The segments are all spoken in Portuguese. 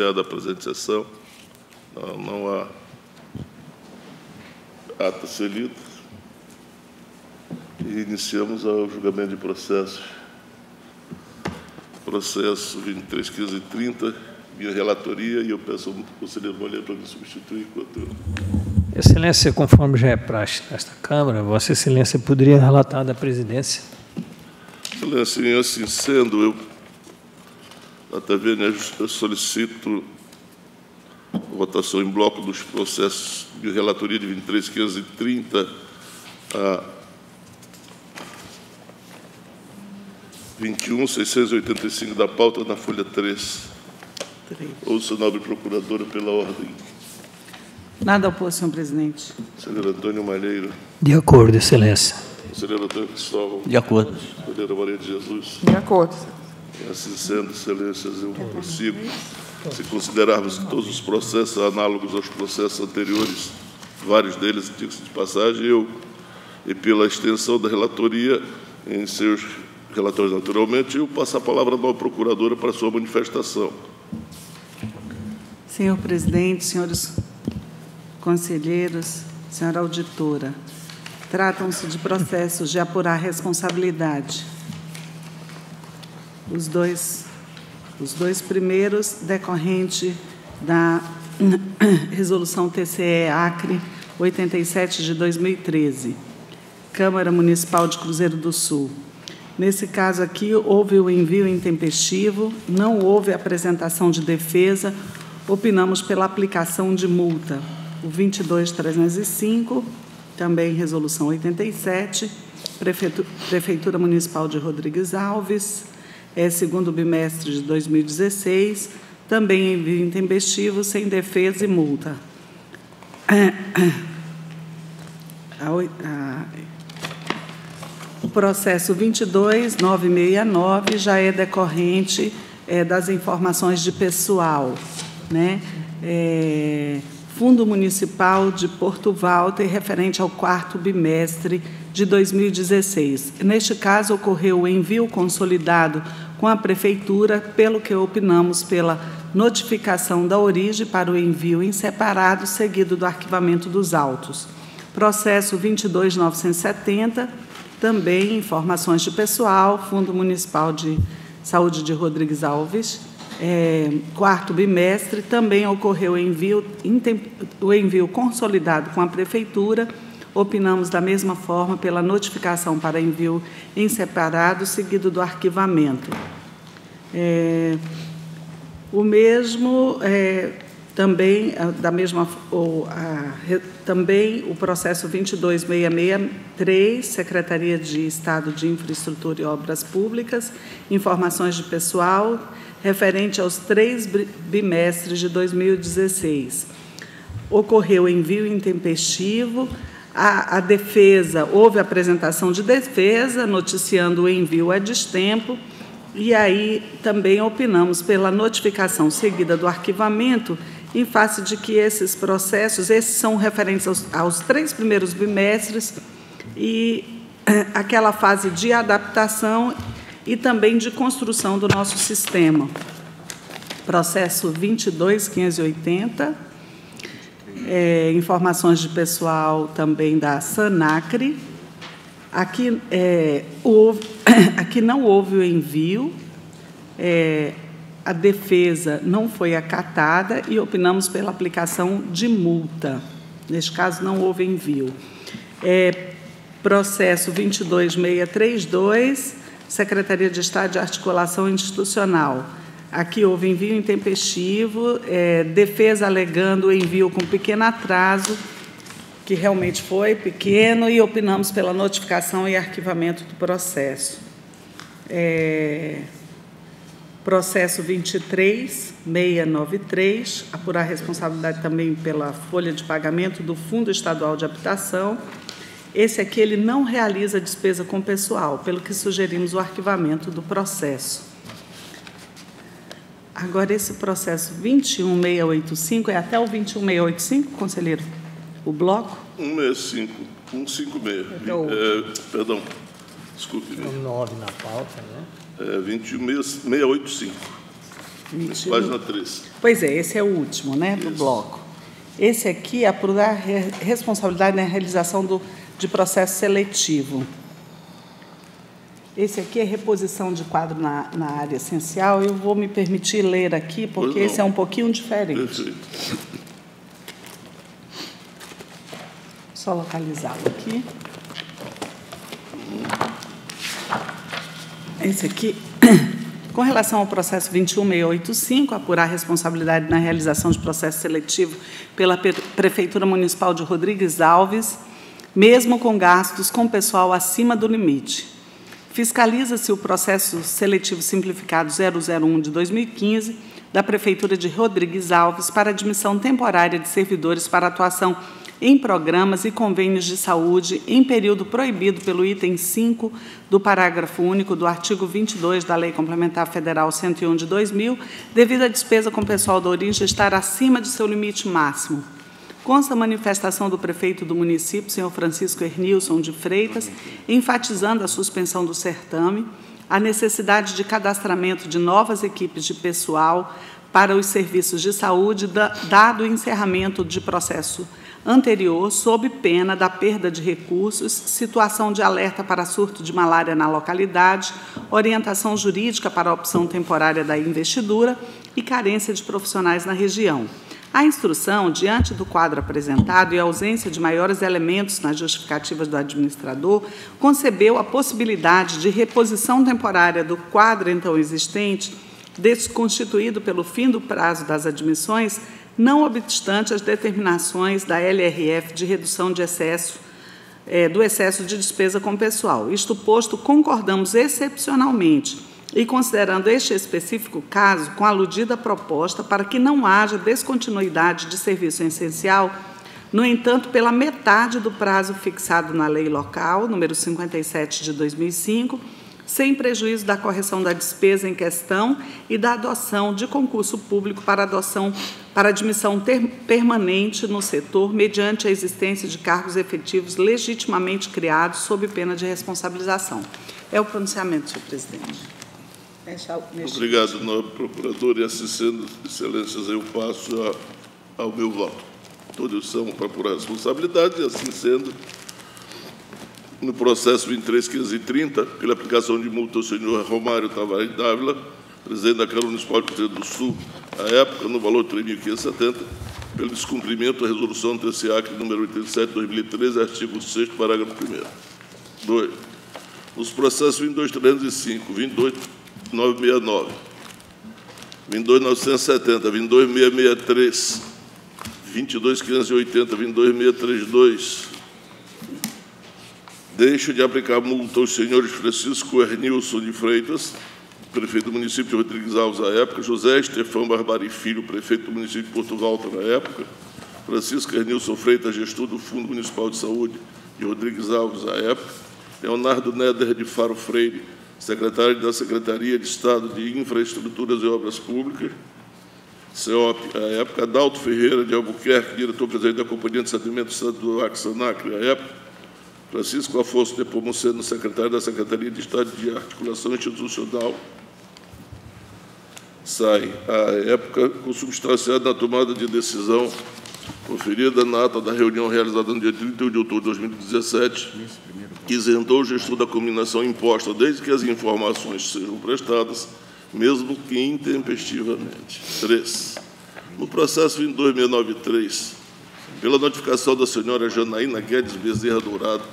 iniciada a presente sessão. Não, não há ata ser. E iniciamos o julgamento de processos. Processo 231530, minha relatoria, e eu peço ao conselheiro Molheiro para me substituir enquanto eu Excelência, conforme já é praxe nesta Câmara, Vossa Excelência poderia relatar da presidência. Excelência, assim sendo, eu, até vênia, eu solicito votação em bloco dos processos de relatoria de 23.530 a 21.685 da pauta na folha 3. Ouço, nobre procuradora, pela ordem. Nada a opor, senhor presidente. Conselheiro Antônio Malheiro. De acordo, Excelência. Conselheiro Antônio Cristóvão. De acordo. Conselheira Maria de Jesus. De acordo. E assim sendo, excelências, eu prossigo. Se considerarmos que todos os processos análogos aos processos anteriores, vários deles, diga-se de passagem, eu, e pela extensão da relatoria em seus relatórios naturalmente, eu passo a palavra à nova procuradora para sua manifestação. Senhor presidente, senhores conselheiros, senhora auditora, tratam-se de processos de apurar responsabilidade. Os dois, os dois primeiros decorrente da resolução TCE Acre 87 de 2013, Câmara Municipal de Cruzeiro do Sul. Nesse caso aqui, houve o envio intempestivo, não houve apresentação de defesa, opinamos pela aplicação de multa o 22305, também resolução 87, Prefeitura, Municipal de Rodrigues Alves, é segundo bimestre de 2016, também envio intempestivo, sem defesa e multa. o processo 22969 já é decorrente é, das informações de pessoal, né? É, Fundo Municipal de Porto Walter, referente ao quarto bimestre de 2016. Neste caso, ocorreu o envio consolidado com a Prefeitura, pelo que opinamos pela notificação da origem para o envio em separado, seguido do arquivamento dos autos. Processo 22970, também informações de pessoal, Fundo Municipal de Saúde de Rodrigues Alves, é, quarto bimestre, também ocorreu envio, o envio consolidado com a Prefeitura. Opinamos da mesma forma pela notificação para envio em separado, seguido do arquivamento. É, o mesmo é, também da mesma ou, a, também o processo 22663 Secretaria de Estado de Infraestrutura e Obras Públicas informações de pessoal referente aos três bimestres de 2016. Ocorreu envio intempestivo, a, a, defesa, houve apresentação de defesa, noticiando o envio a destempo, e aí também opinamos pela notificação seguida do arquivamento, em face de que esses processos, esses são referentes aos, aos três primeiros bimestres, e eh, aquela fase de adaptação e também de construção do nosso sistema. Processo 22580, é, informações de pessoal também da Sanacre. Aqui, é, houve, aqui não houve o envio, é, a defesa não foi acatada e opinamos pela aplicação de multa. Neste caso, não houve envio. É, processo 22632, Secretaria de Estado de Articulação Institucional. Aqui houve envio intempestivo, é, defesa alegando o envio com pequeno atraso, que realmente foi pequeno, e opinamos pela notificação e arquivamento do processo. É, processo 23693, apurar responsabilidade também pela folha de pagamento do Fundo Estadual de Habitação, esse aqui ele não realiza despesa com pessoal, pelo que sugerimos o arquivamento do processo. Agora, esse processo 21685 é até o 21685, conselheiro? O bloco? 165, 156. Então, é, perdão, desculpe. O 9 na pauta, né? É 21685. Emitido. Página 3. Pois é, esse é o último, né, do Isso. bloco. Esse aqui é apurar re- responsabilidade na realização do, de processo seletivo. Esse aqui é reposição de quadro na, na área essencial. Eu vou me permitir ler aqui, porque esse é um pouquinho diferente. Só localizá-lo aqui. Esse aqui, com relação ao processo 21685, apurar a responsabilidade na realização de processo seletivo pela Pe- Prefeitura Municipal de Rodrigues Alves, mesmo com gastos com pessoal acima do limite. Fiscaliza-se o processo seletivo simplificado 001 de 2015 da Prefeitura de Rodrigues Alves para admissão temporária de servidores para atuação em programas e convênios de saúde em período proibido pelo item 5 do parágrafo único do artigo 22 da Lei Complementar Federal 101 de 2000, devido à despesa com pessoal da origem estar acima de seu limite máximo. Consta a manifestação do prefeito do município, senhor Francisco Ernilson de Freitas, enfatizando a suspensão do certame, a necessidade de cadastramento de novas equipes de pessoal para os serviços de saúde, da- dado o encerramento de processo anterior, sob pena da perda de recursos, situação de alerta para surto de malária na localidade, orientação jurídica para a opção temporária da investidura e carência de profissionais na região. A instrução, diante do quadro apresentado e ausência de maiores elementos nas justificativas do administrador, concebeu a possibilidade de reposição temporária do quadro então existente, desconstituído pelo fim do prazo das admissões, não obstante as determinações da LRF de redução de excesso eh, do excesso de despesa com pessoal. Isto posto, concordamos excepcionalmente e considerando este específico caso com a aludida proposta para que não haja descontinuidade de serviço essencial, no entanto, pela metade do prazo fixado na lei local, número 57 de 2005, sem prejuízo da correção da despesa em questão e da adoção de concurso público para adoção para admissão ter- permanente no setor mediante a existência de cargos efetivos legitimamente criados sob pena de responsabilização. É o pronunciamento, senhor presidente. Mexa- Obrigado, nobre procurador, e assim sendo, excelências, eu passo a- ao meu voto. Todos são para apurar responsabilidade, e assim sendo, no processo 23530, pela aplicação de multa ao senhor Romário Tavares Dávila, presidente da Câmara Municipal de Cruzeiro do Sul, à época, no valor de 3.570, pelo descumprimento da resolução TCAC número 87 de 2013, artigo 6 parágrafo 1 Dois, nos processos 22305, 22969, 22970, 22663, 22580, 22632, deixo de aplicar multa aos senhores Francisco Ernilson de Freitas, prefeito do município de Rodrigues Alves à época, José Estefão Barbari Filho, prefeito do município de Porto Volta na época, Francisco Ernilson Freitas, gestor do Fundo Municipal de Saúde de Rodrigues Alves à época, Leonardo Néder de Faro Freire, secretário da Secretaria de Estado de Infraestruturas e Obras Públicas, CEOP, à época, Adalto Ferreira de Albuquerque, diretor-presidente da Companhia de Saneamento Estadual Axanacre, à época, Francisco Afonso de Pomuceno, secretário da Secretaria de Estado de Articulação Institucional, sai, à época, consubstanciado na tomada de decisão conferida na ata da reunião realizada no dia 31 de outubro de 2017, que isentou o gestor da combinação imposta desde que as informações sejam prestadas, mesmo que intempestivamente. Três, no processo 22693, pela notificação da senhora Janaína Guedes Bezerra Dourado,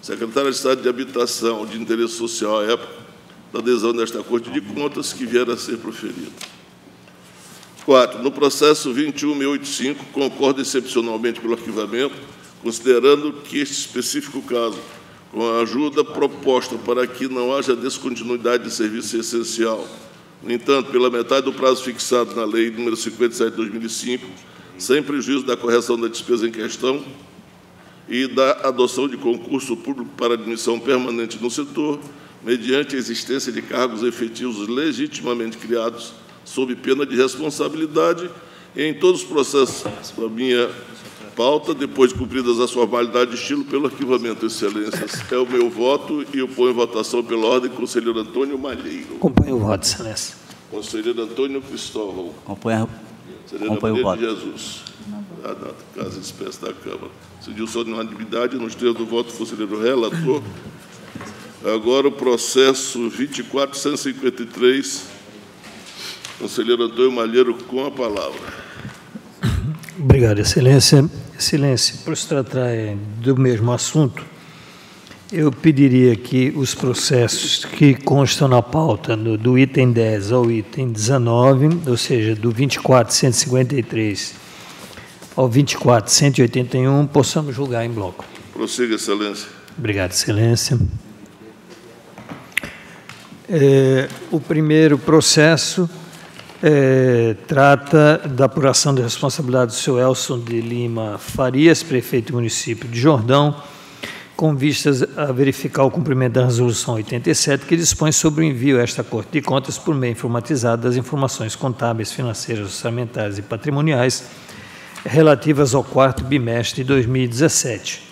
secretária de Estado de Habitação de Interesse Social à época, da adesão desta Corte de Contas que vier a ser proferida. Quatro, no processo 21685, concordo excepcionalmente pelo arquivamento, considerando que este específico caso, com a ajuda proposta para que não haja descontinuidade de serviço essencial, no entanto, pela metade do prazo fixado na Lei nº 57 de 2005, sem prejuízo da correção da despesa em questão e da adoção de concurso público para admissão permanente no setor, mediante a existência de cargos efetivos legitimamente criados, sob pena de responsabilidade, em todos os processos da minha pauta, depois de cumpridas as formalidades de estilo pelo arquivamento, excelências. É o meu voto e eu ponho em votação pela ordem, conselheiro Antônio Malheiro. Acompanhe o voto, excelência. Conselheiro Antônio Cristóvão. Acompanha o voto. Jesus. A data, caso espécie da Câmara. Decidiu-se a unanimidade nos termos do voto do conselheiro relator. Agora o processo 2453. Conselheiro Antônio Malheiro com a palavra. Obrigado, Excelência. Excelência, por se tratar eh, do mesmo assunto, eu pediria que os processos que constam na pauta no- do item 10 ao item 19, ou seja, do 24.153 ao 24.181, possamos julgar em bloco. Prossiga, Excelência. Obrigado, Excelência. É, o primeiro processo é, trata da apuração da responsabilidade do senhor Elson de Lima Farias, prefeito do município de Jordão, com vistas a verificar o cumprimento da Resolução 87, que dispõe sobre o envio a esta Corte de Contas por meio informatizado das informações contábeis, financeiras, orçamentárias e patrimoniais relativas ao quarto bimestre de 2017.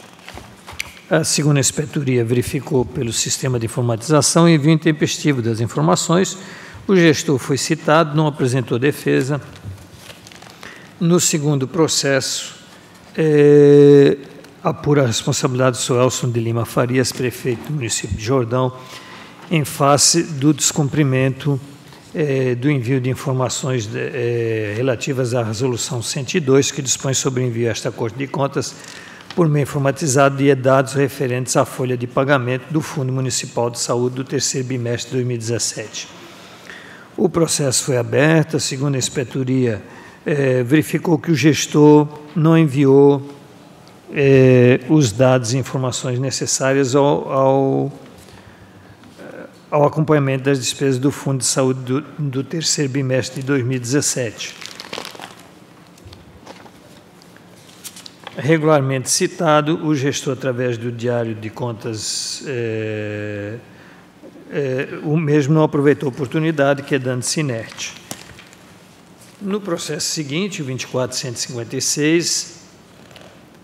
A segunda inspetoria verificou pelo sistema de informatização o envio intempestivo das informações. O gestor foi citado, não apresentou defesa. No segundo processo, eh, apura a responsabilidade do senhor Elson de Lima Farias, prefeito do município de Jordão, em face do descumprimento eh, do envio de informações de, eh, relativas à Resolução 102, que dispõe sobre o envio a esta Corte de Contas por meio informatizado de dados referentes à folha de pagamento do Fundo Municipal de Saúde do terceiro bimestre de 2017. O processo foi aberto, a segunda inspetoria eh, verificou que o gestor não enviou eh, os dados e informações necessárias ao, ao, eh, ao acompanhamento das despesas do Fundo de Saúde do, do terceiro bimestre de 2017. Regularmente citado, o gestor, através do Diário de Contas, eh, eh, o mesmo não aproveitou a oportunidade, quedando-se inerte. No processo seguinte, o 2456,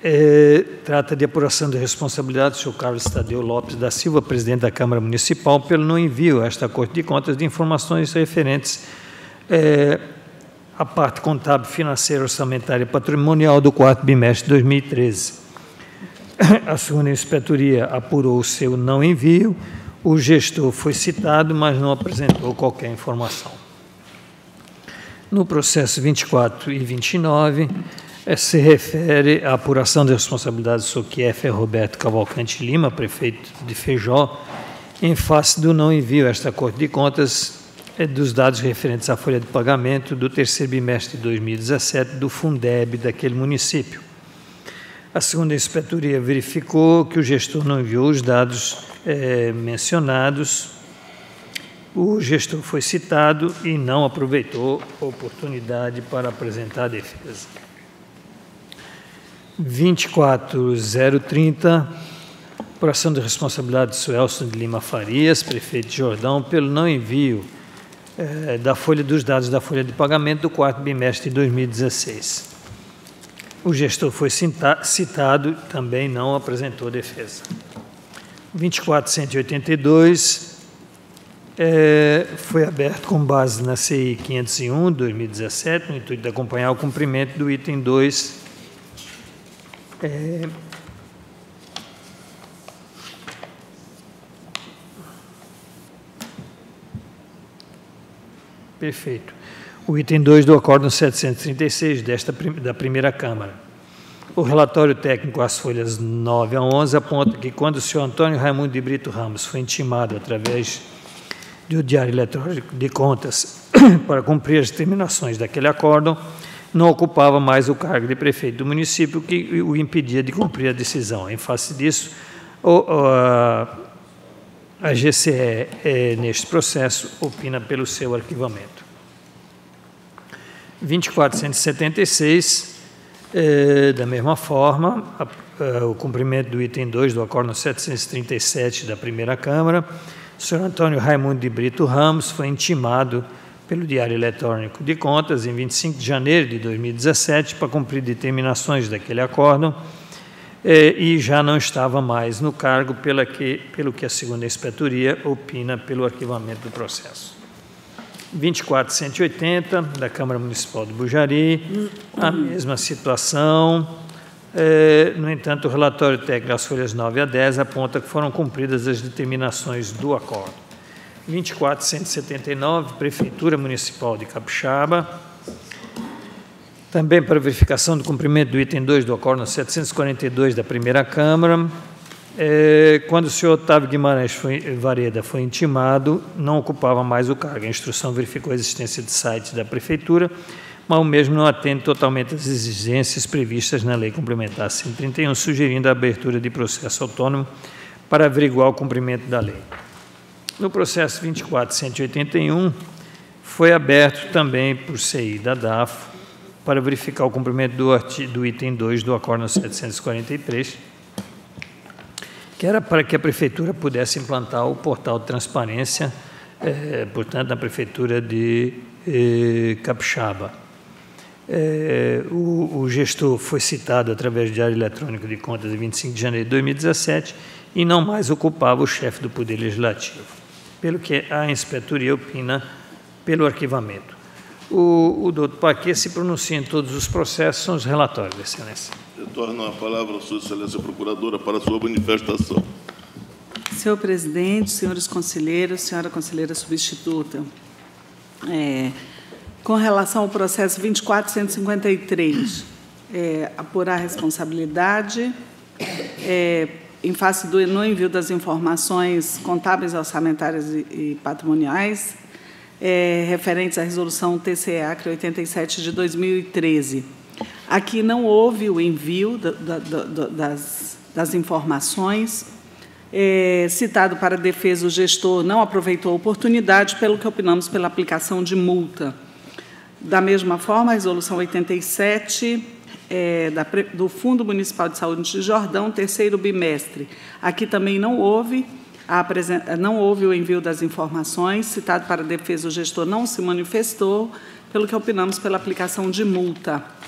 eh, trata de apuração de responsabilidade do senhor Carlos Tadeu Lopes da Silva, presidente da Câmara Municipal, pelo não envio a esta Corte de Contas de informações referentes eh, à parte contábil, financeira, orçamentária e patrimonial do quarto bimestre de 2013. A segunda inspetoria apurou o seu não envio, o gestor foi citado, mas não apresentou qualquer informação. No processo 24 e 29, eh, se refere à apuração de responsabilidade senhor Kiefer Roberto Cavalcante Lima, prefeito de Feijó, em face do não envio a esta Corte de Contas eh, dos dados referentes à folha de pagamento do terceiro bimestre de 2017 do Fundeb daquele município. A segunda inspetoria verificou que o gestor não enviou os dados eh, mencionados. O gestor foi citado e não aproveitou a oportunidade para apresentar a defesa. 24030, apuração de responsabilidade do Suelson de Lima Farias, prefeito de Jordão, pelo não envio eh, da folha dos dados da folha de pagamento do quarto bimestre de 2016. O gestor foi cita- citado, também não apresentou defesa. 2482 eh, foi aberto com base na CI 501 2017, no intuito de acompanhar o cumprimento do item 2 eh, Perfeito. O item 2 do Acórdão 736 desta, da primeira Câmara. O relatório técnico às folhas 9 a 11 aponta que quando o senhor Antônio Raimundo de Brito Ramos foi intimado através do Diário Eletrônico de Contas para cumprir as determinações daquele acórdão, não ocupava mais o cargo de prefeito do município, que o impedia de cumprir a decisão. Em face disso, a, GCE, eh, neste processo, opina pelo seu arquivamento. 2476, eh, da mesma forma, a- eh, o cumprimento do item 2 do Acórdão 737 da primeira Câmara, o senhor Antônio Raimundo de Brito Ramos foi intimado pelo Diário Eletrônico de Contas em 25 de janeiro de 2017 para cumprir determinações daquele acórdão eh, e já não estava mais no cargo pela que, pelo que a segunda inspetoria opina pelo arquivamento do processo. 24180, da Câmara Municipal de Bujari, a mesma situação. É, no entanto, o relatório técnico, as folhas 9 a 10, aponta que foram cumpridas as determinações do acordo. 24179, Prefeitura Municipal de Capixaba. Também para verificação do cumprimento do item 2 do acordo 742 da primeira Câmara. É, quando o senhor Otávio Guimarães foi, Vareda foi intimado, não ocupava mais o cargo. A instrução verificou a existência de site da Prefeitura, mas o mesmo não atende totalmente às exigências previstas na Lei Complementar 131, sugerindo a abertura de processo autônomo para averiguar o cumprimento da lei. No processo 24181, foi aberto também por CI da DAFO para verificar o cumprimento do, artigo, do item 2 do Acordo 743, que era para que a Prefeitura pudesse implantar o portal de transparência, eh, portanto, na Prefeitura de eh, Capixaba. Eh, o, o, gestor foi citado através do Diário Eletrônico de Contas de 25 de janeiro de 2017 e não mais ocupava o chefe do Poder Legislativo pelo que a inspetoria opina pelo arquivamento. O, o doutor Paquet se pronuncia em todos os processos, são os relatórios, Excelência. Retorno a palavra à Sua Excelência Procuradora para a sua manifestação. Senhor presidente, senhores conselheiros, senhora conselheira substituta, é, com relação ao processo 2453, é, apurar responsabilidade, é, em face do no envio das informações contábeis, orçamentárias e, e patrimoniais é, referentes à resolução TCE Acre 87 de 2013. Aqui não houve o envio da, da, da, das, das, informações. É, citado para defesa, o gestor não aproveitou a oportunidade, pelo que opinamos pela aplicação de multa. Da mesma forma, a resolução 87 é, da, do Fundo Municipal de Saúde de Jordão, terceiro bimestre. Aqui também não houve, não houve o envio das informações, citado para a defesa, o gestor não se manifestou, pelo que opinamos pela aplicação de multa.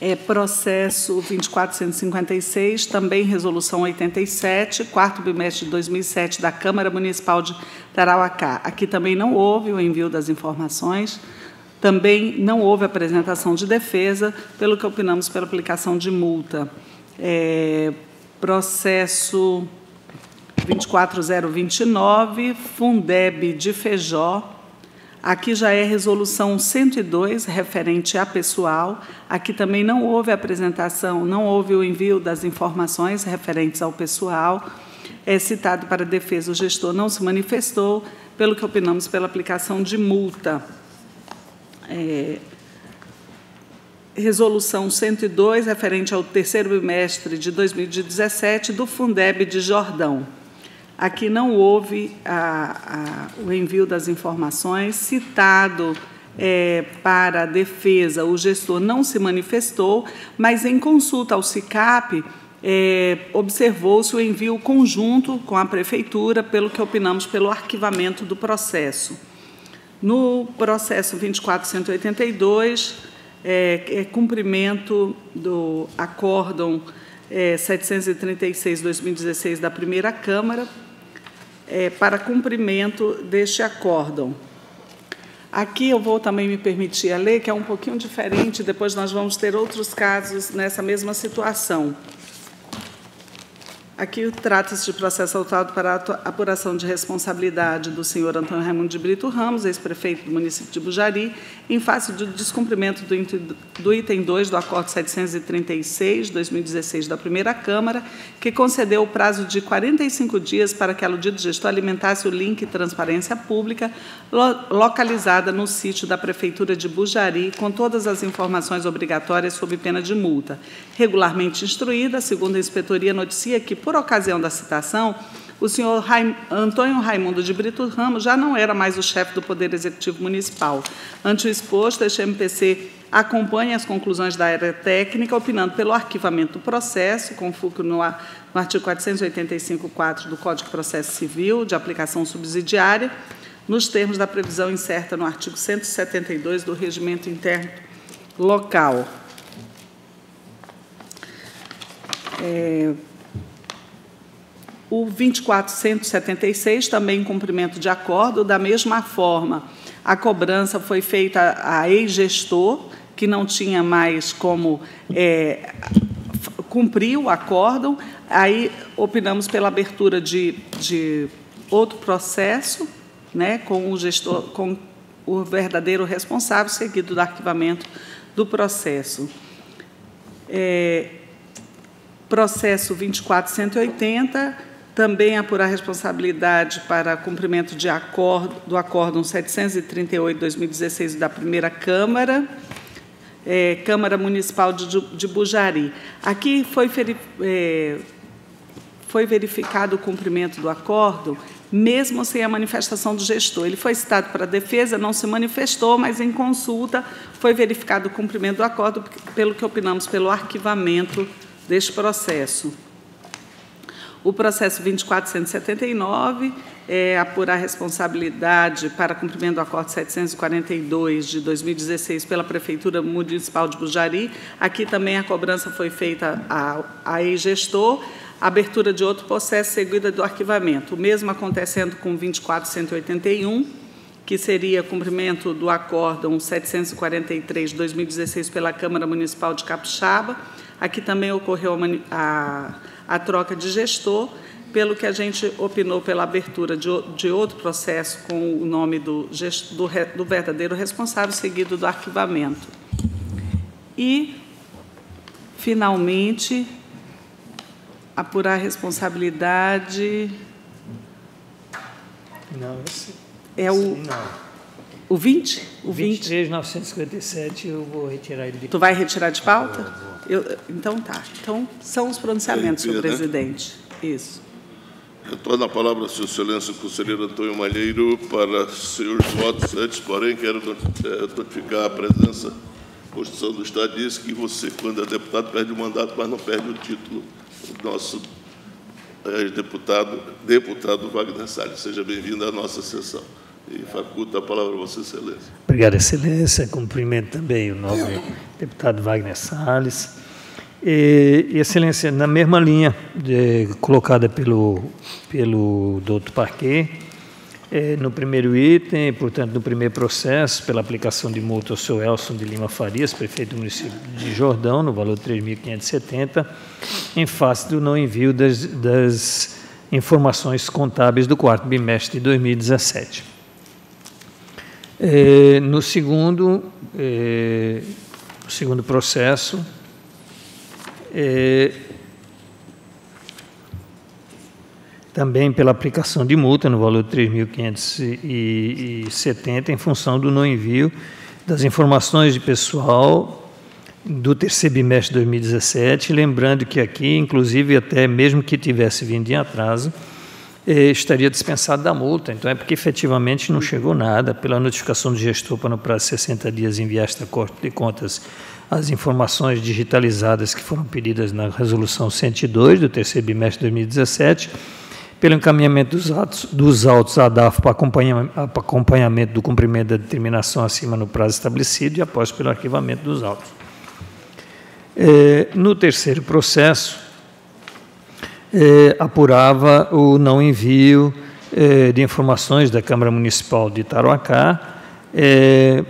É, processo 2456, também resolução 87, quarto bimestre de 2007, da Câmara Municipal de Tarauacá. Aqui também não houve o envio das informações, também não houve apresentação de defesa, pelo que opinamos pela aplicação de multa. É, processo 24029, Fundeb de Feijó. Aqui já é resolução 102, referente a pessoal. Aqui também não houve apresentação, não houve o envio das informações referentes ao pessoal. É citado para defesa, o gestor não se manifestou, pelo que opinamos pela aplicação de multa é, resolução 102, referente ao terceiro bimestre de 2017, do Fundeb de Jordão. Aqui não houve a, a, o envio das informações, citado é, para a defesa, o gestor não se manifestou, mas em consulta ao SICAP, é, observou-se o envio conjunto com a Prefeitura, pelo que opinamos pelo arquivamento do processo. No processo 2482, é, é cumprimento do acórdão é, 736-2016 da primeira Câmara, é, para cumprimento deste acórdão. Aqui eu vou também me permitir a ler, que é um pouquinho diferente, depois nós vamos ter outros casos nessa mesma situação. Aqui trata-se de processo autado para apuração de responsabilidade do senhor Antônio Raimundo de Brito Ramos, ex-prefeito do município de Bujari, em face do descumprimento do item 2 do Acordo 736, 2016, da primeira Câmara, que concedeu o prazo de 45 dias para que a aludido gestor alimentasse o link Transparência Pública, localizada no sítio da Prefeitura de Bujari, com todas as informações obrigatórias sob pena de multa. Regularmente instruída, segundo a inspetoria, noticia que, por ocasião da citação, o senhor Raim, Antônio Raimundo de Brito Ramos já não era mais o chefe do Poder Executivo Municipal. Ante o exposto, este MPC acompanha as conclusões da área técnica, opinando pelo arquivamento do processo, com foco no, artigo 485.4 do Código de Processo Civil, de aplicação subsidiária, nos termos da previsão incerta no artigo 172 do Regimento Interno Local. É, o 2476, também em cumprimento de acordo, da mesma forma, A cobrança foi feita a ex-gestor, que não tinha mais como é, cumprir o acórdão. Aí opinamos pela abertura de, de outro processo, né, com o gestor, com o verdadeiro responsável, seguido do arquivamento do processo. É, processo 24180, também apurar responsabilidade para cumprimento de acordo, do Acórdão 738-2016 da primeira Câmara, é, Câmara Municipal de, de Bujari. Aqui foi, é, foi verificado o cumprimento do acordo mesmo sem a manifestação do gestor. Ele foi citado para a defesa, não se manifestou, mas em consulta foi verificado o cumprimento do acordo, pelo que opinamos pelo arquivamento deste processo. O processo 2479 é apurar responsabilidade para cumprimento do acordo 742 de 2016 pela Prefeitura Municipal de Bujari. Aqui também a cobrança foi feita a, a ex-gestor, abertura de outro processo seguida do arquivamento. O mesmo acontecendo com 24181, que seria cumprimento do acórdão 743 de 2016 pela Câmara Municipal de Capixaba. Aqui também ocorreu a, a, a troca de gestor, pelo que a gente opinou pela abertura de, de outro processo com o nome do, do, do verdadeiro responsável, seguido do arquivamento. E, finalmente, apurar a responsabilidade. Não, esse, é o, não. o 20? O 20. 957 eu vou retirar ele de Tu vai retirar de pauta? Vou. Eu, então tá. Então são os pronunciamentos, senhor né? presidente. Isso. Retorno a palavra ao seu excelência, o conselheiro Antônio Malheiro, para seus votos. Antes, porém, quero é, notificar a presença. A Constituição do Estado diz que você, quando é deputado, perde o mandato, mas não perde o título nosso é, deputado, deputado Wagner Salles. Seja bem-vindo à nossa sessão. E faculta a palavra a Vossa Excelência. Obrigado, Excelência. Cumprimento também o nobre deputado Wagner Salles. E, Excelência, na mesma linha de, colocada pelo, pelo doutor Parquet, é, no primeiro item, portanto, no primeiro processo, pela aplicação de multa ao seu Elson de Lima Farias, prefeito do município de Jordão, no valor de 3.570, em face do não envio das, das informações contábeis do quarto bimestre de 2017. É, no segundo, no segundo processo, é, também pela aplicação de multa no valor de 3.570 em função do não envio das informações de pessoal do terceiro bimestre de 2017, lembrando que aqui, inclusive, até mesmo que tivesse vindo em atraso, eh, estaria dispensado da multa. Então, é porque efetivamente não chegou nada. Pela notificação do gestor para no prazo de 60 dias enviar esta Corte de Contas as informações digitalizadas que foram pedidas na Resolução 102 do terceiro bimestre de 2017, pelo encaminhamento dos, atos, dos autos à DAF para acompanhamento, para acompanhamento do cumprimento da determinação acima no prazo estabelecido e após pelo arquivamento dos autos. É, no terceiro processo, é, apurava o não envio é, de informações da Câmara Municipal de Tarouacá, é,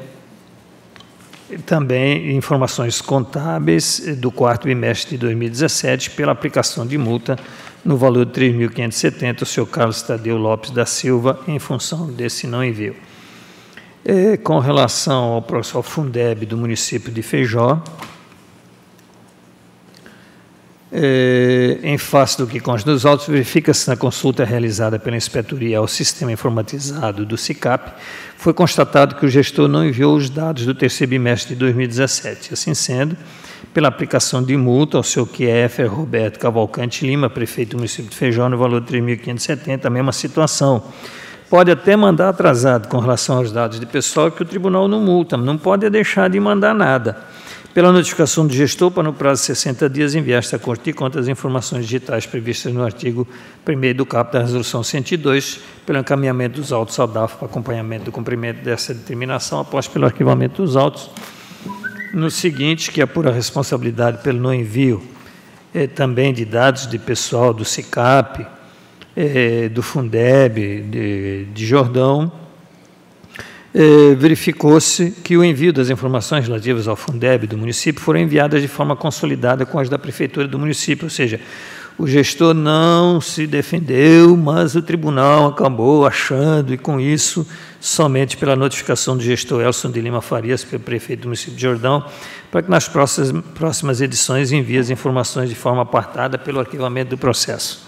também informações contábeis do quarto bimestre de 2017 pela aplicação de multa no valor de 3.570, o senhor Carlos Tadeu Lopes da Silva, em função desse não envio. É, com relação ao, ao Fundeb do município de Feijó, é, em face do que consta dos autos, verifica-se na consulta realizada pela inspetoria ao sistema informatizado do SICAP, foi constatado que o gestor não enviou os dados do terceiro bimestre de 2017. Assim sendo, pela aplicação de multa ao seu QF Roberto Cavalcante Lima, prefeito do município de Feijó, no valor de 3.570, a mesma situação. Pode até mandar atrasado com relação aos dados de pessoal que o tribunal não multa, não pode deixar de mandar nada. Pela notificação do gestor, para no prazo de 60 dias enviar esta Corte de Contas as informações digitais previstas no artigo 1 do caput da Resolução 102, pelo encaminhamento dos autos ao DAF para acompanhamento do cumprimento dessa determinação, após pelo arquivamento dos autos no seguinte, que é por responsabilidade pelo não envio é, também de dados de pessoal do SICAP, é, do Fundeb, de, de Jordão, eh, verificou-se que o envio das informações relativas ao Fundeb do município foram enviadas de forma consolidada com as da prefeitura do município, ou seja, o gestor não se defendeu, mas o tribunal acabou achando, e com isso, somente pela notificação do gestor Elson de Lima Farias, pelo prefeito do município de Jordão, para que nas próximas, próximas edições envie as informações de forma apartada pelo arquivamento do processo.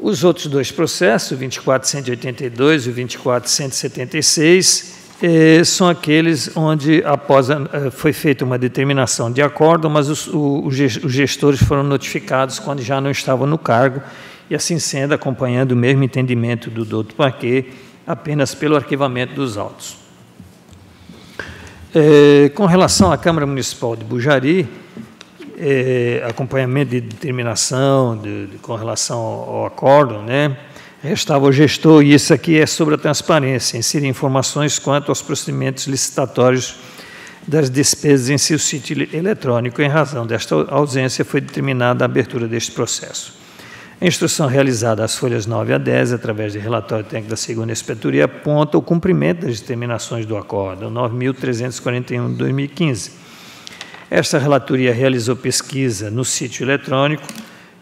Os outros dois processos, o 2482 e o 2476, eh, são aqueles onde, após a, foi feita uma determinação de acordo, mas os, o, os gestores foram notificados quando já não estavam no cargo, e assim sendo, acompanhando o mesmo entendimento do doutor Paquet, apenas pelo arquivamento dos autos. Eh, com relação à Câmara Municipal de Bujari, é, acompanhamento de determinação de, de, com relação ao, ao acórdão, né? Restava o gestor, e isso aqui é sobre a transparência, inserir informações quanto aos procedimentos licitatórios das despesas em seu sítio eletrônico. Em razão desta ausência, foi determinada a abertura deste processo. A instrução realizada às folhas 9 a 10, através de relatório técnico da segunda inspetoria, aponta o cumprimento das determinações do acórdão 9.341 de 2015 esta relatoria realizou pesquisa no sítio eletrônico,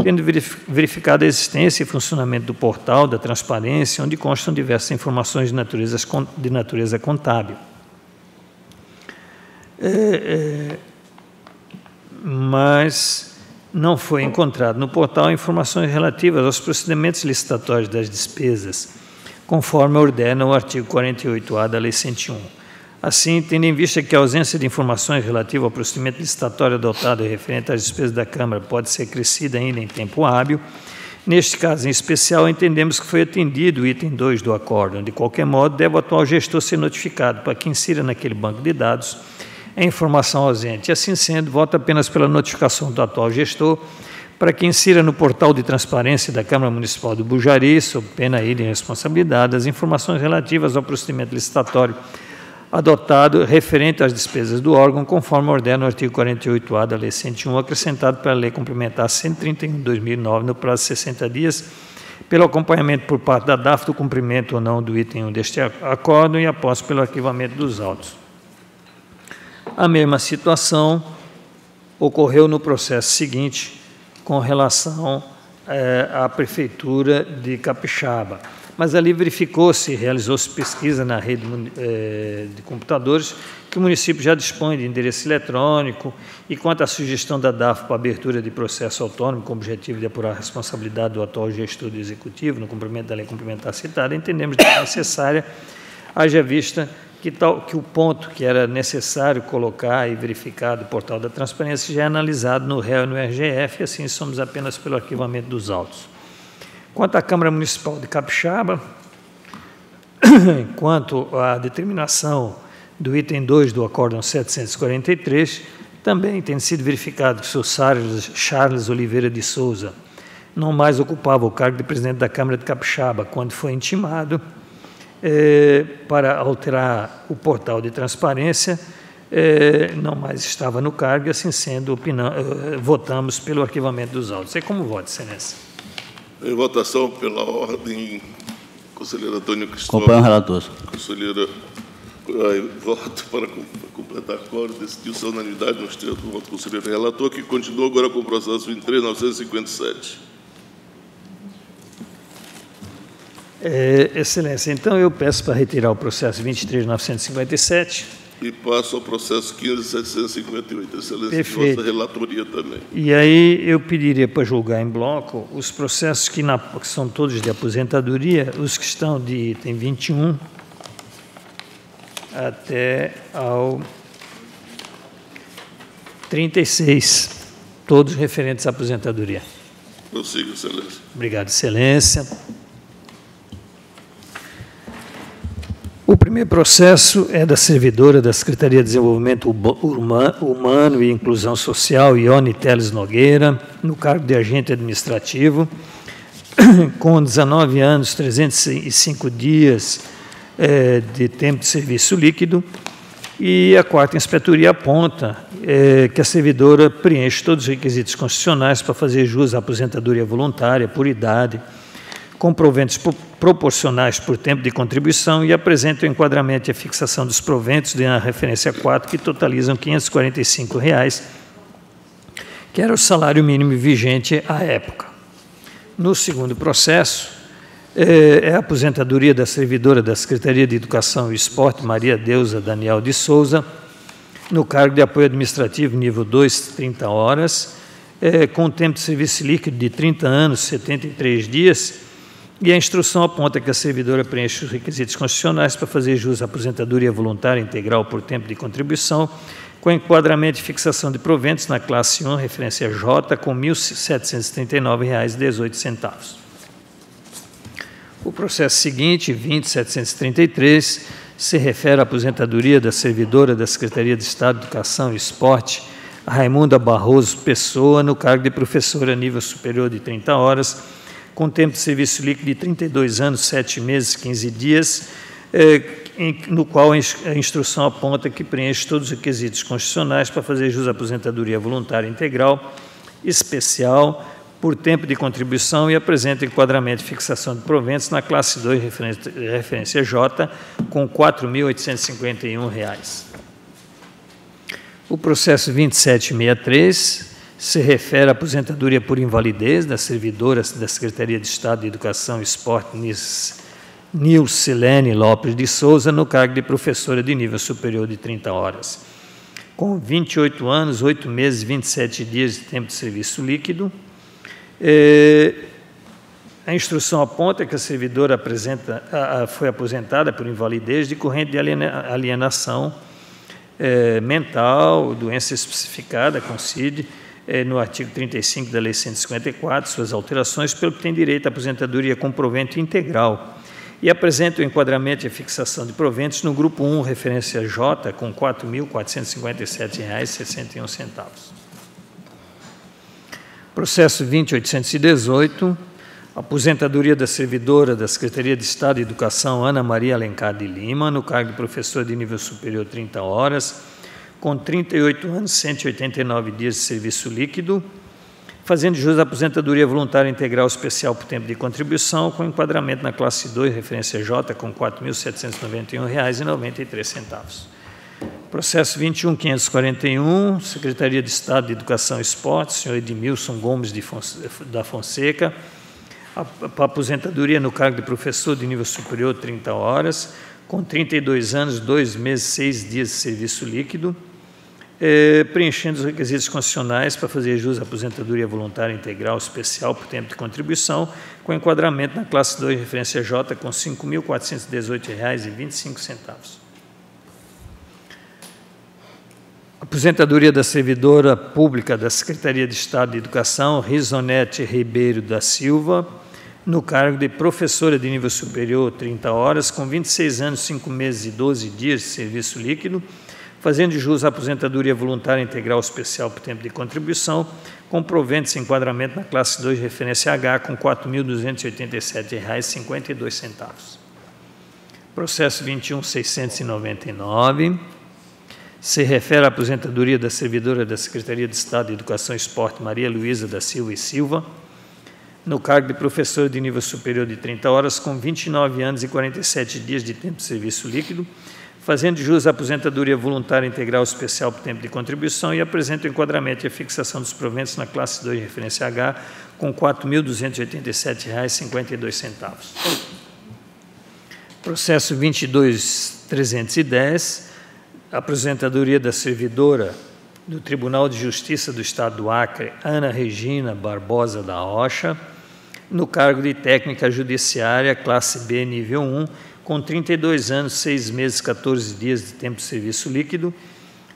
tendo verificado a existência e funcionamento do portal da transparência, onde constam diversas informações de natureza, de natureza contábil. É, é, mas não foi encontrado no portal informações relativas aos procedimentos licitatórios das despesas, conforme ordena o artigo 48A da Lei 101. Assim, tendo em vista que a ausência de informações relativa ao procedimento licitatório adotado e referente às despesas da Câmara pode ser crescida ainda em tempo hábil, neste caso em especial, entendemos que foi atendido o item 2 do acórdão. De qualquer modo, deve o atual gestor ser notificado para que insira naquele banco de dados a informação ausente. Assim sendo, voto apenas pela notificação do atual gestor para que insira no portal de transparência da Câmara Municipal do Bujari, sob pena de responsabilidade, as informações relativas ao procedimento licitatório adotado referente às despesas do órgão, conforme ordena o artigo 48A da Lei 101, acrescentado pela Lei Complementar 131 de 2009, no prazo de 60 dias, pelo acompanhamento por parte da DAF do cumprimento ou não do item 1 deste acordo e após pelo arquivamento dos autos. A mesma situação ocorreu no processo seguinte, com relação eh, à Prefeitura de Capixaba mas ali verificou-se, realizou-se pesquisa na rede eh, de computadores, que o município já dispõe de endereço eletrônico e quanto à sugestão da DAF para abertura de processo autônomo com o objetivo de apurar a responsabilidade do atual gestor do executivo no cumprimento da lei complementar citada, entendemos que é necessária, haja vista que, tal, que o ponto que era necessário colocar e verificar do portal da transparência já é analisado no réu e no RGF, e assim somos apenas pelo arquivamento dos autos. Quanto à Câmara Municipal de Capixaba, quanto à determinação do item 2 do Acórdão 743, também tem sido verificado que o senhor Charles Oliveira de Souza não mais ocupava o cargo de presidente da Câmara de Capixaba, quando foi intimado eh, para alterar o portal de transparência, eh, não mais estava no cargo, e assim sendo, eh, votamos pelo arquivamento dos autos. É como voto, Excelência. Em votação pela ordem, conselheiro Antônio Cristóvão. Acompanho o relator. Conselheira, voto para completar a quórum, decidiu-se a unanimidade nos termos do voto do conselheiro relator, que continua agora com o processo 23.957. É, excelência, então eu peço para retirar o processo 23.957 e passo ao processo 15.758. Excelência Perfeito. nossa relatoria também. E aí eu pediria para julgar em bloco os processos que, na, que são todos de aposentadoria, os que estão de item 21 até ao 36, todos referentes à aposentadoria. Prossiga, Excelência. Obrigado, Excelência. O primeiro processo é da servidora da Secretaria de Desenvolvimento Humano e Inclusão Social, Ione Teles Nogueira, no cargo de agente administrativo, com 19 anos, 305 dias é, de tempo de serviço líquido, e a quarta inspetoria aponta é, que a servidora preenche todos os requisitos constitucionais para fazer jus à aposentadoria voluntária por idade, com proventos proporcionais por tempo de contribuição e apresenta o enquadramento e a fixação dos proventos de uma referência 4 que totalizam 545 reais, que era o salário mínimo vigente à época. No segundo processo, é, é a aposentadoria da servidora da Secretaria de Educação e Esporte, Maria Deusa Daniel de Souza, no cargo de apoio administrativo nível 2, 30 horas, é, com tempo de serviço líquido de 30 anos, 73 dias, e a instrução aponta que a servidora preenche os requisitos constitucionais para fazer jus à aposentadoria voluntária integral por tempo de contribuição, com enquadramento e fixação de proventos na classe 1, referência J, com R$ 1.739,18. O processo seguinte, 20733, se refere à aposentadoria da servidora da Secretaria de Estado de Educação e Esporte, Raimunda Barroso Pessoa, no cargo de professora nível superior de 30 horas, com tempo de serviço líquido de 32 anos, 7 meses, 15 dias, eh, no qual a instrução aponta que preenche todos os requisitos constitucionais para fazer jus à aposentadoria voluntária integral, especial, por tempo de contribuição e apresenta enquadramento e fixação de proventos na classe 2, referência J, com R$ 4.851. O processo 2763 se refere à aposentadoria por invalidez da servidora da Secretaria de Estado de Educação e Esporte, Nilcelene Lopes de Souza, no cargo de professora de nível superior de 30 horas, com 28 anos, 8 meses e 27 dias de tempo de serviço líquido. É, a instrução aponta que a servidora apresenta, foi aposentada por invalidez decorrente de alienação é, mental, doença especificada, com CID, é, no artigo 35 da Lei 154, suas alterações, pelo que tem direito à aposentadoria com provento integral e apresenta o enquadramento e a fixação de proventos no grupo 1, referência J, com R$ 4.457,61. Processo 20818, aposentadoria da servidora da Secretaria de Estado de Educação, Ana Maria Alencar de Lima, no cargo de professor de nível superior 30 horas, com 38 anos, 189 dias de serviço líquido, fazendo jus à aposentadoria voluntária integral especial por tempo de contribuição, com enquadramento na classe 2, referência J, com R$ 4.791,93. Processo 21541, Secretaria de Estado de Educação e Esporte, senhor Edmilson Gomes de Fonseca, da Fonseca, a, a aposentadoria no cargo de professor de nível superior, 30 horas, com 32 anos, 2 meses, 6 dias de serviço líquido, é, preenchendo os requisitos constitucionais para fazer jus à aposentadoria voluntária integral especial por tempo de contribuição, com enquadramento na classe 2, referência J, com R$ 5.418,25. Aposentadoria da servidora pública da Secretaria de Estado de Educação, Risonete Ribeiro da Silva, no cargo de professora de nível superior, 30 horas, com 26 anos, 5 meses e 12 dias de serviço líquido, fazendo jus à aposentadoria voluntária integral especial por tempo de contribuição, com provento de enquadramento na classe 2, referência H, com R$ 4.287,52. Processo 21699 se refere à aposentadoria da servidora da Secretaria de Estado de Educação e Esporte, Maria Luísa da Silva e Silva, no cargo de professor de nível superior de 30 horas, com 29 anos e 47 dias de tempo de serviço líquido, fazendo jus à aposentadoria voluntária integral especial por tempo de contribuição e apresenta o enquadramento e a fixação dos proventos na classe 2, referência H, com R$ 4.287,52. Processo 22310, aposentadoria da servidora do Tribunal de Justiça do Estado do Acre, Ana Regina Barbosa da Rocha, no cargo de técnica judiciária, classe B, nível 1, com 32 anos, 6 meses, 14 dias de tempo de serviço líquido,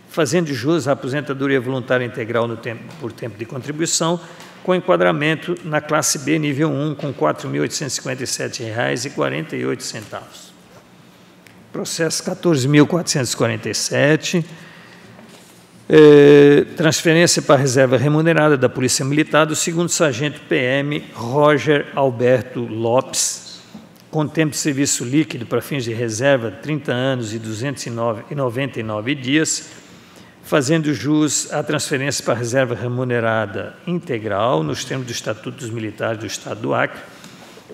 fazendo jus à aposentadoria voluntária integral tempo, por tempo de contribuição, com enquadramento na classe B, nível 1, com R$ 4.857,48. Processo 14.447 é, transferência para a reserva remunerada da Polícia Militar do segundo sargento PM Roger Alberto Lopes, com tempo de serviço líquido para fins de reserva 30 anos e 299 dias, fazendo jus à transferência para reserva remunerada integral nos termos do Estatuto dos Militares do Estado do Acre,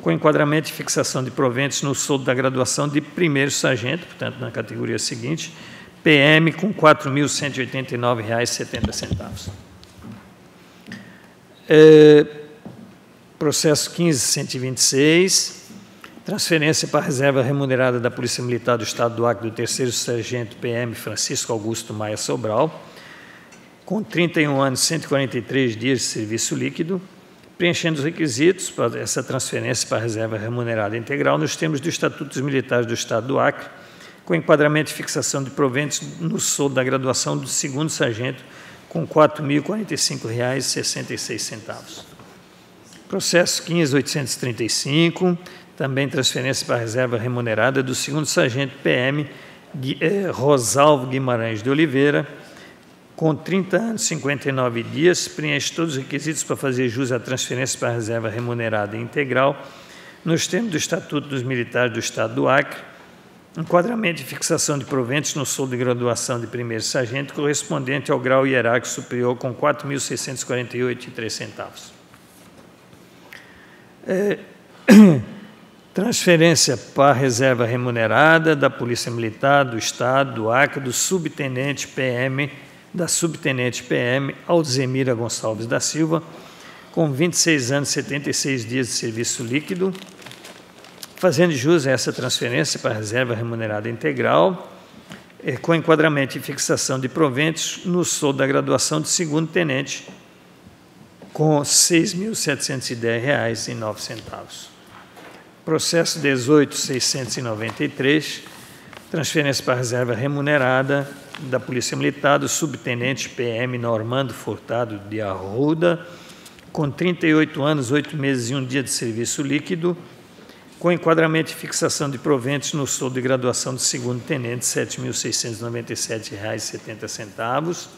com enquadramento e fixação de proventos no soldo da graduação de primeiro sargento, portanto, na categoria seguinte, PM com R$ 4.189,70. É, processo 15126, transferência para a reserva remunerada da Polícia Militar do Estado do Acre do terceiro sargento PM Francisco Augusto Maia Sobral, com 31 anos e 143 dias de serviço líquido, preenchendo os requisitos para essa transferência para a reserva remunerada integral nos termos do Estatuto Militares do Estado do Acre, com enquadramento e fixação de proventos no soldo da graduação do segundo sargento, com R$ 4.045,66. Processo 15835, também transferência para a reserva remunerada do segundo sargento PM eh, Rosalvo Guimarães de Oliveira, com 30 anos e 59 dias, preenche todos os requisitos para fazer jus à transferência para a reserva remunerada integral, nos termos do Estatuto dos Militares do Estado do Acre, enquadramento e fixação de proventos no soldo de graduação de primeiro sargento correspondente ao grau hierárquico superior com R$ 4.648,03 centavos. É, transferência para a reserva remunerada da Polícia Militar do Estado do Acre do subtenente PM da subtenente PM Alzemira Gonçalves da Silva, com 26 anos e 76 dias de serviço líquido, fazendo jus a essa transferência para a reserva remunerada integral, eh, com enquadramento e fixação de proventos no soldo da graduação de segundo tenente, com R$ 6.710,09. Processo 18.693, transferência para reserva remunerada da Polícia Militar do subtenente PM Normando Furtado de Arruda, com 38 anos, 8 meses e um dia de serviço líquido, com enquadramento e fixação de proventos no soldo de graduação de segundo tenente, R$ 7.697,70.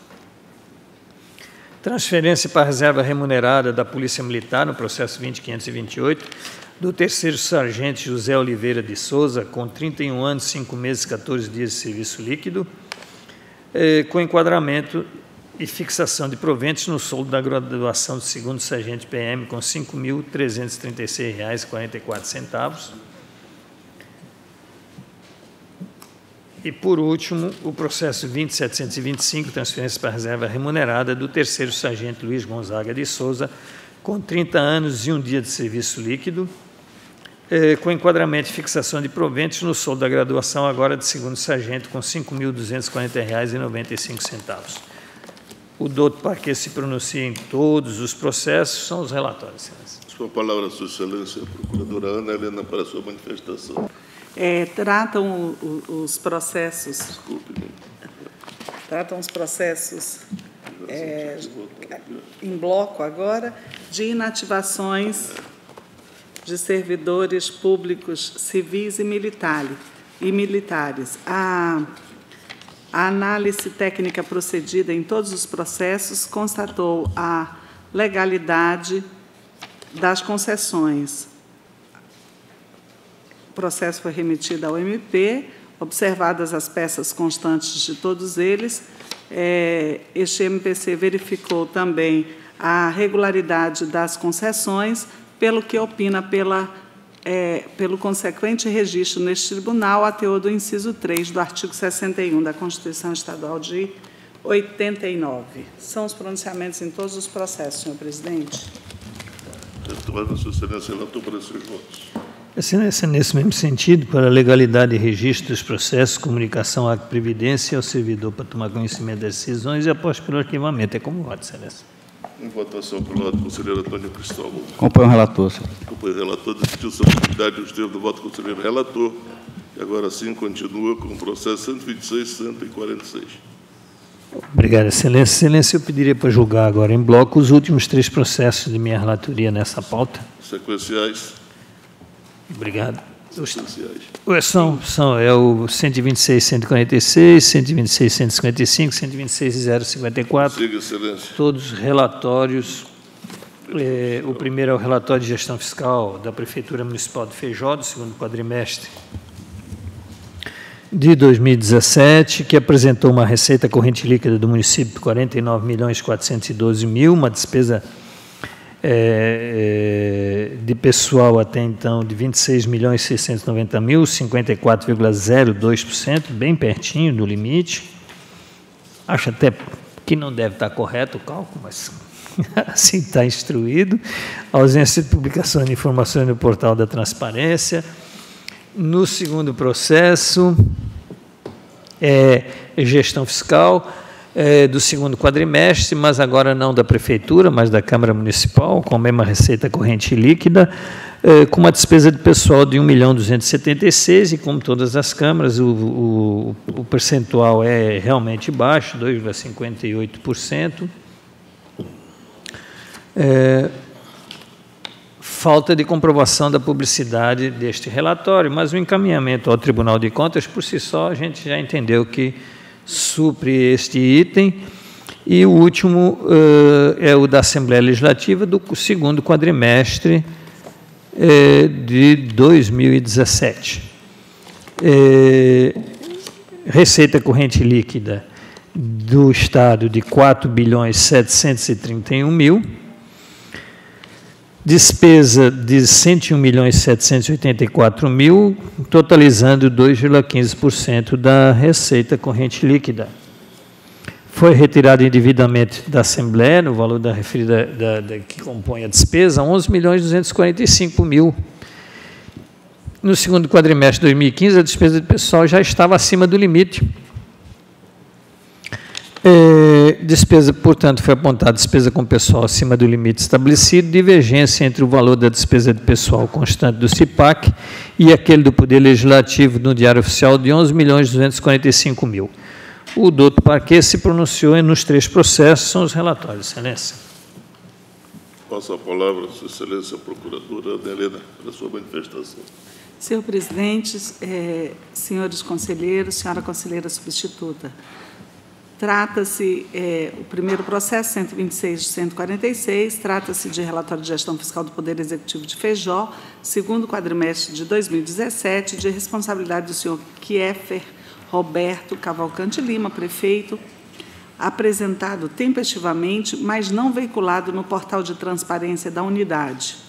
Transferência para reserva remunerada da Polícia Militar no processo 20528 do terceiro sargento José Oliveira de Souza, com 31 anos, 5 meses e 14 dias de serviço líquido, eh, com enquadramento e fixação de proventos no soldo da graduação do segundo sargento PM com R$ 5.336,44. E, por último, o processo 2725, transferência para reserva remunerada do terceiro sargento Luiz Gonzaga de Souza, com 30 anos e um dia de serviço líquido, eh, com enquadramento e fixação de proventos no soldo da graduação agora de segundo sargento com R$ 5.240,95. O doutor Parque se pronuncia em todos os processos, são os relatórios, excelência. Com a palavra, Sua Excelência, a Procuradora Ana Helena, para a sua manifestação. É, tratam o, o, os processos. Desculpe. Né? Tratam os processos é, em bloco agora de inativações de servidores públicos civis e, militares. E militares. A, análise técnica procedida em todos os processos constatou a legalidade das concessões. O processo foi remetido ao MP, observadas as peças constantes de todos eles, é, este MPC verificou também a regularidade das concessões, pelo que opina pela, é, pelo consequente registro neste tribunal a teor do inciso 3 do artigo 61 da Constituição Estadual de 89. São os pronunciamentos em todos os processos, senhor presidente. Excelência, relator para seus votos. Excelência, nesse mesmo sentido, para a legalidade e registro dos processos, comunicação à Previdência ao servidor para tomar conhecimento das decisões e após pelo arquivamento. É como voto, Excelência. Em votação pelo lado do conselheiro Antônio Cristóvão. Acompanho o relator, senhor. Acompanho o relator, decidiu subsidiariedade dos termos do voto do conselheiro relator. E agora sim continua com o processo 126-146. Obrigado, Excelência. Excelência, eu pediria para julgar agora em bloco os últimos três processos de minha relatoria nessa pauta. Sequenciais. Obrigado. Os, são, são, é o 126, 146, 126, 155, 126 e 054. Siga, Excelência. todos relatórios. eh, o primeiro é o relatório de gestão fiscal da Prefeitura Municipal de Feijó, do segundo quadrimestre de 2017, que apresentou uma receita corrente líquida do município de 49 milhões 412 mil, uma despesa é, de pessoal até então de 26 milhões 690 mil, 54,02%, bem pertinho do limite. Acho até que não deve estar correto o cálculo, mas assim está instruído. ausência de publicação de informações no portal da transparência. No segundo processo, é, gestão fiscal é, do segundo quadrimestre, mas agora não da Prefeitura, mas da Câmara Municipal, com a mesma receita corrente líquida, é, com uma despesa de pessoal de 1 milhão 276, e como todas as câmaras, o, o, o percentual é realmente baixo, 2,58%. É, falta de comprovação da publicidade deste relatório, mas o encaminhamento ao Tribunal de Contas, por si só, a gente já entendeu que supre este item. E o último uh, é o da Assembleia Legislativa do segundo quadrimestre uh, de 2017. Uh, receita corrente líquida do Estado de 4 bilhões 731 mil despesa de 101 milhões 784 mil, totalizando 2,15% da receita corrente líquida. Foi retirado indevidamente da Assembleia, no valor da referida da, da, que compõe a despesa, 11 milhões 245 mil. No segundo quadrimestre de 2015, a despesa de pessoal já estava acima do limite é, despesa, portanto, foi apontada despesa com pessoal acima do limite estabelecido, divergência entre o valor da despesa de pessoal constante do CIPAC e aquele do Poder Legislativo no Diário Oficial de 11 milhões 245 mil. O doutor Parquet se pronunciou nos três processos, são os relatórios, Excelência. Passo a palavra à Sua Excelência Procuradora Adelena, para a sua manifestação. Senhor presidente, eh, senhores conselheiros, senhora conselheira substituta, Trata-se, é, o primeiro processo, 126 de 146, trata-se de relatório de gestão fiscal do Poder Executivo de Feijó, segundo quadrimestre de 2017, de responsabilidade do senhor Kiefer Roberto Cavalcante Lima, prefeito, apresentado tempestivamente, mas não veiculado no portal de transparência da unidade.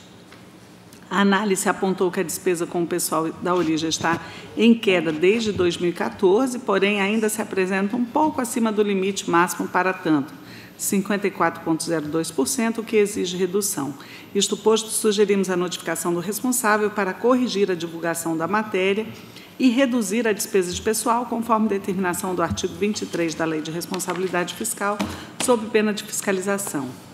A análise apontou que a despesa com o pessoal da origem está em queda desde 2014, porém ainda se apresenta um pouco acima do limite máximo para tanto, 54,02%, o que exige redução. Isto posto, sugerimos a notificação do responsável para corrigir a divulgação da matéria e reduzir a despesa de pessoal, conforme determinação do artigo 23 da Lei de Responsabilidade Fiscal, sob pena de fiscalização.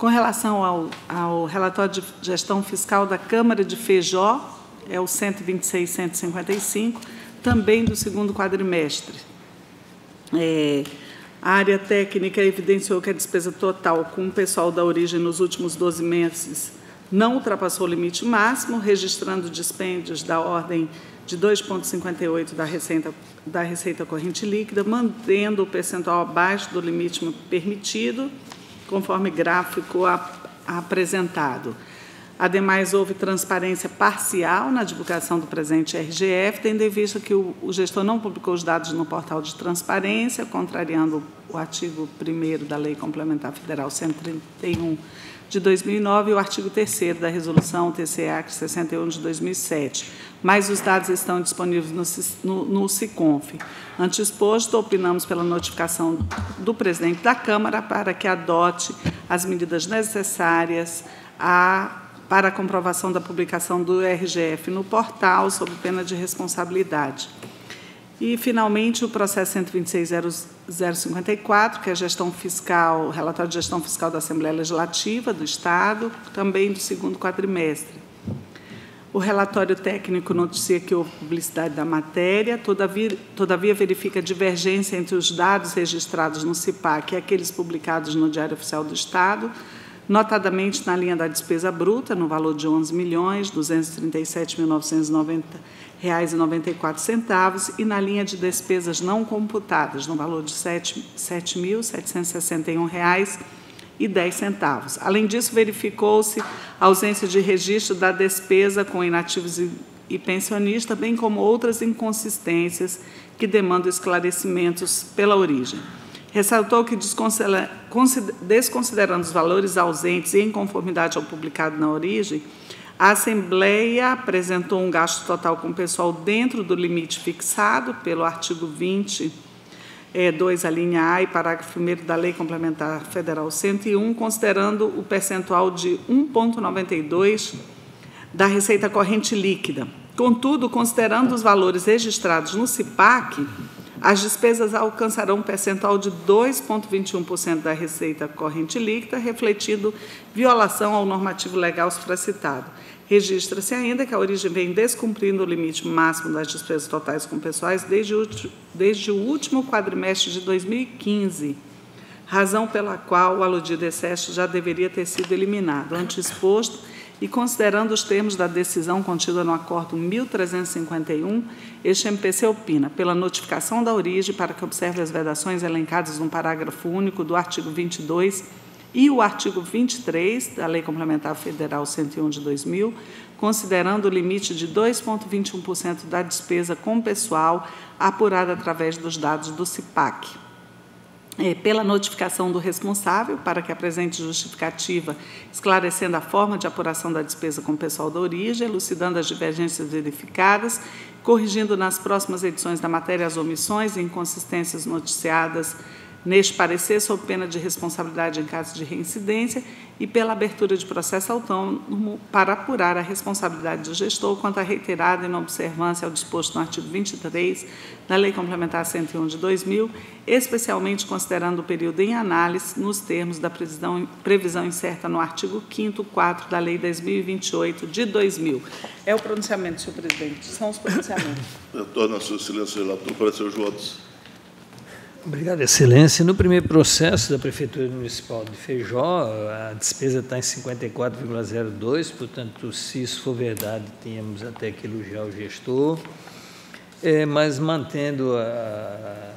Com relação ao, ao relatório de gestão fiscal da Câmara de Feijó, é o 126.155, também do segundo quadrimestre. É, a área técnica evidenciou que a despesa total com o pessoal da origem nos últimos 12 meses não ultrapassou o limite máximo, registrando dispêndios da ordem de 2,58% da receita, da receita corrente líquida, mantendo o percentual abaixo do limite permitido conforme gráfico apresentado. Ademais, houve transparência parcial na divulgação do presente RGF, tendo em vista que o, gestor não publicou os dados no portal de transparência, contrariando o artigo 1 da Lei Complementar Federal 131 de 2009 e o artigo 3 da Resolução TCA 61 de 2007, mas os dados estão disponíveis no, no, no. Antes exposto, opinamos pela notificação do presidente da Câmara para que adote as medidas necessárias a, para a comprovação da publicação do RGF no portal, sob pena de responsabilidade. E, finalmente, o processo 126.054, que é gestão fiscal, relatório de gestão fiscal da Assembleia Legislativa do Estado, também do segundo quadrimestre. O relatório técnico noticia que houve publicidade da matéria, todavia, todavia verifica divergência entre os dados registrados no CIPAC e aqueles publicados no Diário Oficial do Estado, notadamente na linha da despesa bruta, no valor de 11.237.990 reais e 94 centavos e na linha de despesas não computadas no valor de R$ 7.761 e 10 centavos. Além disso, verificou-se ausência de registro da despesa com inativos e, pensionistas, bem como outras inconsistências que demandam esclarecimentos pela origem. Ressaltou que, desconsiderando os valores ausentes e em conformidade ao publicado na origem, a Assembleia apresentou um gasto total com o pessoal dentro do limite fixado pelo artigo 20, é, 2, a linha A e parágrafo 1 da Lei Complementar Federal 101, considerando o percentual de 1,92 da receita corrente líquida. Contudo, considerando os valores registrados no CIPAC, as despesas alcançarão um percentual de 2,21% da receita corrente líquida, refletindo violação ao normativo legal supracitado. Registra-se ainda que a origem vem descumprindo o limite máximo das despesas totais com pessoais desde o, desde o último quadrimestre de 2015, razão pela qual o aludido excesso já deveria ter sido eliminado. Ante exposto, e considerando os termos da decisão contida no Acordo 1351, este MPC opina pela notificação da origem para que observe as vedações elencadas no parágrafo único do artigo 22 e o artigo 23 da Lei Complementar Federal 101 de 2000, considerando o limite de 2,21% da despesa com pessoal apurada através dos dados do CIPAC. É, pela notificação do responsável para que apresente justificativa esclarecendo a forma de apuração da despesa com pessoal da origem, elucidando as divergências verificadas, corrigindo nas próximas edições da matéria as omissões e inconsistências noticiadas neste parecer, sob pena de responsabilidade em caso de reincidência, e pela abertura de processo autônomo para apurar a responsabilidade do gestor quanto à reiterada inobservância ao disposto no artigo 23 da Lei Complementar 101 de 2000, especialmente considerando o período em análise nos termos da previsão, previsão incerta no artigo 5º 4 da Lei 10.028 de 2000. É o pronunciamento, senhor presidente. São os pronunciamentos. Retorno a seu silêncio, relator, para seus votos. Obrigado, Excelência. No primeiro processo da Prefeitura Municipal de Feijó, a despesa está em 54,02, portanto, se isso for verdade, tínhamos até que elogiar o gestor, é, mas mantendo a,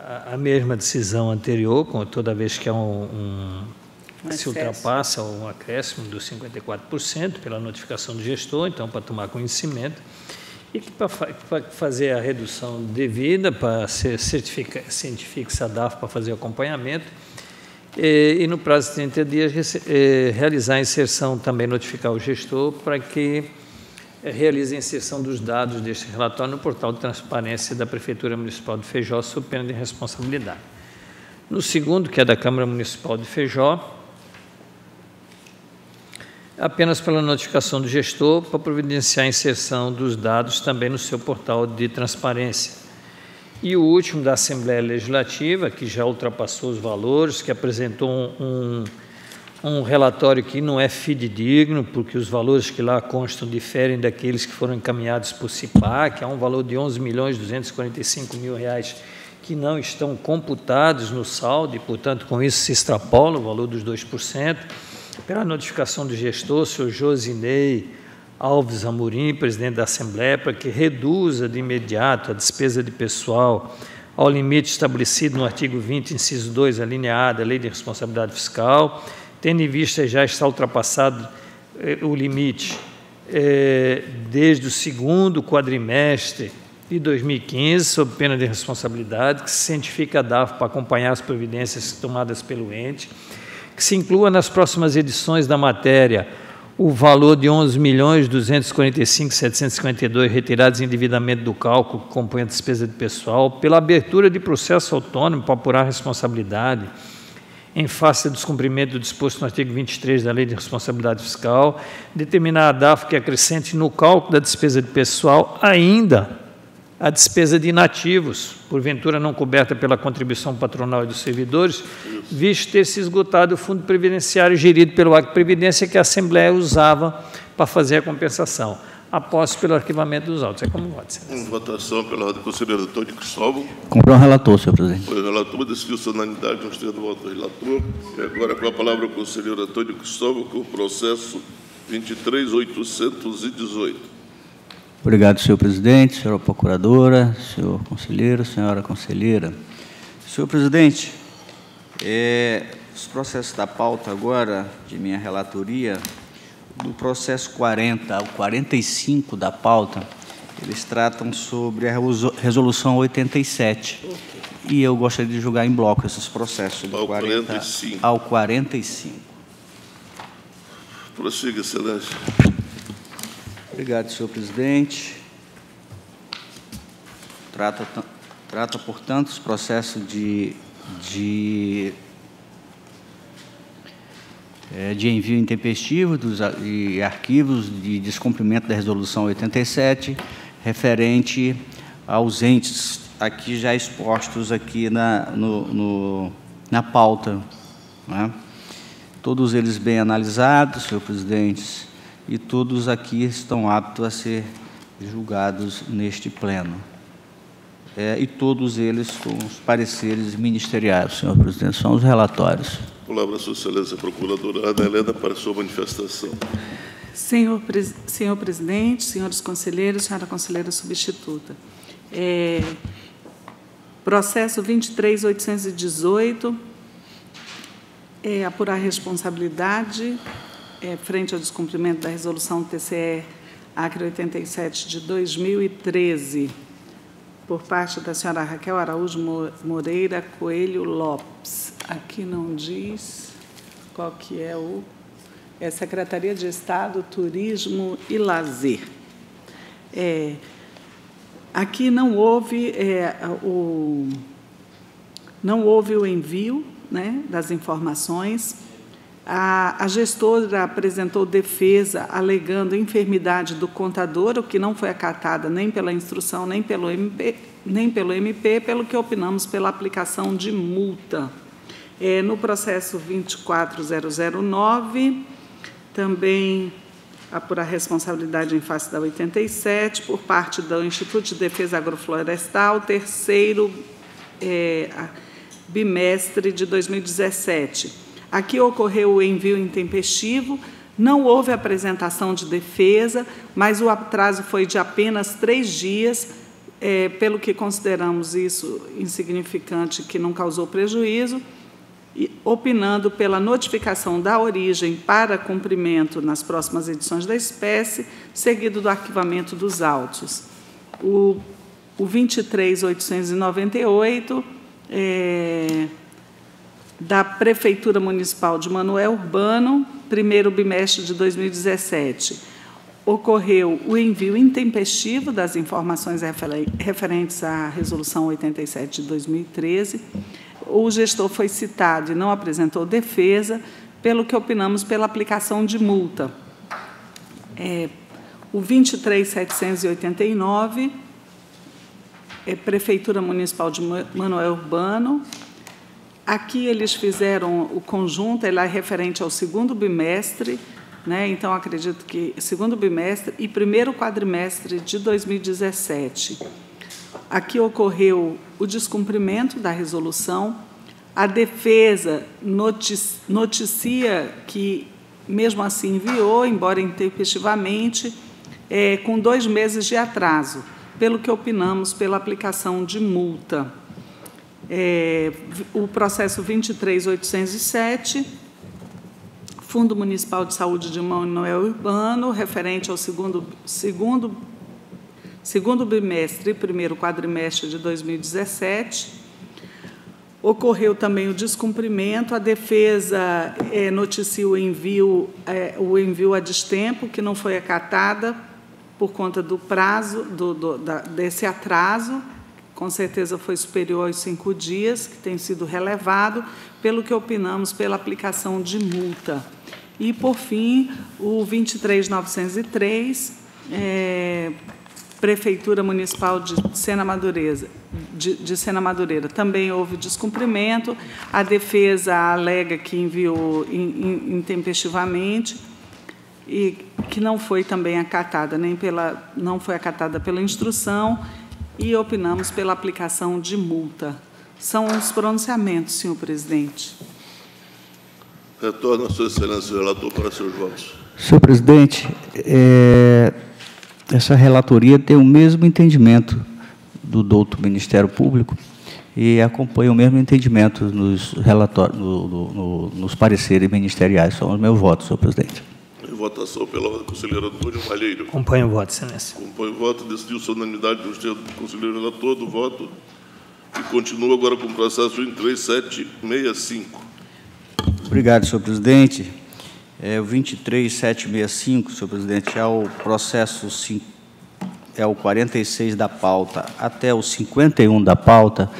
a, a, mesma decisão anterior, com, toda vez que há um, um se ultrapassa um acréscimo dos 54% pela notificação do gestor, então, para tomar conhecimento, e para fazer a redução devida, para ser certifica, científico SADAF para fazer acompanhamento, e, e, no prazo de 30 dias realizar a inserção, também notificar o gestor para que realize a inserção dos dados deste relatório no portal de transparência da Prefeitura Municipal de Feijó, sob pena de responsabilidade. No segundo, que é da Câmara Municipal de Feijó, apenas pela notificação do gestor para providenciar a inserção dos dados também no seu portal de transparência. E o último da Assembleia Legislativa, que já ultrapassou os valores, que apresentou um, um, um relatório que não é fidedigno, porque os valores que lá constam diferem daqueles que foram encaminhados por CIPAC, há um valor de 11 milhões 245 mil reais que não estão computados no saldo e, portanto, com isso se extrapola o valor dos 2% pela notificação do gestor, senhor Josinei Alves Amorim, presidente da Assembleia, para que reduza de imediato a despesa de pessoal ao limite estabelecido no artigo 20, inciso 2, alineada da Lei de Responsabilidade Fiscal, tendo em vista já está ultrapassado eh, o limite eh, desde o segundo quadrimestre de 2015, sob pena de responsabilidade, que se cientifica a DAF para acompanhar as providências tomadas pelo ente, que se inclua nas próximas edições da matéria. O valor de 11 milhões 245.752 retirados em endividamento do cálculo que compõe a despesa de pessoal, pela abertura de processo autônomo para apurar responsabilidade em face do descumprimento do disposto no artigo 23 da Lei de Responsabilidade Fiscal, determinar a DAF que acrescente no cálculo da despesa de pessoal ainda a despesa de inativos, porventura não coberta pela contribuição patronal e dos servidores, visto ter se esgotado o fundo previdenciário gerido pelo Acre Previdência que a Assembleia usava para fazer a compensação. Após pelo arquivamento dos autos. É como voto. Em votação pela ordem do conselheiro Antônio Cristóvão. Cumpre o relator, senhor presidente. O relator decidiu sua unanimidade, nos tendo voto do relator. E agora com a palavra o conselheiro Antônio Cristóvão, com o processo 23818. Obrigado, senhor presidente, senhora procuradora, senhor conselheiro, senhora conselheira. Senhor presidente, é, os processos da pauta agora, de minha relatoria, do processo 40 ao 45 da pauta, eles tratam sobre a resolução 87. Okay. E eu gostaria de julgar em bloco esses processos. Do ao 40 45. Ao 45. Prossiga, excelência. Obrigado, senhor presidente. Trata, trata portanto, os processos de, de, é, de envio intempestivo dos, e arquivos de descumprimento da Resolução 87, referente aos entes aqui já expostos aqui na, no, no na pauta. Né? Todos eles bem analisados, senhor presidente, e todos aqui estão aptos a ser julgados neste pleno é, e todos eles com os pareceres ministeriais, senhor presidente, são os relatórios. Palavra a sua excelência procuradora Ana Helena para sua manifestação. Senhor, senhor presidente, senhores conselheiros, senhora conselheira substituta. É, processo 23818, é, apurar responsabilidade é, frente ao descumprimento da resolução TCE Acre 87 de 2013 por parte da senhora Raquel Araújo Moreira Coelho Lopes. Aqui não diz qual que é o é Secretaria de Estado, Turismo e Lazer. É, aqui não houve é, o não houve o envio né, das informações a, a, gestora apresentou defesa alegando enfermidade do contador, o que não foi acatada nem pela instrução, nem pelo MP, nem pelo MP pelo que opinamos pela aplicação de multa. É, no processo 24009, também por a responsabilidade em face da 87, por parte do Instituto de Defesa Agroflorestal, terceiro é, bimestre de 2017 Aqui ocorreu o envio intempestivo, não houve apresentação de defesa, mas o atraso foi de apenas três dias, é, pelo que consideramos isso insignificante, que não causou prejuízo, e, opinando pela notificação da origem para cumprimento nas próximas edições da espécie, seguido do arquivamento dos autos. O, o 23898 é, da Prefeitura Municipal de Manuel Urbano, primeiro bimestre de 2017. Ocorreu o envio intempestivo das informações referentes à Resolução 87 de 2013. O gestor foi citado e não apresentou defesa, pelo que opinamos pela aplicação de multa. É, o 23789, é Prefeitura Municipal de Manuel Urbano, Aqui eles fizeram o conjunto, ele é referente ao segundo bimestre, né? então acredito que segundo bimestre e primeiro quadrimestre de 2017. Aqui ocorreu o descumprimento da resolução, a defesa noticia que, mesmo assim, enviou, embora intempestivamente, é, com dois meses de atraso, pelo que opinamos pela aplicação de multa é, o processo 23807, Fundo Municipal de Saúde de Manuel Urbano, referente ao segundo, segundo, segundo bimestre e primeiro quadrimestre de 2017. Ocorreu também o descumprimento, a defesa é, noticia o envio, é, o envio a destempo, que não foi acatada por conta do prazo, do, do, da, desse atraso, com certeza foi superior aos cinco dias, que tem sido relevado, pelo que opinamos pela aplicação de multa. E, por fim, o 23903, é, Prefeitura Municipal de Sena Madureira, de, de Sena Madureira. Também houve descumprimento, a defesa alega que enviou intempestivamente e que não foi também acatada, nem pela, não foi acatada pela instrução e opinamos pela aplicação de multa. São os pronunciamentos, senhor presidente. Retorno Sua Excelência, relator, para seus votos. Senhor presidente, é, essa relatoria tem o mesmo entendimento do douto Ministério Público e acompanha o mesmo entendimento nos relatórios, no, no, no, nos pareceres ministeriais. São os meus votos, senhor presidente. Votação pela ordem do conselheiro Antônio Malheiro. Acompanho o voto, excelência. Acompanho o voto. Decidiu-se a unanimidade do conselheiro relator do voto. E continua agora com o processo 23765. Obrigado, senhor presidente. É, o 23765, senhor presidente, é o processo é o 46 da pauta até o 51 da pauta,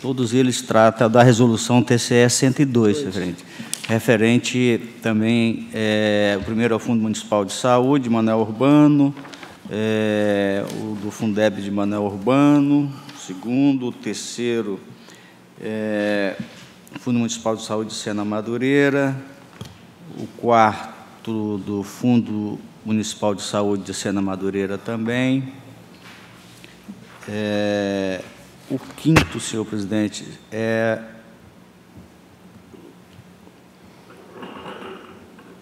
todos eles tratam da resolução TCE 102, referente. Referente também, é, o primeiro é o Fundo Municipal de Saúde, Manuel Urbano, é, o do Fundeb de Manuel Urbano, o segundo, o terceiro, é, Fundo Municipal de Saúde de Sena Madureira, o quarto do Fundo Municipal de Saúde de Sena Madureira também. É, o quinto, senhor presidente, é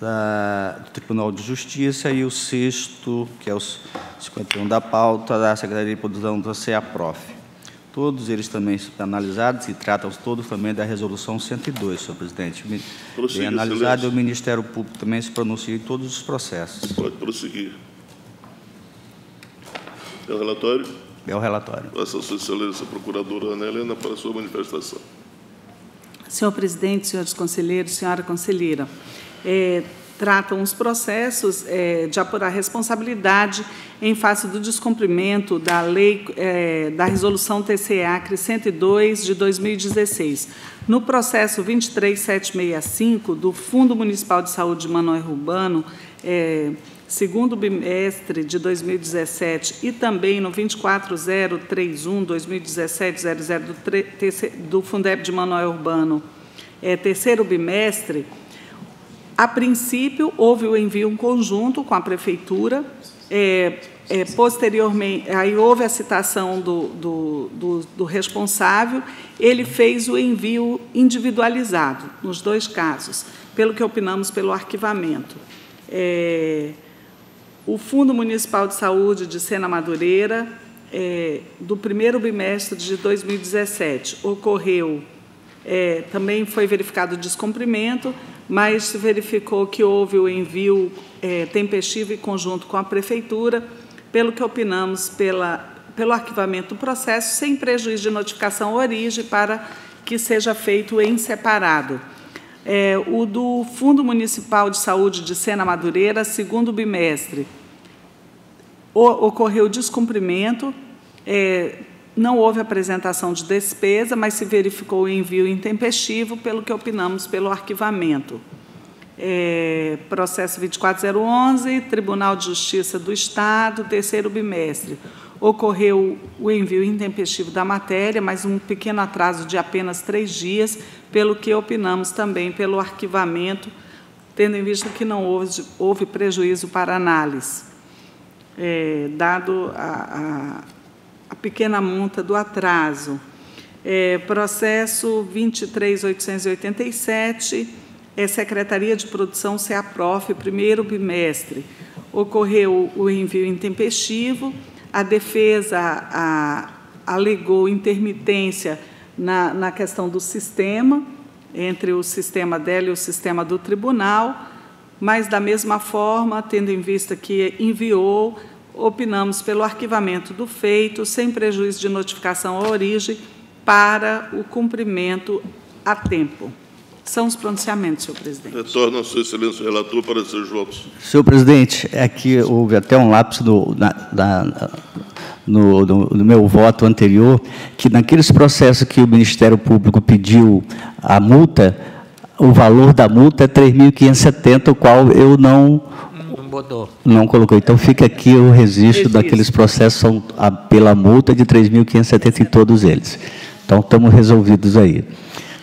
da, do Tribunal de Justiça e o sexto, que é o 51 da pauta, da Secretaria de Produção da CEAPROF. Todos eles também são analisados e tratam todos também da Resolução 102, senhor presidente. Bem Prossiga, analisado, e excelência. o Ministério Público também se pronuncia em todos os processos. Pode prosseguir. É o relatório? É o relatório. Passa a sua excelência, procuradora Ana Helena, para a sua manifestação. Senhor presidente, senhores conselheiros, senhora conselheira, eh, tratam os processos eh, de apurar responsabilidade em face do descumprimento da lei eh, da resolução TCE-ACRE 102 de 2016. No processo 23765 do Fundo Municipal de Saúde de Manoel Urbano, eh, segundo bimestre de 2017 e também no 24031 2017 00 do, do Fundeb de Manoel Urbano, é, terceiro bimestre, a princípio houve o envio em conjunto com a prefeitura, é, é, posteriormente, aí houve a citação do, do, do, do responsável, ele fez o envio individualizado, nos dois casos, pelo que opinamos pelo arquivamento. É, o Fundo Municipal de Saúde de Sena Madureira, é, do primeiro bimestre de 2017, ocorreu, é, também foi verificado o descumprimento, mas se verificou que houve o envio é, tempestivo e conjunto com a Prefeitura, pelo que opinamos pela, pelo arquivamento do processo, sem prejuízo de notificação origem, para que seja feito em separado. É, o do Fundo Municipal de Saúde de Sena Madureira, segundo bimestre, o- ocorreu descumprimento, é, não houve apresentação de despesa, mas se verificou o envio intempestivo, pelo que opinamos pelo arquivamento. É, processo 24011, Tribunal de Justiça do Estado, terceiro bimestre. Ocorreu o envio intempestivo da matéria, mas um pequeno atraso de apenas três dias, pelo que opinamos também pelo arquivamento, tendo em vista que não houve, houve prejuízo para análise, é, dado a, a, pequena monta do atraso. É, processo 23887, é Secretaria de Produção CEAPROF, primeiro bimestre. Ocorreu o envio intempestivo, a defesa a, alegou intermitência na, na questão do sistema, entre o sistema dela e o sistema do tribunal, mas, da mesma forma, tendo em vista que enviou, opinamos pelo arquivamento do feito, sem prejuízo de notificação à origem, para o cumprimento a tempo. São os pronunciamentos, senhor presidente. Retorna a sua excelência o relator para seus votos. Senhor presidente, é que houve até um lapso do, na, da- no, no- no meu voto anterior, que naqueles processos que o Ministério Público pediu a multa, o valor da multa é 3.570, o qual eu Não botou. não coloquei. Então, fica aqui o registro daqueles processos são a- pela multa de 3.570 em todos eles. Então, estamos resolvidos aí.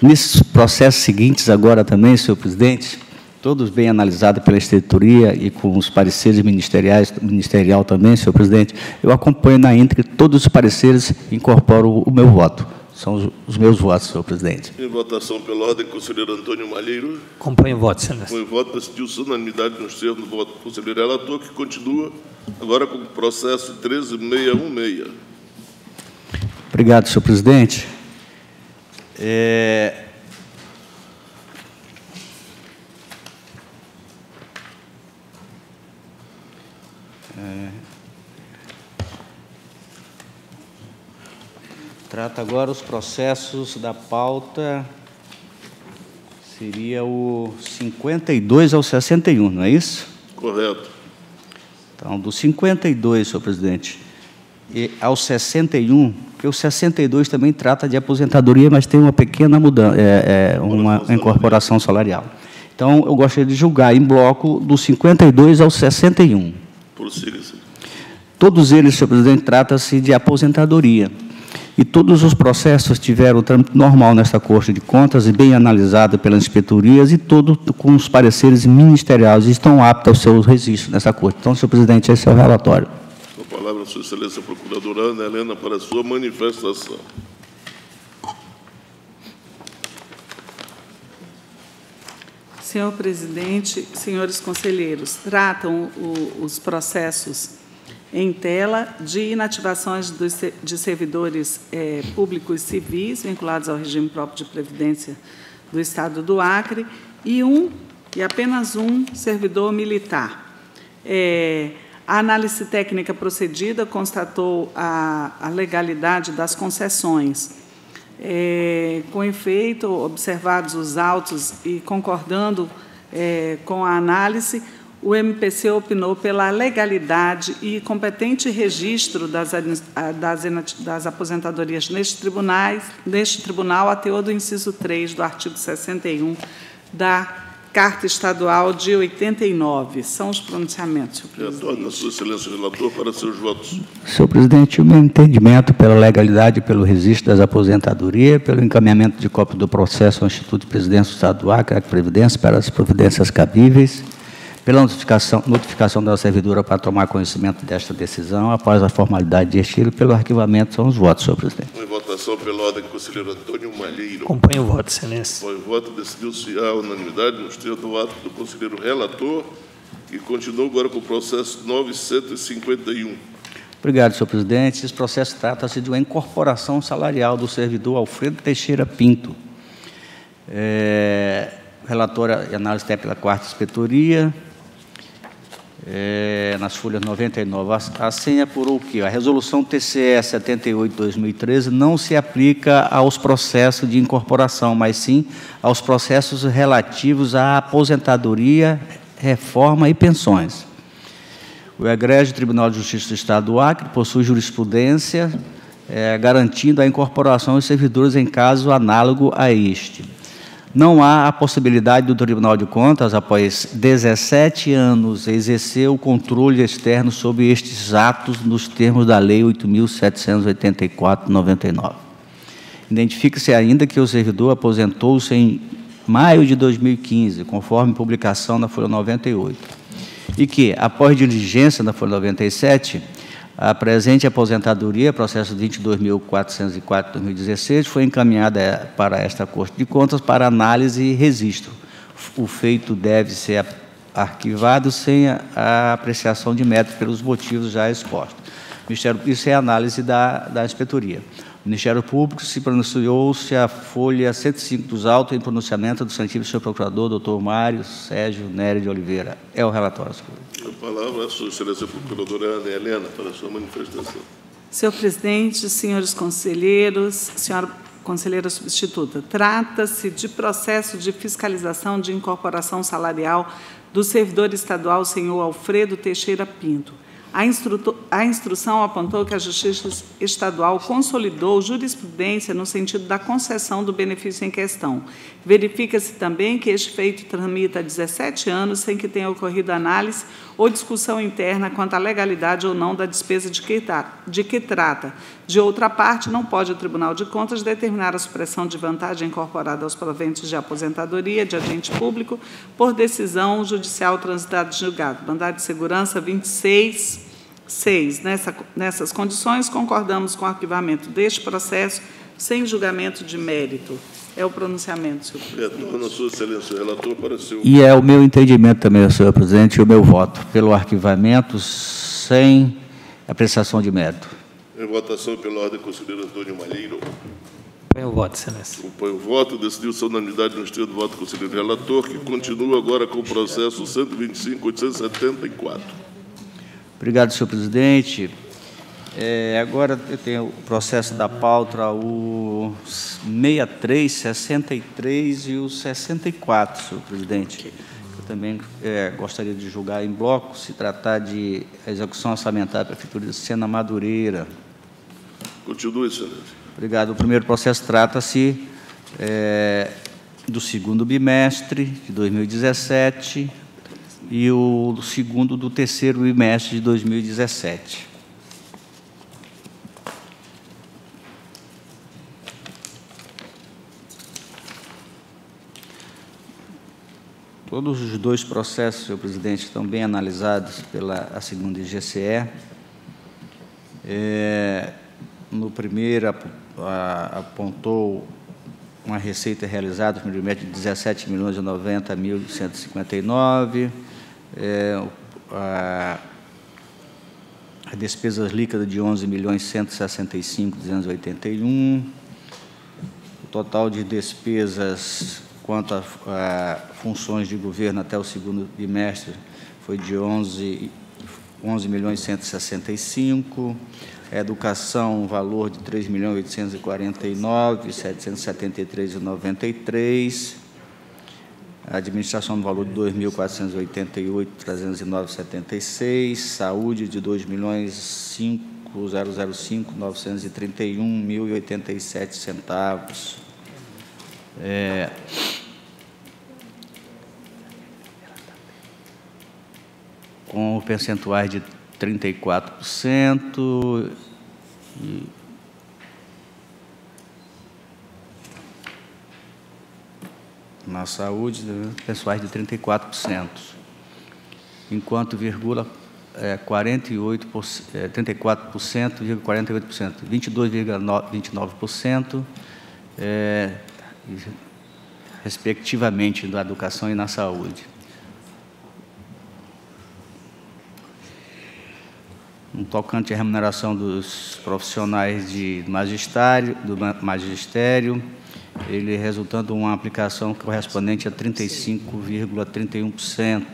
Nesses processos seguintes agora também, senhor presidente, todos bem analisados pela diretoria e com os pareceres ministeriais, ministerial também, senhor presidente, eu acompanho na íntegra todos os pareceres e incorporo o meu voto. São os, os meus votos, senhor presidente. Em votação pela ordem, conselheiro Antônio Malheiro. Acompanho o voto, excelência. Com o voto, decidiu-se unanimidade nos termos do voto do conselheiro relator, que continua agora com o processo 13616. Obrigado, senhor presidente. É, Trata agora os processos da pauta. Seria o 52 ao 61, não é isso? Correto. Então, do 52, senhor presidente, e ao 61, porque o 62 também trata de aposentadoria, mas tem uma pequena mudança, é, é, uma incorporação salarial. Então, eu gostaria de julgar em bloco do 52 ao 61. Prossiga, senhor. Todos eles, senhor presidente, trata-se de aposentadoria. E todos os processos tiveram trâmite normal nesta Corte de Contas e bem analisado pelas inspetorias e todos com os pareceres ministeriais e estão aptos aos seus registros nessa Corte. Então, senhor presidente, esse é o relatório. Com a palavra, Sua Excelência Procuradora Ana Helena, para a sua manifestação. Senhor presidente, senhores conselheiros, tratam o, os processos em tela de inativações de servidores é, públicos civis vinculados ao regime próprio de previdência do Estado do Acre e um, e apenas um, servidor militar. É, a análise técnica procedida constatou a, a legalidade das concessões. É, com efeito, observados os autos e concordando é, com a análise, o MPC opinou pela legalidade e competente registro das, das, das aposentadorias neste, tribunais, neste tribunal, a teor do inciso 3 do artigo 61 da Carta Estadual de 89. São os pronunciamentos, senhor presidente. Retorno a Sua Excelência Relator para seus votos. Senhor presidente, o meu entendimento pela legalidade, pelo registro das aposentadorias, pelo encaminhamento de cópia do processo ao Instituto de Presidência do Estado do Acre, a Previdência, para as providências cabíveis, pela notificação, notificação da servidora para tomar conhecimento desta decisão, após a formalidade de estilo, pelo arquivamento, são os votos, senhor presidente. Em votação pela ordem, conselheiro Antônio Malheiro. Acompanho o voto, excelência. Foi o voto, decidiu-se a unanimidade nos termos do ato do conselheiro relator e continua agora com o processo 951. Obrigado, senhor presidente. Esse processo trata-se de uma incorporação salarial do servidor Alfredo Teixeira Pinto. É, relatório e análise técnica da quarta inspetoria, é, nas folhas 99 a 100 apurou que a resolução TCE 78/2013 não se aplica aos processos de incorporação, mas sim aos processos relativos à aposentadoria, reforma e pensões. O egrégio Tribunal de Justiça do Estado do Acre possui jurisprudência é, garantindo a incorporação dos servidores em caso análogo a este. Não há a possibilidade do Tribunal de Contas, após 17 anos, exercer o controle externo sobre estes atos nos termos da Lei 8.784-99. Identifica-se ainda que o servidor aposentou-se em maio de 2015, conforme publicação na Folha 98, e que, após diligência na Folha 97, a presente aposentadoria, processo 22.404-2016, foi encaminhada para esta Corte de Contas para análise e registro. O feito deve ser arquivado sem a apreciação de mérito pelos motivos já expostos. Isso é análise da, da inspetoria. O Ministério Público se pronunciou-se a folha 105 dos autos em pronunciamento do Santíssimo Senhor Procurador, doutor Mário Sérgio Nery de Oliveira. É o relatório, senhor. A palavra é a sua excelência procuradora Ana Helena para a sua manifestação. Senhor presidente, senhores conselheiros, senhora conselheira substituta, trata-se de processo de fiscalização de incorporação salarial do servidor estadual senhor Alfredo Teixeira Pinto a, a, instrução apontou que a Justiça Estadual consolidou jurisprudência no sentido da concessão do benefício em questão. Verifica-se também que este feito tramita há 17 anos sem que tenha ocorrido análise ou discussão interna quanto à legalidade ou não da despesa de que, de que trata. De outra parte, não pode o Tribunal de Contas determinar a supressão de vantagem incorporada aos proventos de aposentadoria de agente público por decisão judicial transitada de julgado. Mandado de segurança 26 6. Nessa, nessas condições, concordamos com o arquivamento deste processo sem julgamento de mérito. É o pronunciamento, senhor presidente. Retorno sua excelência, relator, para seu... E é o meu entendimento também, senhor presidente, e o meu voto pelo arquivamento sem apreciação de mérito. Em votação pela ordem, conselheiro Antônio Malheiro. Põe o voto, excelência. Acompanho o voto. Decidiu-se a unanimidade no estilo do voto do conselheiro relator, que continua agora com o processo 125.874. Obrigado, senhor presidente. É, agora eu tenho o processo da pauta, o 63, 63 e o 64, senhor presidente. Eu também é, gostaria de julgar em bloco, se tratar de execução orçamentária da Prefeitura de Sena Madureira. Continue, excelência. Obrigado. O primeiro processo trata-se é, do segundo bimestre de 2017 e o segundo do terceiro bimestre de 2017. Todos os dois processos, senhor presidente, estão bem analisados pela a segunda IGCE. É, no primeiro, apontou uma receita realizada no primeiro de 17 milhões e 90 mil 159. É, a, a despesas líquidas de 11 milhões 165 281. O total de despesas quanto a, a, funções de governo até o segundo bimestre foi de 11, 11 milhões 165, a educação, valor de 3 milhões 849, 773,93, a administração no valor de 2.488, 309,76, saúde de 2 milhões 5.005, 931.087 centavos. É, com percentuais de 34%. E, na saúde, né, percentuais de 34%. Enquanto vírgula é, 48%, é, 34%, 48%, 22,29%, é, respectivamente, na educação e na saúde. Tocante à remuneração dos profissionais de magistério, do magistério, ele resultando uma aplicação correspondente a 35,31%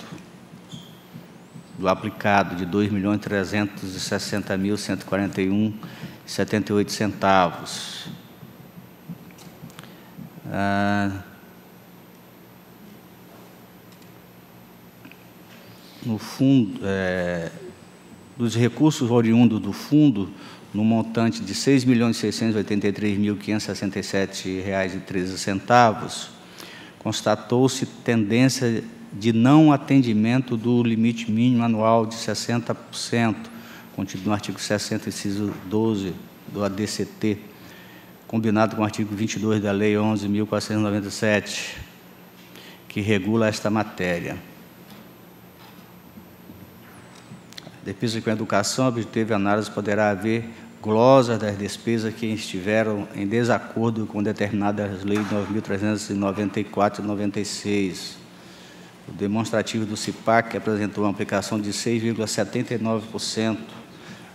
do aplicado de R$ 2.360.141,78 centavos. Ah, no fundo, é, dos recursos oriundos do fundo, no montante de R$ 6.683.567,13, constatou-se tendência de não atendimento do limite mínimo anual de 60%, contido no artigo 60, inciso 12 do ADCT, combinado com o artigo 22 da Lei 11.497, que regula esta matéria. Despesa com educação, obteve análise, poderá haver glosas das despesas que estiveram em desacordo com determinadas leis 9.394 e 96. O demonstrativo do CIPAC apresentou uma aplicação de 6,79%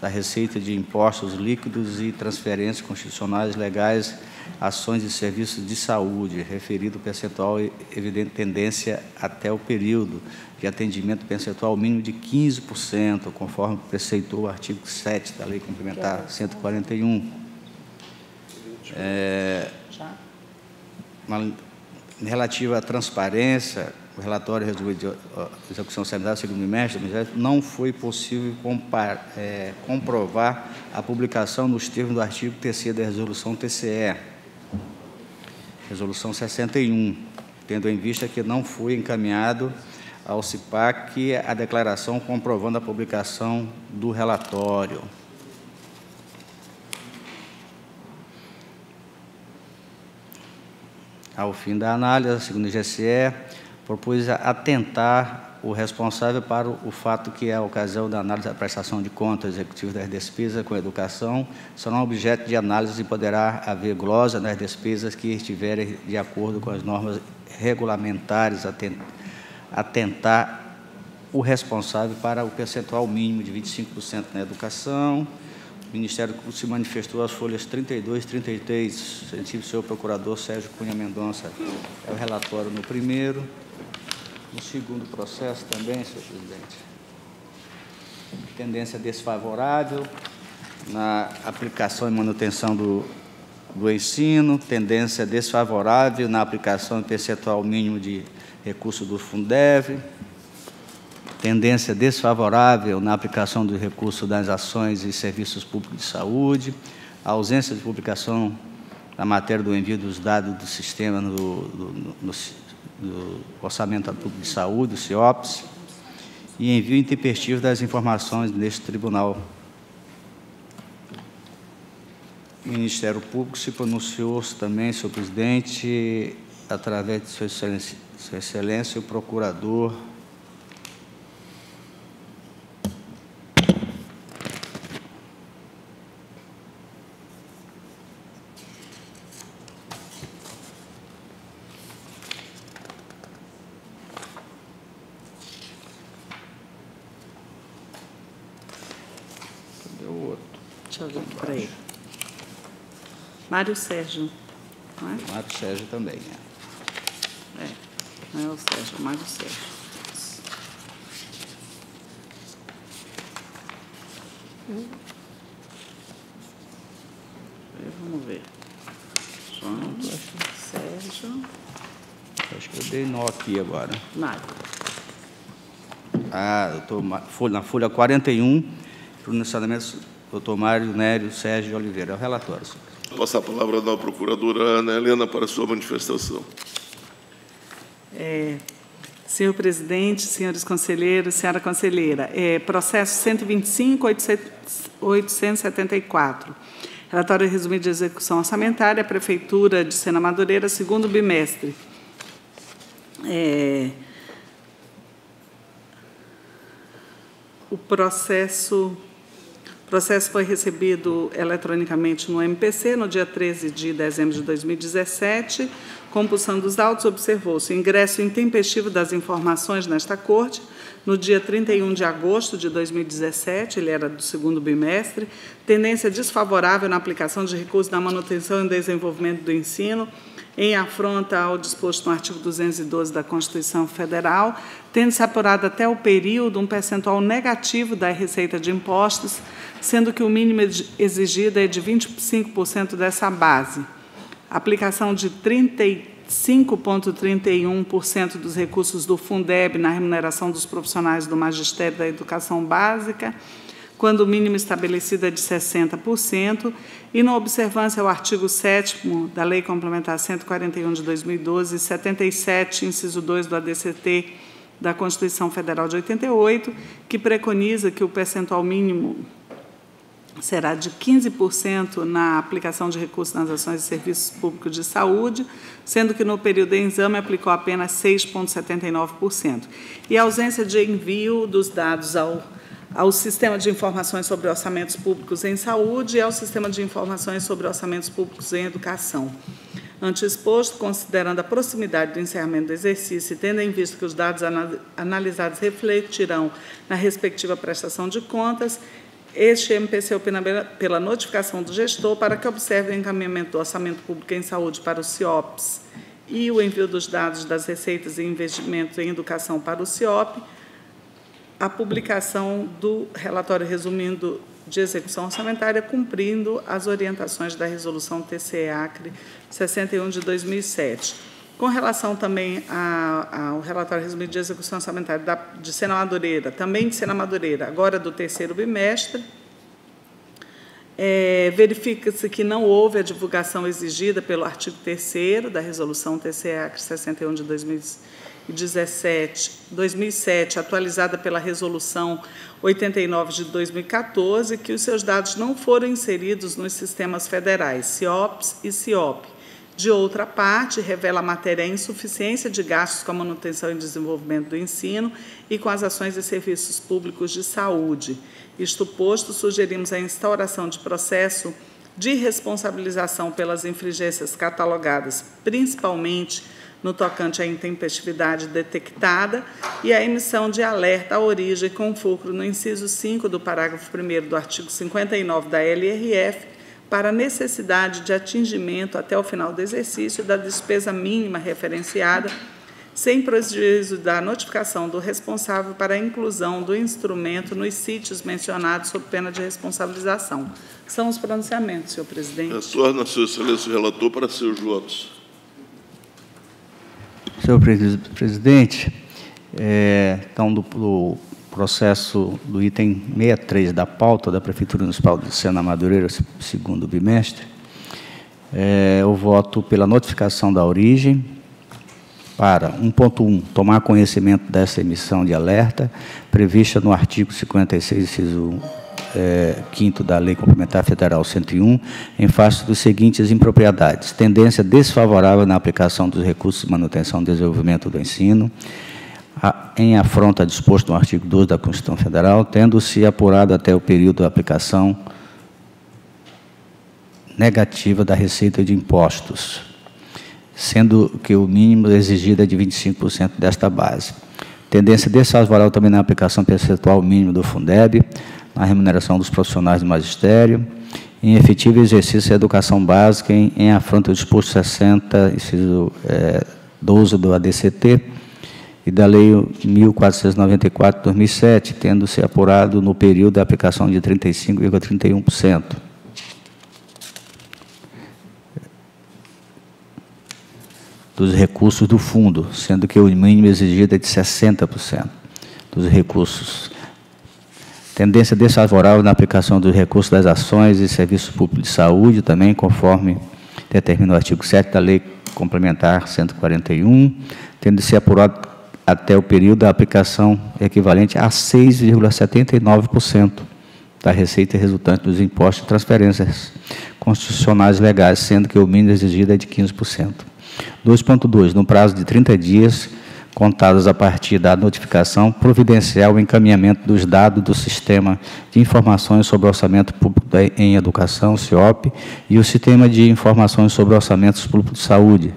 da receita de impostos líquidos e transferências constitucionais legais ações e serviços de saúde, referido percentual evidente tendência até o período de atendimento percentual mínimo de 15%, conforme preceitou o artigo 7 da Lei Complementar 141. É, relativa à transparência, o relatório de execução sanitária segundo bimestre não foi possível compar, é, comprovar a publicação nos termos do artigo 3 da resolução TCE, resolução 61, tendo em vista que não foi encaminhado ao CIPAC a declaração comprovando a publicação do relatório. Ao fim da análise, segundo o GCE, propus atentar o responsável para o fato que é a ocasião da análise da prestação de contas executiva das despesas com educação será objeto de análise e poderá haver glosa nas despesas que estiverem de acordo com as normas regulamentares atentar o responsável para o percentual mínimo de 25% na educação. O Ministério se manifestou as folhas 32 e 33, sentido senhor procurador Sérgio Cunha Mendonça. É o relatório no primeiro. No segundo processo também, senhor presidente. Tendência desfavorável. na aplicação e manutenção do, do ensino, tendência desfavorável na aplicação do percentual mínimo de recurso do Fundeb, tendência desfavorável na aplicação do recurso das ações e serviços públicos de saúde, ausência de publicação da matéria do envio dos dados do sistema no, no, no, no Orçamento Público de Saúde, o CIOPS, e envio intempestivo das informações neste tribunal. O Ministério Público se pronunciou também, senhor presidente, através de Sua Excelência, Sua Excelência o Procurador Mário Sérgio. Não é? Mário Sérgio também. É, não é o Sérgio, é o Sérgio. Vamos ver. João, Sérgio. Acho que eu dei nó aqui agora. Mário. Ah, doutor, na folha 41, pronunciamento doutor Mário Nério Sérgio Oliveira. É o relatório, senhor. Passar a palavra à procuradora Ana Helena para a sua manifestação. É, senhor presidente, senhores conselheiros, senhora conselheira, é, processo 125.874. Relatório resumido de execução orçamentária, Prefeitura de Sena Madureira, segundo bimestre. É, o processo o processo foi recebido eletronicamente no MPC no dia 13 de dezembro de 2017. Compulsão dos autos, observou-se ingresso intempestivo das informações nesta corte no dia 31 de agosto de 2017, ele era do segundo bimestre, tendência desfavorável na aplicação de recursos na manutenção e desenvolvimento do ensino, em afronta ao disposto no artigo 212 da Constituição Federal, tendo-se apurado até o período um percentual negativo da receita de impostos, sendo que o mínimo exigido é de 25% dessa base. Aplicação de 35,31% dos recursos do Fundeb na remuneração dos profissionais do Magistério da Educação Básica, quando o mínimo estabelecido é de 60%, e na observância ao artigo 7 da Lei Complementar 141 de 2012 e 77, inciso 2 do ADCT da Constituição Federal de 88, que preconiza que o percentual mínimo será de 15% na aplicação de recursos nas ações e serviços públicos de saúde, sendo que no período de exame aplicou apenas 6,79%. E a ausência de envio dos dados ao ao Sistema de Informações sobre Orçamentos Públicos em Saúde e ao Sistema de Informações sobre Orçamentos Públicos em Educação. Ante exposto, considerando a proximidade do encerramento do exercício e tendo em vista que os dados analisados refletirão na respectiva prestação de contas, este MPC opina pela notificação do gestor para que observe o encaminhamento do orçamento público em saúde para o CIOPS e o envio dos dados das receitas e investimentos em educação para o CIOP, a publicação do relatório resumindo de execução orçamentária, cumprindo as orientações da resolução TCE-ACRE 61 de 2007. Com relação também ao relatório resumido de execução orçamentária da, de Sena Madureira, também de Sena Madureira, agora do terceiro bimestre, é, verifica-se que não houve a divulgação exigida pelo artigo 3 da resolução TCE-ACRE 61 de 2007, 2017, 2007, atualizada pela Resolução 89 de 2014, que os seus dados não foram inseridos nos sistemas federais CIOPS e CIOP. De outra parte, revela a matéria a insuficiência de gastos com a manutenção e desenvolvimento do ensino e com as ações e serviços públicos de saúde. Isto posto, sugerimos a instauração de processo de responsabilização pelas infringências catalogadas, principalmente no tocante à intempestividade detectada e a emissão de alerta à origem com fulcro no inciso 5 do parágrafo 1 do artigo 59 da LRF para a necessidade de atingimento até o final do exercício da despesa mínima referenciada sem prejuízo da notificação do responsável para a inclusão do instrumento nos sítios mencionados sob pena de responsabilização. São os pronunciamentos, senhor presidente. Torna, Sua Excelência, relator para seus votos. Senhor presidente, é, então, do, do, processo do item 63 da pauta da Prefeitura Municipal de Sena Madureira, segundo bimestre, é, eu voto pela notificação da origem, para 1.1, tomar conhecimento dessa emissão de alerta, prevista no artigo 56, inciso é, 5 da Lei Complementar Federal 101, em face dos seguintes impropriedades. Tendência desfavorável na aplicação dos recursos de manutenção e desenvolvimento do ensino, a, em afronta disposto no artigo 12 da Constituição Federal, tendo-se apurado até o período da aplicação negativa da receita de impostos, sendo que o mínimo exigido é de 25% desta base. Tendência desfavorável também na aplicação percentual mínimo do Fundeb, na remuneração dos profissionais do magistério, em efetivo exercício da educação básica em, em afronta ao disposto 60, inciso é, 12 do ADCT e da Lei 1494 2007, tendo se apurado no período da aplicação de 35,31%. dos recursos do fundo, sendo que o mínimo exigido é de 60% dos recursos. Tendência desfavorável na aplicação dos recursos das ações e serviços públicos de saúde, também conforme determina o artigo 7 da Lei Complementar 141, tendo de ser apurado até o período da aplicação equivalente a 6,79% da receita resultante dos impostos e transferências constitucionais legais, sendo que o mínimo exigido é de 15%. 2.2. No prazo de 30 dias, contados a partir da notificação, providenciar o encaminhamento dos dados do Sistema de Informações sobre Orçamento Público em Educação, CIOP, e o Sistema de Informações sobre Orçamentos Públicos de Saúde,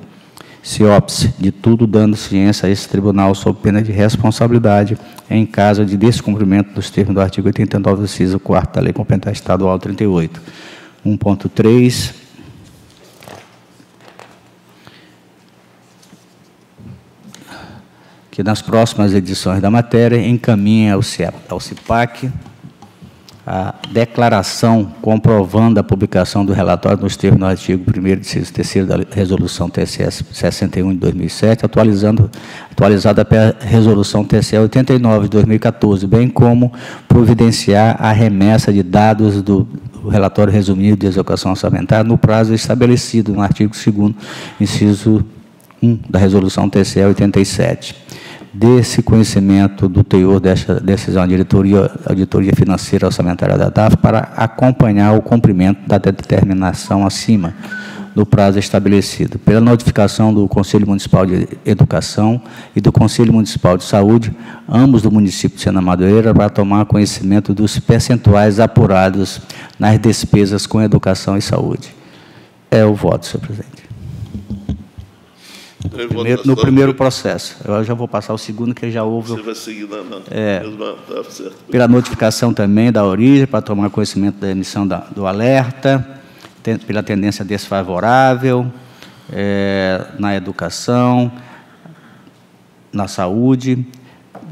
CIOPS, de tudo dando ciência a esse tribunal sob pena de responsabilidade em caso de descumprimento dos termos do artigo 89, inciso 4 da Lei Complementar Estadual 38. 1.3 que nas próximas edições da matéria encaminhe ao, CIPAC a declaração comprovando a publicação do relatório nos termos do artigo 1 e 3 da Resolução TSE 61 de 2007, atualizando, atualizada pela Resolução TSE 89 de 2014, bem como providenciar a remessa de dados do, relatório resumido de execução orçamentária no prazo estabelecido no artigo 2 inciso 1 da Resolução TSE 87 desse conhecimento do teor dessa decisão da diretoria, auditoria financeira orçamentária da DAF para acompanhar o cumprimento da determinação acima do prazo estabelecido. Pela notificação do Conselho Municipal de Educação e do Conselho Municipal de Saúde, ambos do município de Sena Madureira, para tomar conhecimento dos percentuais apurados nas despesas com educação e saúde. É o voto, senhor presidente. Primeiro, no primeiro processo. Eu já vou passar o segundo, que já houve. Você vai seguir na, na é, tá Pela notificação também da origem, para tomar conhecimento da emissão da, do alerta, tem, pela tendência desfavorável é, na educação, na saúde,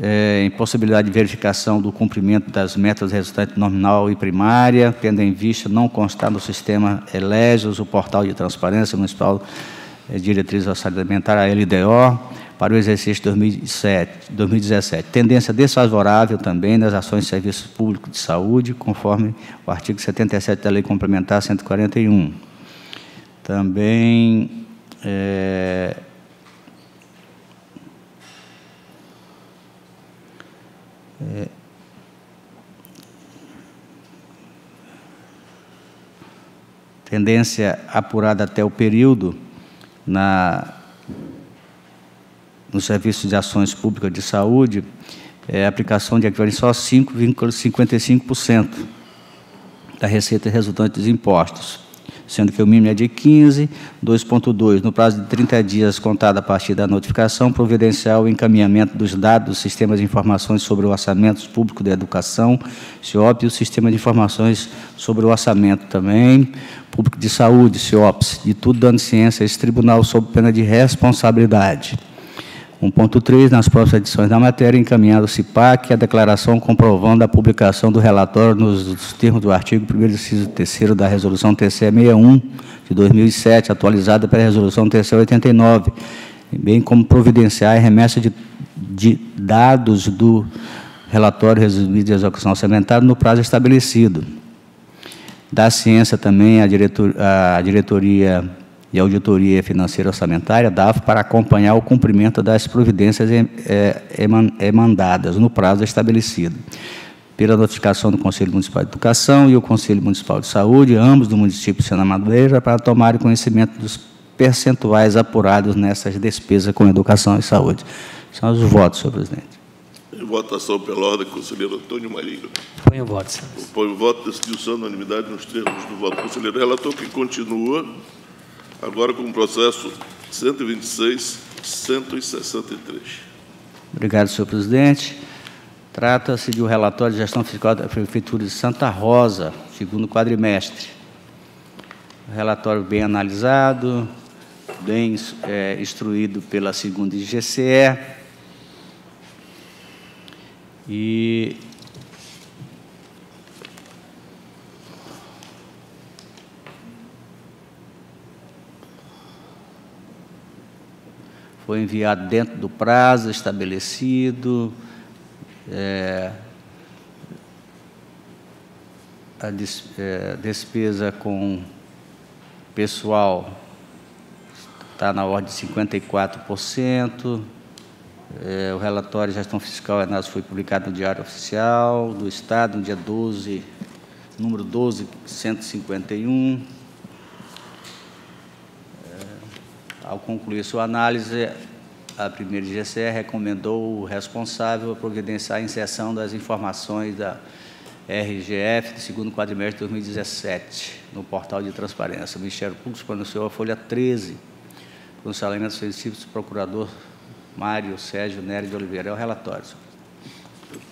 é, impossibilidade de verificação do cumprimento das metas resultantes nominal e primária, tendo em vista não constar no sistema Elégios, o portal de transparência municipal diretriz orçamentária, a LDO, para o exercício 2007, 2017. Tendência desfavorável também nas ações de serviços públicos de saúde, conforme o artigo 77 da Lei Complementar 141. Também é, é, tendência apurada até o período na, no Serviço de Ações Públicas de Saúde, é, a aplicação de equivalente só 5,55% da receita resultante dos impostos sendo que o mínimo é de 15, 2.2, no prazo de 30 dias contado a partir da notificação, providencial o encaminhamento dos dados do Sistema de Informações sobre o Orçamento Público da Educação, CIOP, e o Sistema de Informações sobre o Orçamento também, Público de Saúde, CIOPS, de tudo dando ciência a esse tribunal sob pena de responsabilidade. 1.3, nas próximas edições da matéria, encaminhar ao CIPAC a declaração comprovando a publicação do relatório nos termos do artigo 1 inciso 3 da Resolução TCE 61 de 2007, atualizada pela Resolução TCE 89, bem como providenciar a remessa de, de dados do relatório resumido de execução orçamentária no prazo estabelecido. Da ciência também a, diretor, a diretoria e Auditoria Financeira Orçamentária, DAF, para acompanhar o cumprimento das providências emandadas no prazo estabelecido pela notificação do Conselho Municipal de Educação e o Conselho Municipal de Saúde, ambos do município de Sena Madureira, para tomarem conhecimento dos percentuais apurados nessas despesas com educação e saúde. São os votos, senhor presidente. Em votação pela ordem, conselheiro Antônio Marinho. Põe o voto, senhor. Põe o voto, decidiu-se unanimidade nos termos do voto. Conselheiro relator, que continua agora com o processo 126-163. Obrigado, senhor presidente. Trata-se de um relatório de gestão fiscal da Prefeitura de Santa Rosa, segundo quadrimestre. Relatório bem analisado, bem é, instruído pela segunda IGCE. E foi enviado dentro do prazo estabelecido. É, a des, é, despesa com pessoal está na ordem de 54%. É, o relatório de gestão fiscal ANAS foi publicado no Diário Oficial do Estado, no dia 12, número 12.151. Ao concluir sua análise, a primeira GCE recomendou o responsável providenciar a inserção das informações da RGF do segundo quadrimestre de 2017 no portal de transparência. O Ministério Público pronunciou a folha 13, pronunciamento sensível do procurador Mário Sérgio Nery de Oliveira. É o relatório, senhor.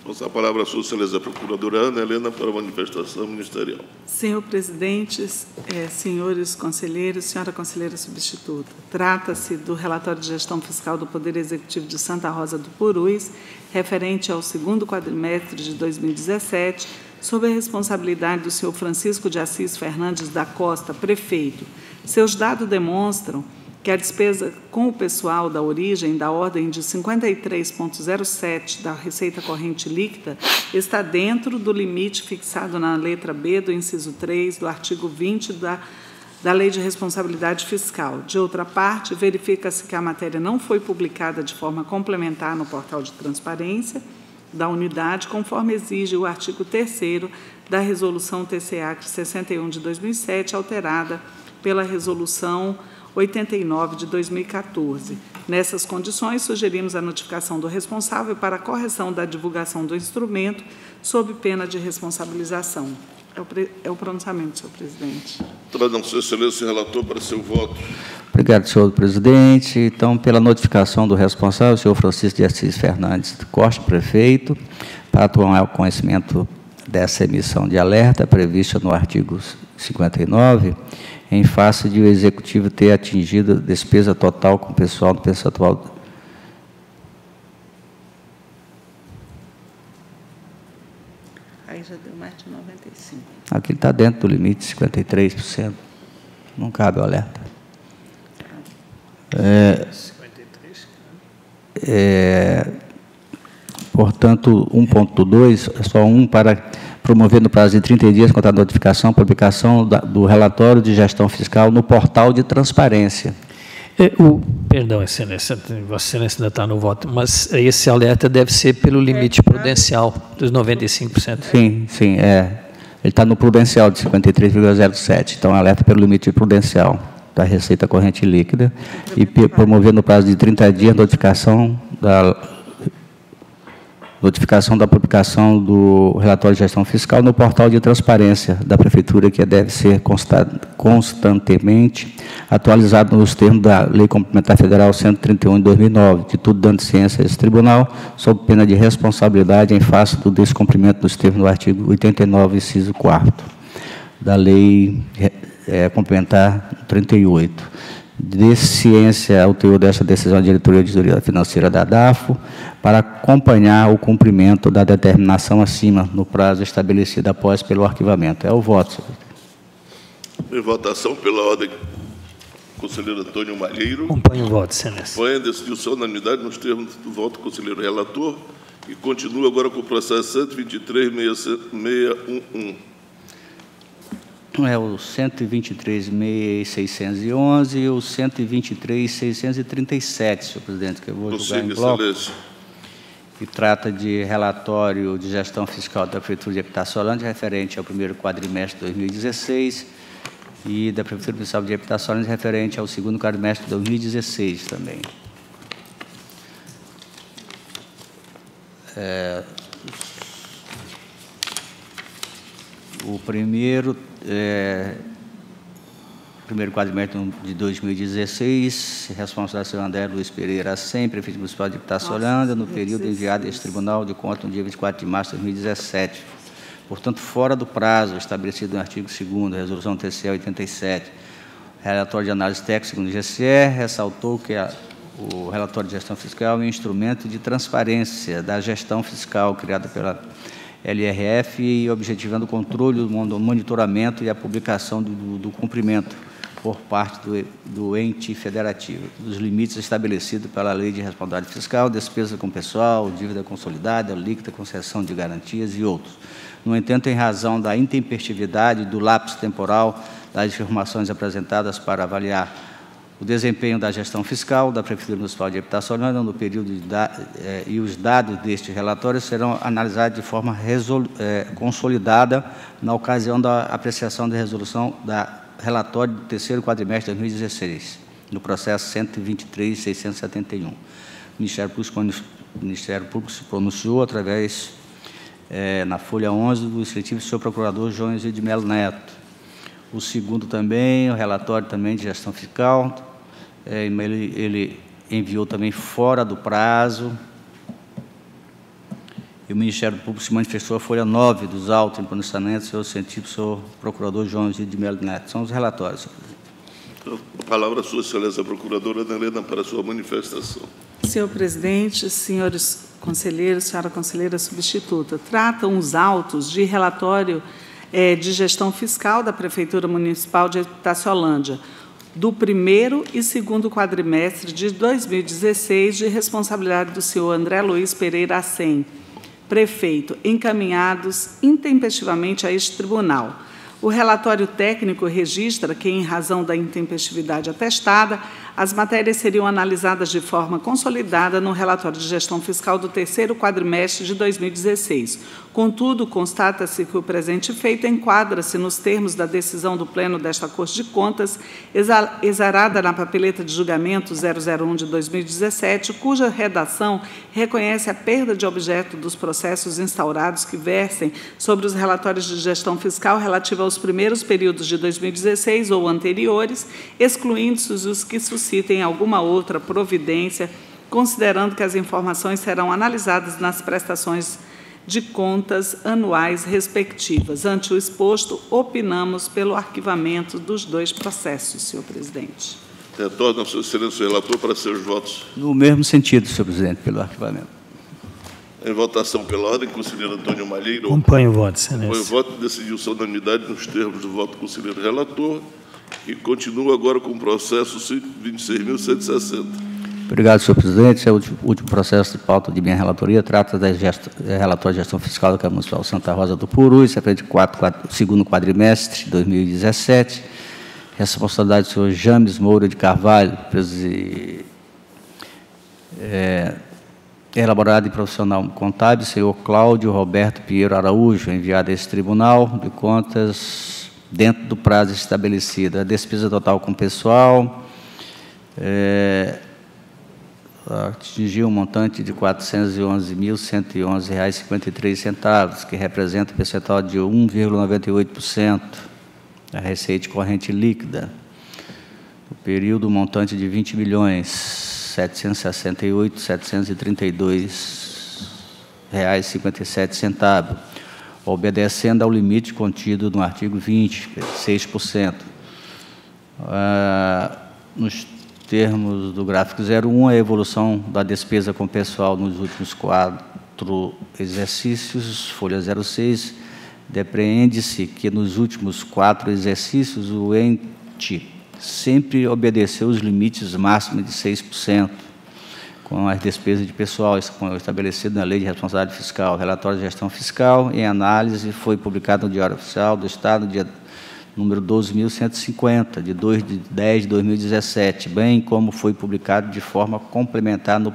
Passo a palavra à sua excelência procuradora Ana Helena para a manifestação ministerial. Senhor presidente, é, senhores conselheiros, senhora conselheira substituta, trata-se do relatório de gestão fiscal do Poder Executivo de Santa Rosa do Purus, referente ao segundo quadrimestre de 2017, sob a responsabilidade do senhor Francisco de Assis Fernandes da Costa, prefeito. Seus dados demonstram que a despesa com o pessoal da origem, da ordem de 53,07 da receita corrente líquida, está dentro do limite fixado na letra B do inciso 3 do artigo 20 da, da Lei de Responsabilidade Fiscal. De outra parte, verifica-se que a matéria não foi publicada de forma complementar no portal de transparência da unidade, conforme exige o artigo 3 da Resolução TCA 61 de 2007, alterada pela Resolução 89 de 2014. Nessas condições, sugerimos a notificação do responsável para a correção da divulgação do instrumento, sob pena de responsabilização. É o, é o pronunciamento, senhor presidente. Tradão, Sua Excelência, relator, para seu voto. Obrigado, senhor presidente. Então, pela notificação do responsável, o senhor Francisco de Assis Fernandes Costa, prefeito, para tomar o conhecimento dessa emissão de alerta prevista no artigo 59, em face de o executivo ter atingido a despesa total com o pessoal do percentual Aí já deu mais de 95. Aqui está dentro do limite, 53%. Não cabe o alerta. É, é, portanto, 1.2, é só um para promover no prazo de 30 dias, contra a notificação, publicação da, do relatório de gestão fiscal no portal de transparência. É, o, perdão, Excelência, Vossa Excelência ainda está no voto, mas esse alerta deve ser pelo limite prudencial dos 95%. Sim, sim, é. Ele está no prudencial de 53,07, então alerta pelo limite prudencial da receita corrente líquida e promover no prazo de 30 dias a notificação da notificação da publicação do relatório de gestão fiscal no portal de transparência da Prefeitura, que deve ser constantemente atualizado nos termos da Lei Complementar Federal 131 de 2009, de tudo dando ciência a esse tribunal, sob pena de responsabilidade em face do descumprimento dos termos do artigo 89, inciso 4 da Lei é, Complementar 38. De ciência ao teor desta decisão da diretoria de auditoria financeira da DAFO para acompanhar o cumprimento da determinação acima no prazo estabelecido após pelo arquivamento. É o voto, senhor Em votação pela ordem, conselheiro Antônio Malheiro. Acompanho o voto, excelência. Acompanha, decidiu-se unanimidade nos termos do voto do conselheiro relator e continua agora com o processo 123.611. É o 123.611 e o 123.637, senhor presidente, que eu vou julgar em bloco. Excelência. Que trata de relatório de gestão fiscal da Prefeitura de Epitaciolândia referente ao primeiro quadrimestre de 2016 e da Prefeitura Municipal de Epitaciolândia referente ao segundo quadrimestre de 2016 também. É, o primeiro, é, primeiro quadrimestre de 2016, responsabilidade do senhor André Luiz Pereira, sem prefeito municipal de Itaçolândia, no período enviado a esse Tribunal de Contas no dia 24 de março de 2017. Portanto, fora do prazo estabelecido no artigo 2 da Resolução TCE 87, o relatório de análise técnica, segundo o GCE, ressaltou que a, o relatório de gestão fiscal é um instrumento de transparência da gestão fiscal criada pela LRF e objetivando o controle, o monitoramento e a publicação do, do cumprimento por parte do, do, ente federativo, dos limites estabelecidos pela Lei de Responsabilidade Fiscal, despesa com pessoal, dívida consolidada, líquida, concessão de garantias e outros. No entanto, em razão da intempestividade do lapso temporal das informações apresentadas para avaliar o desempenho da gestão fiscal da Prefeitura Municipal de Habitacional no período eh, e os dados deste relatório serão analisados de forma eh, consolidada na ocasião da apreciação da resolução da relatório do terceiro quadrimestre de 2016, no processo 123.671. O Ministério Público, Ministério Público se pronunciou através, eh, na folha 11, do excelentivo senhor procurador João Zé de Melo Neto. O segundo também, o relatório também de gestão fiscal, é, ele, ele enviou também fora do prazo. E o Ministério Público se manifestou a folha 9 dos autos em pronunciamento, senhor científico, senhor procurador João de Melo Neto. São os relatórios, senhor presidente. A palavra à sua excelência, procuradora Helena, para a sua manifestação. Senhor presidente, senhores conselheiros, senhora conselheira substituta, tratam os autos de relatório é, de gestão fiscal da Prefeitura Municipal de Itaciolândia, do primeiro e segundo quadrimestre de 2016, de responsabilidade do senhor André Luiz Pereira Assem, prefeito, encaminhados intempestivamente a este tribunal. O relatório técnico registra que, em razão da intempestividade atestada, as matérias seriam analisadas de forma consolidada no relatório de gestão fiscal do terceiro quadrimestre de 2016. Contudo, constata-se que o presente feito enquadra-se nos termos da decisão do Pleno desta Corte de Contas, exarada na papeleta de julgamento 001 de 2017, cuja redação reconhece a perda de objeto dos processos instaurados que versem sobre os relatórios de gestão fiscal relativos aos primeiros períodos de 2016 ou anteriores, excluindo-se os que suscitem alguma outra providência, considerando que as informações serão analisadas nas prestações de contas anuais respectivas. Ante o exposto, opinamos pelo arquivamento dos dois processos, senhor presidente. Retorna, Sua Excelência, o relator, para seus votos. No mesmo sentido, senhor presidente, pelo arquivamento. Em votação pela ordem, conselheiro Antônio Malheiro. Acompanho o voto, excelência. Acompanho o voto, decidiu-se a unanimidade nos termos do voto do conselheiro relator e continua agora com o processo 26.160. Obrigado, senhor presidente. Esse é o último processo de pauta de minha relatoria. Trata da gesto, é, relatório de gestão fiscal da Câmara Municipal Santa Rosa do Puru, isso é quatro, segundo quadrimestre de 2017. Responsabilidade do senhor James Moura de Carvalho, é, elaborado em profissional contábil, senhor Cláudio Roberto Pinheiro Araújo, enviado a esse Tribunal de Contas dentro do prazo estabelecido. A despesa total com pessoal, é, atingiu um montante de R$ 411.111,53, que representa um percentual de 1,98% da receita corrente líquida. No período, um montante de R$ 20 milhões 768.732,57 centavos, obedecendo ao limite contido no artigo 20, 6%. Ah, nos termos do gráfico 01, a evolução da despesa com pessoal nos últimos quatro exercícios, folha 06, depreende-se que nos últimos quatro exercícios o ente sempre obedeceu os limites máximos de 6%, com as despesas de pessoal, estabelecido na Lei de Responsabilidade Fiscal. Relatório de gestão fiscal, em análise, foi publicado no Diário Oficial do Estado, dia número 12.150, de 2 de 10 de 2017, bem como foi publicado de forma complementar no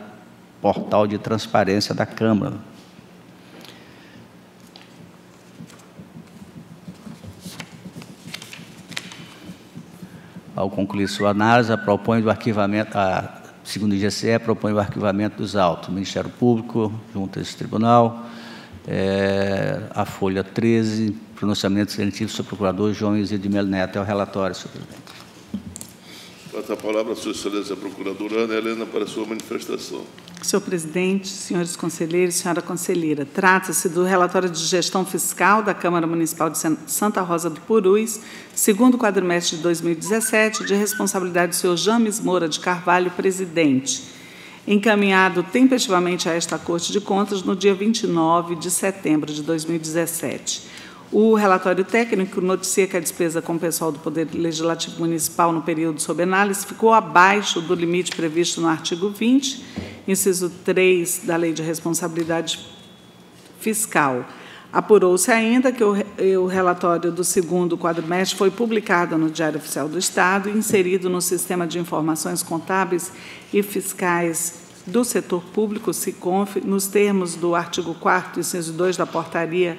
portal de transparência da Câmara. Ao concluir sua análise, propõe o arquivamento, a, segundo o IGCE, propõe o arquivamento dos autos. Ministério Público, junto a esse tribunal, é, a folha 13, pronunciamento sensitivo do procurador João Isidro de Melo Neto. É o relatório, senhor presidente. Passa a palavra a sua excelência procuradora Ana Helena para sua manifestação. Senhor presidente, senhores conselheiros, senhora conselheira, trata-se do relatório de gestão fiscal da Câmara Municipal de Santa Rosa do Purus, segundo quadrimestre de 2017, de responsabilidade do senhor James Moura de Carvalho, presidente encaminhado tempestivamente a esta Corte de Contas no dia 29 de setembro de 2017. O relatório técnico noticia que a despesa com o pessoal do Poder Legislativo Municipal no período sob análise ficou abaixo do limite previsto no artigo 20, inciso 3 da Lei de Responsabilidade Fiscal. Apurou-se ainda que o, relatório do segundo quadrimestre foi publicado no Diário Oficial do Estado e inserido no Sistema de Informações Contábeis e Fiscais do Setor Público, SICONF, nos termos do artigo 4 inciso 2 da Portaria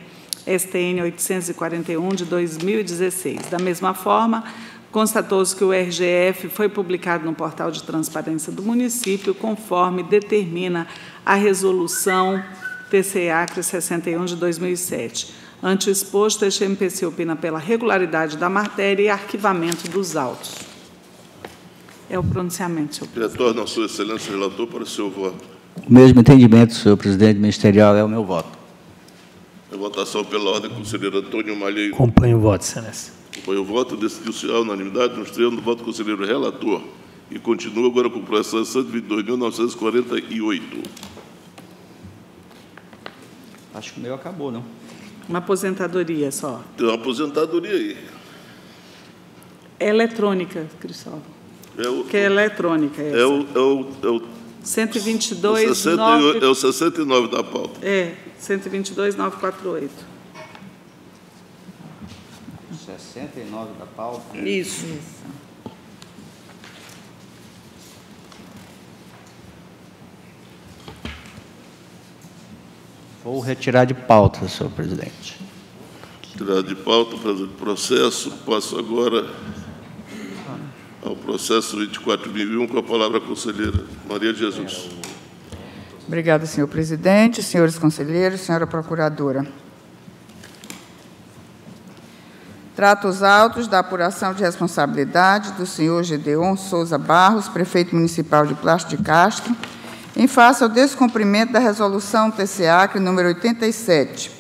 STN 841 de 2016. Da mesma forma, constatou-se que o RGF foi publicado no portal de transparência do município, conforme determina a resolução TCACRE 61 de 2007. Ante exposto, este MPC opina pela regularidade da matéria e arquivamento dos autos. É o pronunciamento, senhor presidente. Retorno a sua excelência relator para o seu voto. O mesmo entendimento, senhor presidente ministerial, é o meu voto. A votação pela ordem, conselheiro Antônio Malheiro. Acompanho o voto, excelência. Acompanho o voto, decidiu-se a unanimidade no extremo do voto do conselheiro relator. E continua agora com o processo 122.948. Acho que o meu acabou, não? Uma aposentadoria só. Tem uma aposentadoria aí. É eletrônica, Cristóvão. É o, que é eletrônica. É, o, é o, é o 122, o 68, 9... É o 69 da pauta. É, 122, 948. 69 da pauta? Isso. Isso. Vou retirar de pauta, senhor presidente. Retirar de pauta, processo. Passo agora ao processo 24.001, com a palavra a conselheira Maria de Jesus. Obrigada, senhor presidente, senhores conselheiros, senhora procuradora. Trato os autos da apuração de responsabilidade do senhor Gedeon Souza Barros, prefeito municipal de Plástico de Castro, em face ao descumprimento da resolução TCAC número 87,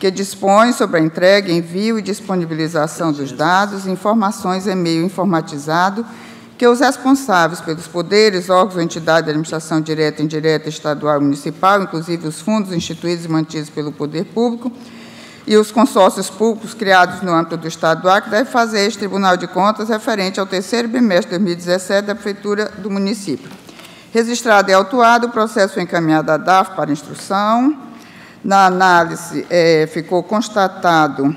que dispõe sobre a entrega, envio e disponibilização dos dados e informações em meio informatizado que os responsáveis pelos poderes, órgãos ou entidades de administração direta, indireta, estadual e municipal, inclusive os fundos instituídos e mantidos pelo poder público, e os consórcios públicos criados no âmbito do Estado do Acre, deve fazer este Tribunal de Contas referente ao terceiro bimestre de 2017 da Prefeitura do município. Registrado e autuado, o processo foi encaminhado à DAF para instrução. Na análise, é, ficou constatado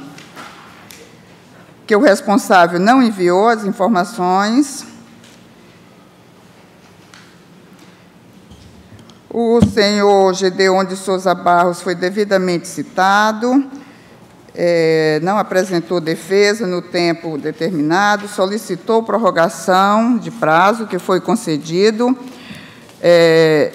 que o responsável não enviou as informações. O senhor Gedeon de Souza Barros foi devidamente citado, é, não apresentou defesa no tempo determinado, solicitou prorrogação de prazo, que foi concedido é,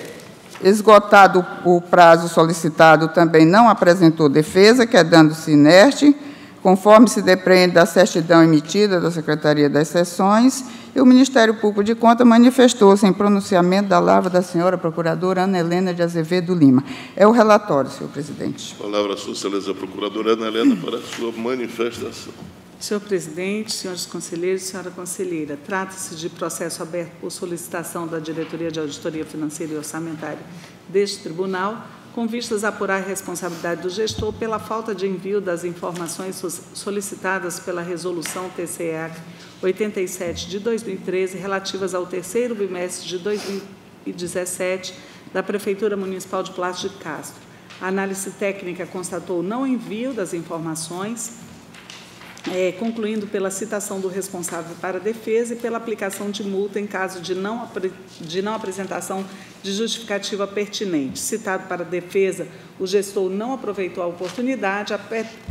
esgotado o prazo solicitado, também não apresentou defesa, quedando-se inerte, conforme se depreende da certidão emitida da Secretaria das Sessões, e o Ministério Público de Contas manifestou-se em pronunciamento da lavra da senhora procuradora Ana Helena de Azevedo Lima. É o relatório, senhor presidente. Palavra a sua excelência procuradora Ana Helena para a sua manifestação. Senhor presidente, senhores conselheiros, senhora conselheira, trata-se de processo aberto por solicitação da Diretoria de Auditoria Financeira e Orçamentária deste tribunal, com vistas a apurar a responsabilidade do gestor pela falta de envio das informações solicitadas pela Resolução TCE 87 de 2013, relativas ao terceiro bimestre de 2017 da Prefeitura Municipal de Plástico de Castro. A análise técnica constatou não envio das informações, é, concluindo pela citação do responsável para a defesa e pela aplicação de multa em caso de não, de não apresentação de justificativa pertinente. Citado para a defesa, o gestor não aproveitou a oportunidade,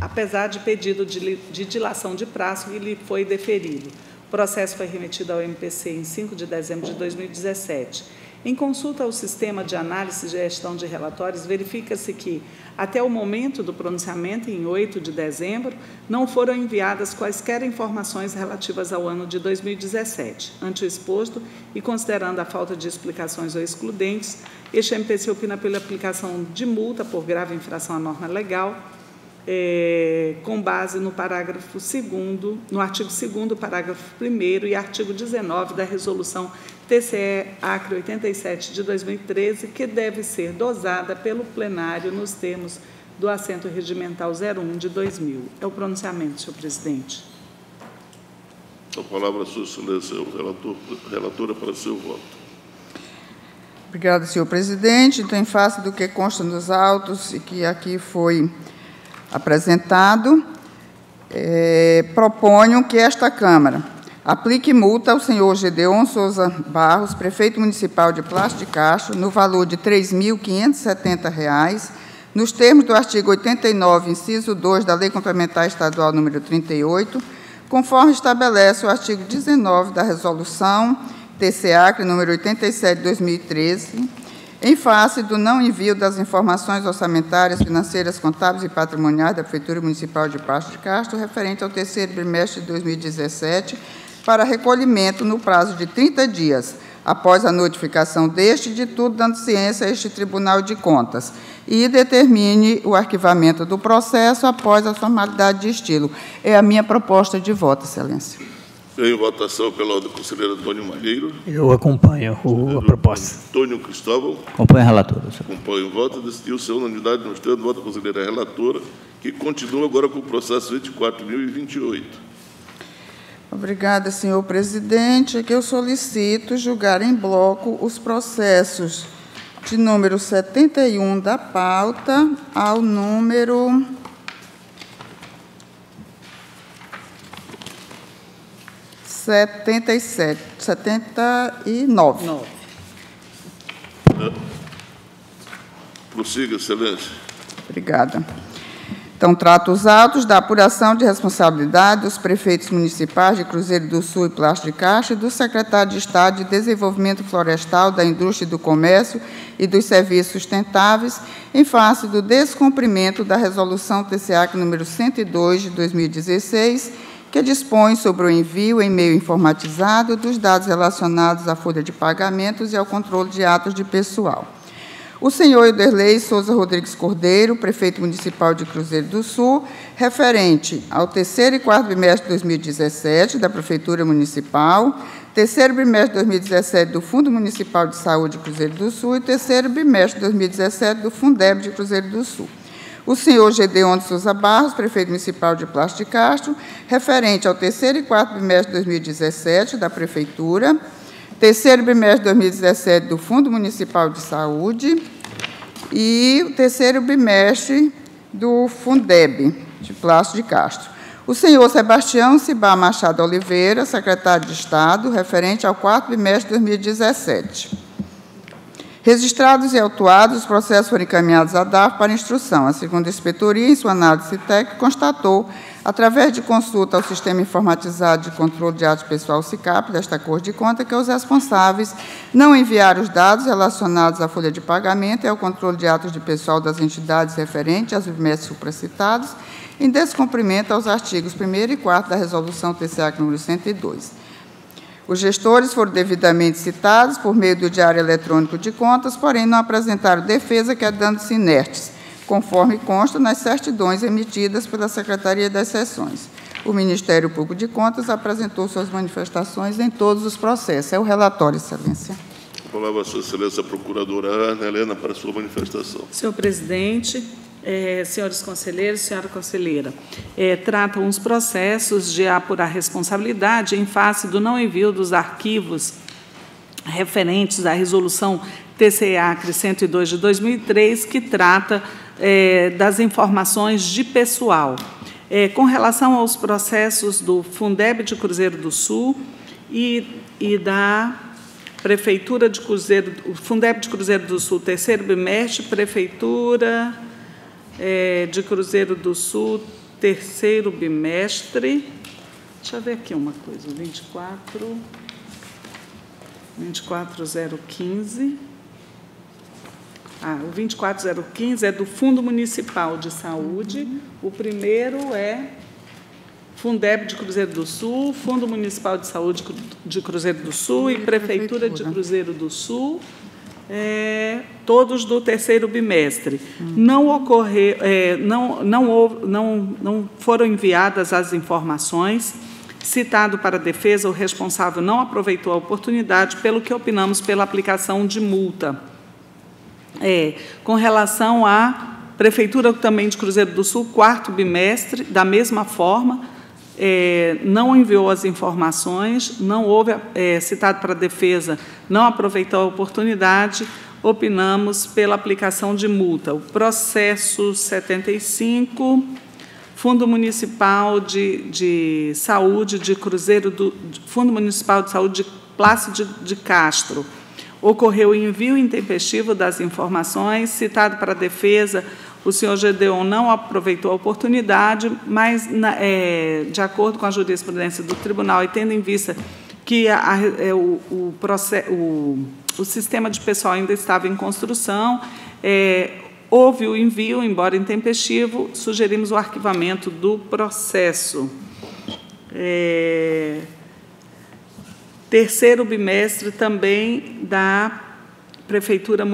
apesar de pedido de, de dilação de prazo e lhe foi deferido. O processo foi remetido ao MPC em 5 de dezembro de 2017. Em consulta ao sistema de análise e gestão de relatórios, verifica-se que, até o momento do pronunciamento, em 8 de dezembro, não foram enviadas quaisquer informações relativas ao ano de 2017. Ante o exposto e considerando a falta de explicações ou excludentes, este MPC opina pela aplicação de multa por grave infração à norma legal, é, com base no parágrafo 2 no artigo 2 parágrafo 1 e artigo 19 da resolução TCE Acre 87 de 2013, que deve ser dosada pelo plenário nos termos do assento regimental 01 de 2000. É o pronunciamento, senhor presidente. A palavra, Sua Excelência, o relator, relatora para seu voto. Obrigada, senhor presidente. Então, em face do que consta nos autos e que aqui foi apresentado, é, proponho que esta Câmara Aplique multa ao senhor Gedeon Souza Barros, prefeito municipal de Plástico de no valor de R$ 3.570, nos termos do artigo 89, inciso 2 da Lei Complementar Estadual número 38, conforme estabelece o artigo 19 da Resolução TCA, número 87 de 2013, em face do não envio das informações orçamentárias, financeiras, contábeis e patrimoniais da Prefeitura Municipal de Pasto de Castro, referente ao terceiro trimestre de 2017, para recolhimento no prazo de 30 dias, após a notificação deste, de tudo dando ciência a este Tribunal de Contas, e determine o arquivamento do processo após a formalidade de estilo. É a minha proposta de voto, Excelência. Em votação pela ordem do conselheiro Antônio Malheiro. Eu acompanho o, a proposta. Antônio Cristóvão. Acompanho a relatora. Acompanho o voto. Decidiu-se a unanimidade no externo do voto da conselheira relatora, que continua agora com o processo 24.028. Obrigada, senhor presidente. Que eu solicito julgar em bloco os processos de número 71 da pauta ao número setenta e sete, setenta e nove. Prossiga, excelência. Obrigada. Então, trata os da apuração de responsabilidade dos prefeitos municipais de Cruzeiro do Sul e Plástico de Caixa e do secretário de Estado de Desenvolvimento Florestal, da Indústria e do Comércio e dos Serviços Sustentáveis, em face do descumprimento da Resolução TCA número 102 de 2016, que dispõe sobre o envio em meio informatizado dos dados relacionados à folha de pagamentos e ao controle de atos de pessoal. O senhor Euderlei Souza Rodrigues Cordeiro, prefeito municipal de Cruzeiro do Sul, referente ao terceiro e quarto bimestre de 2017 da Prefeitura Municipal, terceiro bimestre de 2017 do Fundo Municipal de Saúde de Cruzeiro do Sul e terceiro bimestre de 2017 do Fundeb de Cruzeiro do Sul. O senhor Gedeon de Souza Barros, prefeito municipal de Plástico de Castro, referente ao terceiro e quarto bimestre de 2017 da Prefeitura, terceiro bimestre de 2017 do Fundo Municipal de Saúde, e o terceiro bimestre do Fundeb, de Plácio de Castro. O senhor Sebastião Cibá Machado Oliveira, secretário de Estado, referente ao quarto bimestre de 2017. Registrados e autuados, os processos foram encaminhados à DAF para instrução. A segunda inspetoria, em sua análise técnica, constatou através de consulta ao Sistema Informatizado de Controle de Atos Pessoal SICAP, desta Cor de Conta, que os responsáveis não enviaram os dados relacionados à folha de pagamento e ao controle de atos de pessoal das entidades referentes aos bimestres supracitados, em descumprimento aos artigos 1 e 4 da Resolução TCA número 102. Os gestores foram devidamente citados por meio do Diário Eletrônico de Contas, porém não apresentaram defesa, quedando-se inertes conforme consta nas certidões emitidas pela Secretaria das Seções. o Ministério Público de Contas apresentou suas manifestações em todos os processos. É o relatório, Excelência. A palavra a Sua Excelência a Procuradora Ana Helena para a sua manifestação. Senhor presidente, eh, senhores conselheiros, senhora conselheira, eh, tratam os processos de apurar responsabilidade em face do não envio dos arquivos referentes à resolução TCE-ACRE 102 de 2003, que trata eh, das informações de pessoal. É, com relação aos processos do Fundeb de Cruzeiro do Sul e, e da Prefeitura de Cruzeiro, Fundeb de Cruzeiro do Sul, terceiro bimestre, Prefeitura é, de Cruzeiro do Sul, terceiro bimestre. Deixa eu ver aqui uma coisa, 24, 24015. Ah, o 24015 é do Fundo Municipal de Saúde. O primeiro é Fundeb de Cruzeiro do Sul, Fundo Municipal de Saúde de Cruzeiro do Sul e Prefeitura de Cruzeiro do Sul, é, todos do terceiro bimestre. Não ocorreu, é, não, não, houve, não, não foram enviadas as informações. Citado para a defesa, o responsável não aproveitou a oportunidade, pelo que opinamos pela aplicação de multa. É, com relação à Prefeitura também de Cruzeiro do Sul, quarto bimestre, da mesma forma, é, não enviou as informações, não houve, é, citado para a defesa, não aproveitou a oportunidade, opinamos pela aplicação de multa. O processo 75, Fundo Municipal de, de Saúde de Cruzeiro do Fundo Municipal de Saúde de Plácido de, de Castro, ocorreu o envio intempestivo das informações, citado para a defesa, o senhor Gedeon não aproveitou a oportunidade, mas, na, é, de acordo com a jurisprudência do tribunal e tendo em vista que a, a, é, o, o, o, o, sistema de pessoal ainda estava em construção, é, houve o envio, embora intempestivo, sugerimos o arquivamento do processo. É, Terceiro bimestre também da Prefeitura,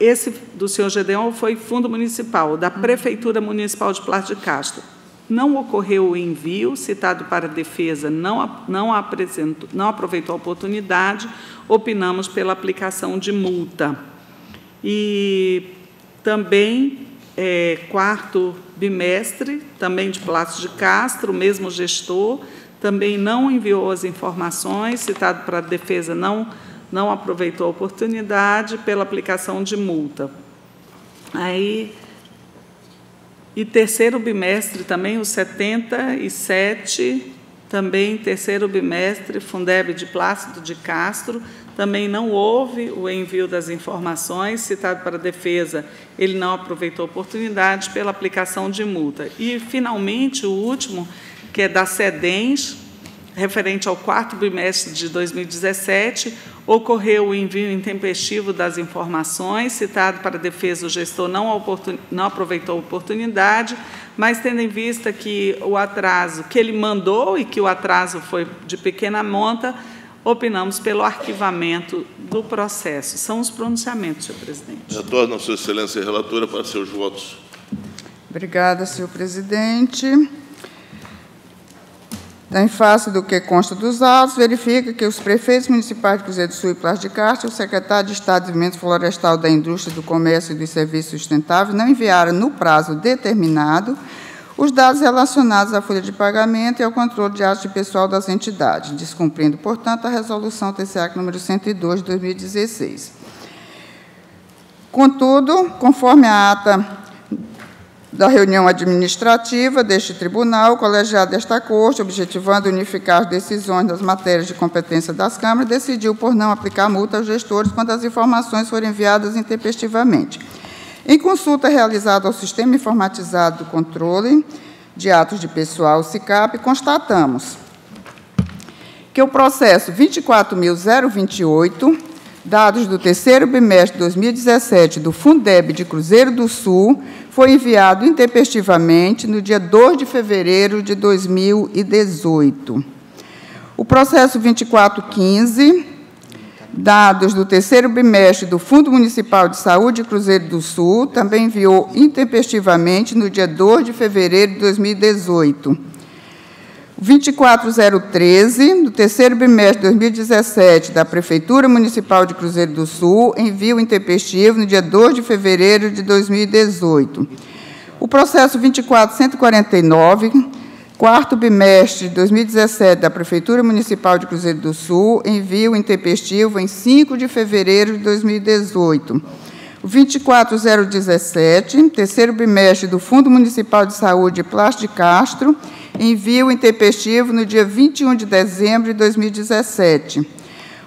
esse do senhor Gedeon foi fundo municipal, da Prefeitura Municipal de Plata de Castro. Não ocorreu o envio, citado para a defesa, não, não, apresentou, não aproveitou a oportunidade, opinamos pela aplicação de multa. E também, é, quarto bimestre, também de Plata de Castro, o mesmo gestor, também não enviou as informações, citado para a defesa não, não aproveitou a oportunidade pela aplicação de multa. Aí, e terceiro bimestre também, o 77, também terceiro bimestre, Fundeb de Plácido de Castro, também não houve o envio das informações, citado para a defesa, ele não aproveitou a oportunidade pela aplicação de multa. E, finalmente, o último que é da SEDENS, referente ao quarto bimestre de 2017, ocorreu o envio intempestivo das informações, citado para a defesa, o gestor não, não aproveitou a oportunidade, mas tendo em vista que o atraso que ele mandou e que o atraso foi de pequena monta, opinamos pelo arquivamento do processo. São os pronunciamentos, senhor presidente. Retorno a Sua Excelência Relatora para seus votos. Obrigada, senhor presidente. Em face do que consta dos autos, verifica que os prefeitos municipais de Cruzeiro do Sul e Plástico de Castro o secretário de Estado de Desenvolvimento Florestal da Indústria, do Comércio e dos Serviços Sustentáveis não enviaram no prazo determinado os dados relacionados à folha de pagamento e ao controle de atos de pessoal das entidades, descumprindo, portanto, a resolução TCA número 102 de 2016. Contudo, conforme a ata da reunião administrativa deste tribunal, o colegiado desta Corte, objetivando unificar as decisões das matérias de competência das câmaras, decidiu por não aplicar multa aos gestores quando as informações forem enviadas intempestivamente. Em consulta realizada ao Sistema Informatizado do Controle de Atos de Pessoal, SICAP, constatamos que o processo 24.028 dados do terceiro bimestre de 2017 do Fundeb de Cruzeiro do Sul, foi enviado intempestivamente no dia 2 de fevereiro de 2018. O processo 2415, dados do terceiro bimestre do Fundo Municipal de Saúde Cruzeiro do Sul, também enviou intempestivamente no dia 2 de fevereiro de 2018. 24013, do terceiro bimestre de 2017, da Prefeitura Municipal de Cruzeiro do Sul, envio intempestivo no dia 2 de fevereiro de 2018. O processo 24149, quarto bimestre de 2017, da Prefeitura Municipal de Cruzeiro do Sul, envio intempestivo em 5 de fevereiro de 2018. O 24017, terceiro bimestre do Fundo Municipal de Saúde Plástico de Castro, envio intempestivo no dia 21 de dezembro de 2017.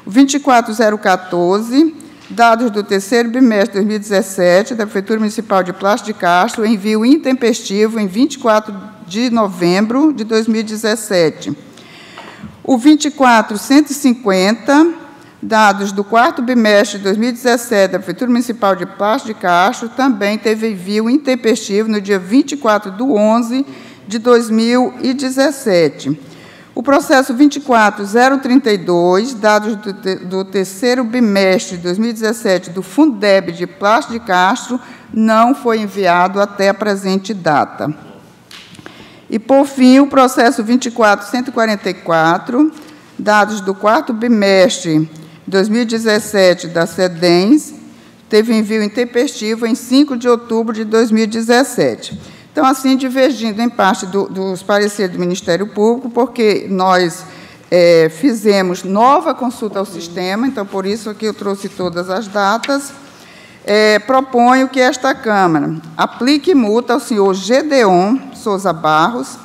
O 24014, dados do terceiro bimestre de 2017, da Prefeitura Municipal de Plástico de Castro, envio intempestivo em 24 de novembro de 2017. O 24150, dados do quarto bimestre de 2017 da Prefeitura Municipal de Plástico de Castro, também teve envio intempestivo no dia 24 de 11 de 2017. O processo 24032, dados do, do terceiro bimestre de 2017 do Fundeb de Plástico de Castro, não foi enviado até a presente data. E, por fim, o processo 24144, dados do quarto bimestre 2017 da SEDENS, teve envio intempestivo em 5 de outubro de 2017. Então, assim, divergindo em parte do, dos pareceres do Ministério Público, porque nós é, fizemos nova consulta ao sistema, então, por isso aqui eu trouxe todas as datas, é, proponho que esta Câmara aplique multa ao senhor Gedeon Souza Barros,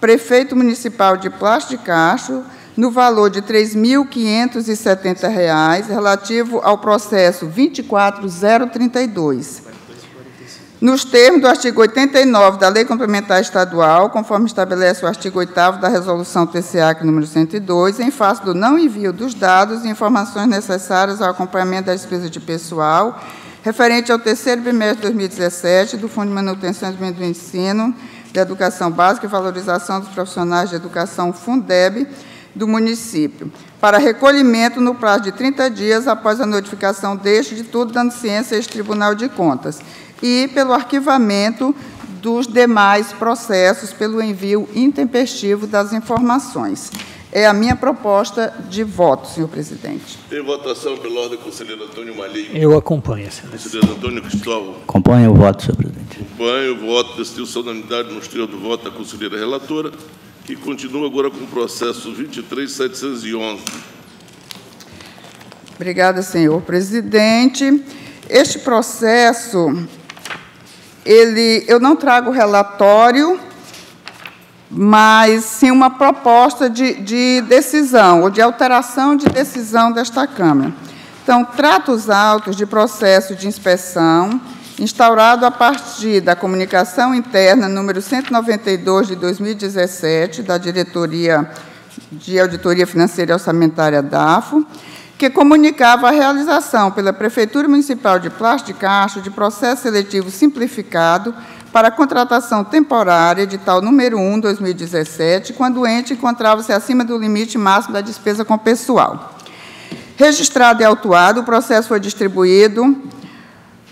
prefeito municipal de Plástico de no valor de R$ 3.570, relativo ao processo 24032. Nos termos do artigo 89 da Lei Complementar Estadual, conforme estabelece o artigo 8 da Resolução TCA número 102, em face do não envio dos dados e informações necessárias ao acompanhamento da despesa de pessoal, referente ao terceiro bimestre de 2017 do Fundo de Manutenção do Ensino, da Educação Básica e Valorização dos Profissionais de Educação, Fundeb, do município, para recolhimento no prazo de 30 dias após a notificação deste, de tudo dando ciência a este Tribunal de Contas, e pelo arquivamento dos demais processos pelo envio intempestivo das informações. É a minha proposta de voto, senhor presidente. Em votação pela ordem, conselheiro Antônio Malim. Eu acompanho, senhor. Conselheiro Antônio Cristóvão. Acompanho o voto, senhor presidente. Acompanho o voto, decidiu unanimidade nos termos do voto da conselheira relatora que continua agora com o processo 23711. Obrigada, senhor presidente. Este processo, ele, eu não trago relatório, mas sim uma proposta de, de decisão, ou de alteração de decisão desta Câmara. Então, trata os autos de processo de inspeção instaurado a partir da comunicação interna número 192 de 2017 da Diretoria de Auditoria Financeira e Orçamentária DAFO, que comunicava a realização pela Prefeitura Municipal de Plástico de processo seletivo simplificado para contratação temporária de tal número 1, 2017, quando o ente encontrava-se acima do limite máximo da despesa com pessoal. Registrado e autuado, o processo foi distribuído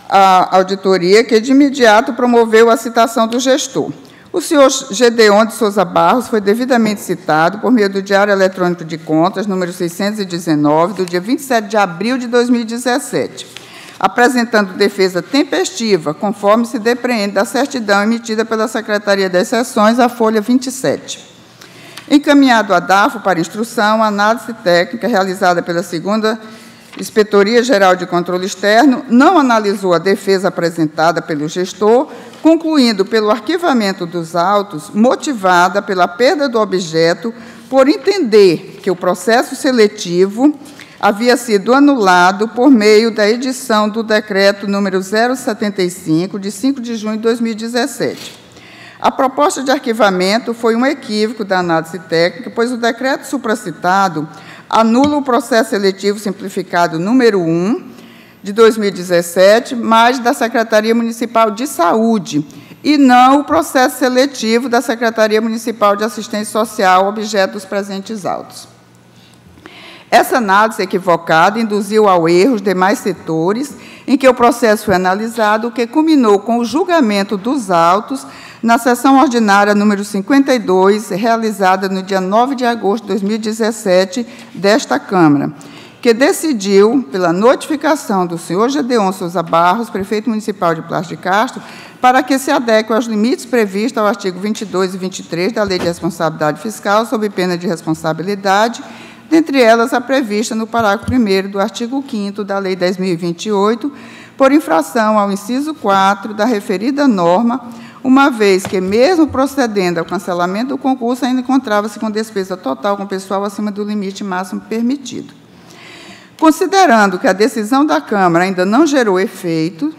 a auditoria, que de imediato promoveu a citação do gestor. O senhor Gedeon de Souza Barros foi devidamente citado por meio do Diário Eletrônico de Contas, número 619, do dia 27 de abril de 2017, apresentando defesa tempestiva, conforme se depreende da certidão emitida pela Secretaria das Sessões, a folha 27. Encaminhado a DAFO para instrução, análise técnica realizada pela segunda Inspetoria Geral de Controle Externo não analisou a defesa apresentada pelo gestor, concluindo pelo arquivamento dos autos, motivada pela perda do objeto, por entender que o processo seletivo havia sido anulado por meio da edição do decreto número 075 de 5 de junho de 2017. A proposta de arquivamento foi um equívoco da análise técnica, pois o decreto supracitado anula o processo seletivo simplificado número 1 de 2017, mas da Secretaria Municipal de Saúde, e não o processo seletivo da Secretaria Municipal de Assistência Social, objeto dos presentes autos. Essa análise equivocada induziu ao erro os demais setores em que o processo foi analisado, o que culminou com o julgamento dos autos na sessão ordinária número 52, realizada no dia 9 de agosto de 2017 desta Câmara, que decidiu, pela notificação do senhor Gedeon Souza Barros, prefeito municipal de Plástico de Castro, para que se adeque aos limites previstos ao artigo 22 e 23 da Lei de Responsabilidade Fiscal, sob pena de responsabilidade, dentre elas a prevista no parágrafo 1 do artigo 5 da Lei 10.028, por infração ao inciso 4 da referida norma, uma vez que, mesmo procedendo ao cancelamento do concurso, ainda encontrava-se com despesa total com pessoal acima do limite máximo permitido. Considerando que a decisão da Câmara ainda não gerou efeito,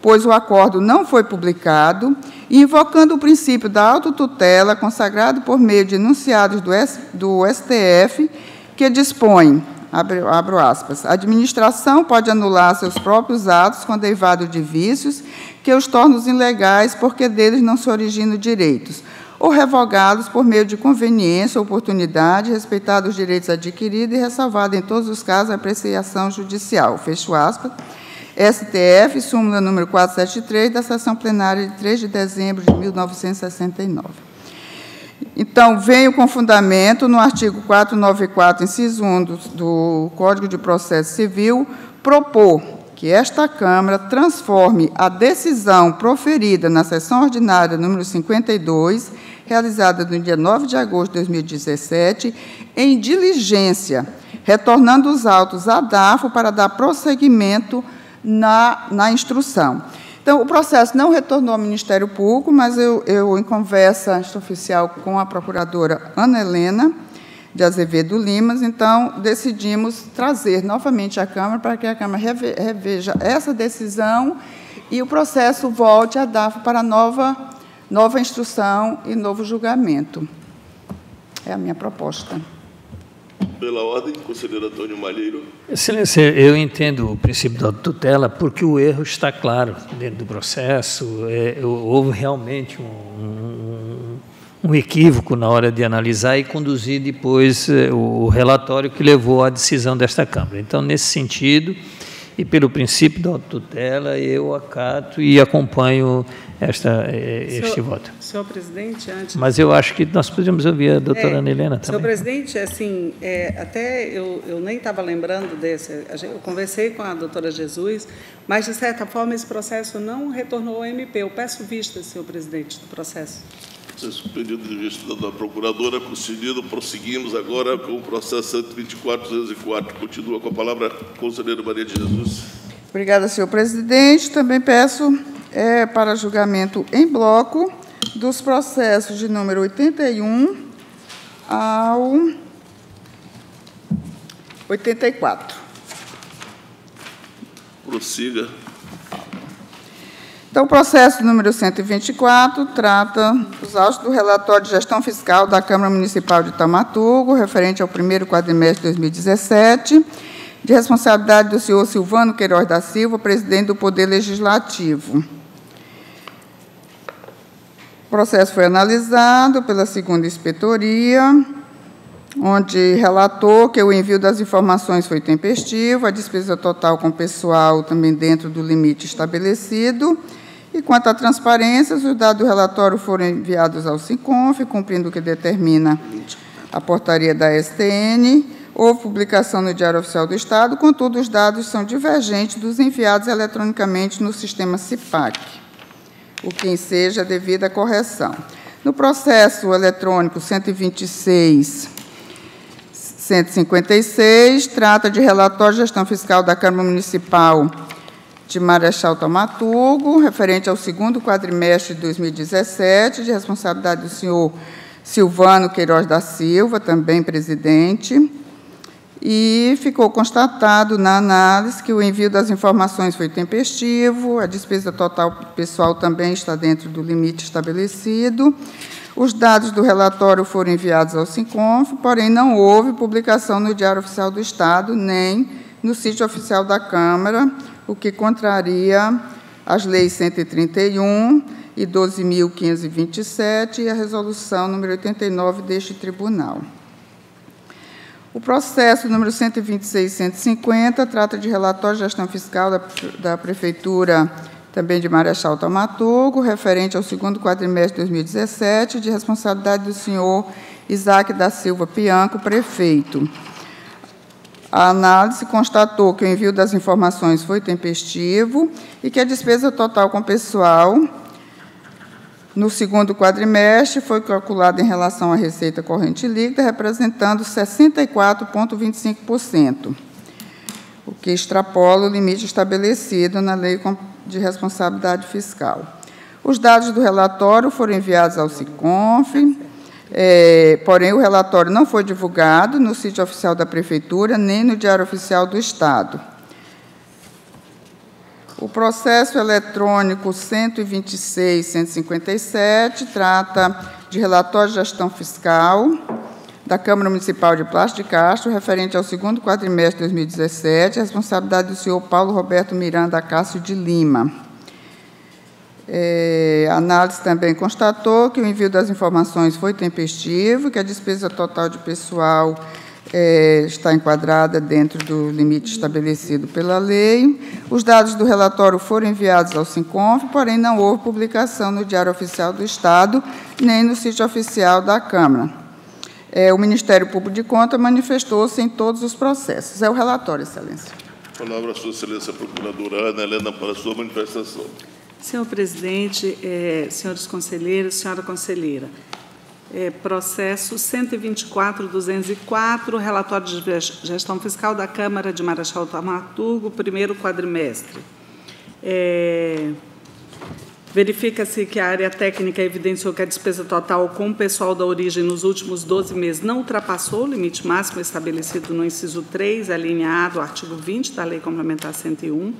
pois o acordo não foi publicado, e invocando o princípio da autotutela consagrado por meio de enunciados do, do STF, que dispõe, abro, abro aspas, a administração pode anular seus próprios atos quando derivado de vícios que os tornam ilegais porque deles não se originam direitos, ou revogá-los por meio de conveniência ou oportunidade, respeitados os direitos adquiridos e ressalvado em todos os casos a apreciação judicial. Fecho aspas. STF, súmula número 473, da sessão plenária de 3 de dezembro de 1969. Então, venho com fundamento no artigo 494, inciso 1 do, do Código de Processo Civil, propor que esta Câmara transforme a decisão proferida na sessão ordinária número 52, realizada no dia 9 de agosto de 2017, em diligência, retornando os autos à DAFO para dar prosseguimento na, na instrução. Então, o processo não retornou ao Ministério Público, mas eu, eu em conversa oficial com a procuradora Ana Helena de Azevedo Limas, então decidimos trazer novamente à Câmara para que a Câmara reveja essa decisão e o processo volte a dar para nova, nova instrução e novo julgamento. É a minha proposta. Pela ordem, conselheiro Antônio Malheiro. Excelência, eu entendo o princípio da tutela porque o erro está claro dentro do processo. É, houve realmente um, um, equívoco na hora de analisar e conduzir depois é, o relatório que levou à decisão desta Câmara. Então, nesse sentido, e pelo princípio da tutela, eu acato e acompanho esta, eh, este senhor, voto. Senhor presidente, antes. Mas eu acho que nós podemos ouvir a doutora é, Ana Helena também. Senhor presidente, assim, é, até eu, eu nem estava lembrando desse. Eu conversei com a doutora Jesus, mas, de certa forma, esse processo não retornou ao MP. Eu peço vista, senhor presidente, do processo. Esse pedido de vista da procuradora concedido. Prosseguimos agora com o processo 124.204. Continua com a palavra a conselheira Maria de Jesus. Obrigada, senhor presidente. Também peço é, para julgamento em bloco dos processos de número 81 ao 84. Prossiga. Então, o processo número 124 trata dos autos do relatório de gestão fiscal da Câmara Municipal de Tamatugo, referente ao primeiro quadrimestre de 2017, de responsabilidade do senhor Silvano Queiroz da Silva, presidente do Poder Legislativo. O processo foi analisado pela segunda inspetoria, onde relatou que o envio das informações foi tempestivo, a despesa total com pessoal também dentro do limite estabelecido. E quanto à transparência, os dados do relatório foram enviados ao SINCONF, cumprindo o que determina a portaria da STN. Houve publicação no Diário Oficial do Estado, contudo, os dados são divergentes dos enviados eletronicamente no sistema CIPAC o que seja devida à correção. No processo eletrônico 126 156, trata de relatório de gestão fiscal da Câmara Municipal de Marechal Taumaturgo, referente ao segundo quadrimestre de 2017, de responsabilidade do senhor Silvano Queiroz da Silva, também presidente e ficou constatado na análise que o envio das informações foi tempestivo, a despesa total pessoal também está dentro do limite estabelecido. Os dados do relatório foram enviados ao SINCONF, porém não houve publicação no Diário Oficial do Estado, nem no sítio oficial da Câmara, o que contraria as leis 131 e 12.527 e a resolução número 89 deste tribunal. O processo número 126.150 trata de relatório de gestão fiscal da, da Prefeitura também de Marechal Taumaturgo, referente ao segundo quadrimestre de 2017, de responsabilidade do senhor Isaac da Silva Pianco, prefeito. A análise constatou que o envio das informações foi tempestivo e que a despesa total com pessoal no segundo quadrimestre foi calculada em relação à receita corrente líquida, representando 64,25%, o que extrapola o limite estabelecido na Lei de Responsabilidade Fiscal. Os dados do relatório foram enviados ao SICONF, é, porém, o relatório não foi divulgado no sítio oficial da Prefeitura nem no Diário Oficial do Estado. O processo eletrônico 126.157 trata de relatório de gestão fiscal da Câmara Municipal de Plástico de Castro, referente ao segundo quadrimestre de 2017, responsabilidade do senhor Paulo Roberto Miranda Cássio de Lima. É, a análise também constatou que o envio das informações foi tempestivo, que a despesa total de pessoal é, está enquadrada dentro do limite estabelecido pela lei. Os dados do relatório foram enviados ao SINCONF, porém não houve publicação no Diário Oficial do Estado, nem no sítio oficial da Câmara. É, o Ministério Público de Contas manifestou-se em todos os processos. É o relatório, Excelência. Palavra a Sua Excelência Procuradora Ana Helena para a sua manifestação. Senhor presidente, é, senhores conselheiros, senhora conselheira, é, processo 124.204, relatório de gestão fiscal da Câmara de Marechal Taumaturgo, primeiro quadrimestre. É, Verifica-se que a área técnica evidenciou que a despesa total com o pessoal da origem nos últimos 12 meses não ultrapassou o limite máximo estabelecido no inciso 3, alinhado do artigo 20 da Lei Complementar 101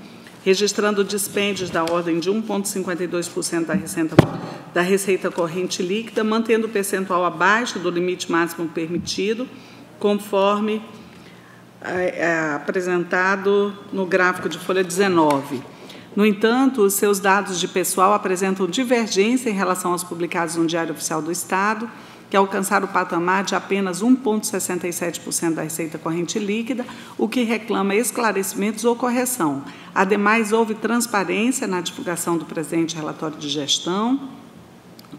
registrando dispêndios da ordem de 1,52% da receita, da receita corrente líquida, mantendo o percentual abaixo do limite máximo permitido, conforme é, é, apresentado no gráfico de folha 19. No entanto, os seus dados de pessoal apresentam divergência em relação aos publicados no Diário Oficial do Estado, que alcançaram o patamar de apenas 1,67% da receita corrente líquida, o que reclama esclarecimentos ou correção. Ademais, houve transparência na divulgação do presente relatório de gestão,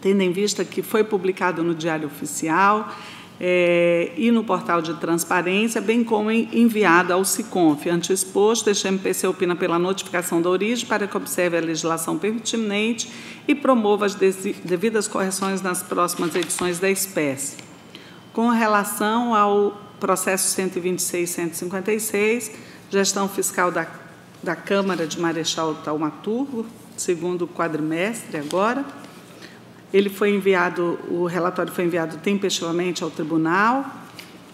tendo em vista que foi publicado no Diário Oficial é, e no portal de transparência, bem como enviado ao SICONF. Ante exposto, este MPC opina pela notificação da origem para que observe a legislação pertinente e promova as devidas correções nas próximas edições da espécie. Com relação ao processo 126-156, gestão fiscal da, da Câmara de Marechal Taumaturgo, segundo quadrimestre agora, ele foi enviado, o relatório foi enviado tempestivamente ao tribunal,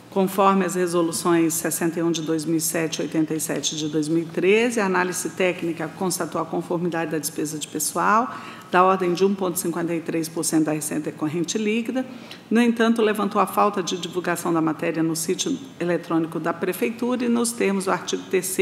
conforme as resoluções 61 de 2007 e 87 de 2013. A análise técnica constatou a conformidade da despesa de pessoal, da ordem de 1,53% da receita corrente líquida. No entanto, levantou a falta de divulgação da matéria no sítio eletrônico da Prefeitura e nos termos do artigo 3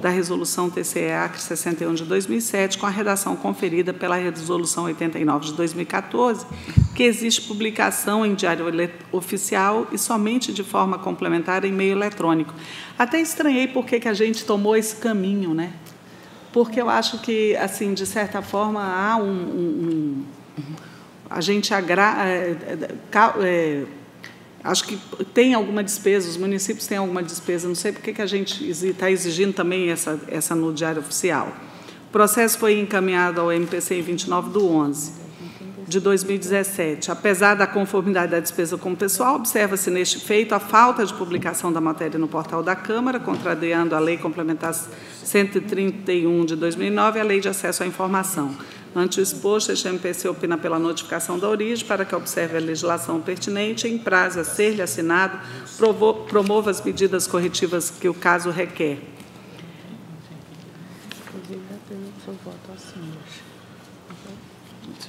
da Resolução TCE-ACRE 61 de 2007, com a redação conferida pela Resolução 89 de 2014, que existe publicação em diário oficial e somente de forma complementar em meio eletrônico. Até estranhei por que a gente tomou esse caminho, né? Porque eu acho que, assim, de certa forma, há um. um, um a gente agra, é, é, é, acho que tem alguma despesa, os municípios têm alguma despesa, não sei por que a gente está exigindo também essa, essa no Diário Oficial. O processo foi encaminhado ao MPC em 29 do 11 de 2017. Apesar da conformidade da despesa com o pessoal, observa-se neste feito a falta de publicação da matéria no portal da Câmara, contrariando a Lei Complementar 131 de 2009 e a Lei de Acesso à Informação. Ante o exposto, este MPC opina pela notificação da origem para que observe a legislação pertinente em prazo a ser-lhe assinado, promova as medidas corretivas que o caso requer.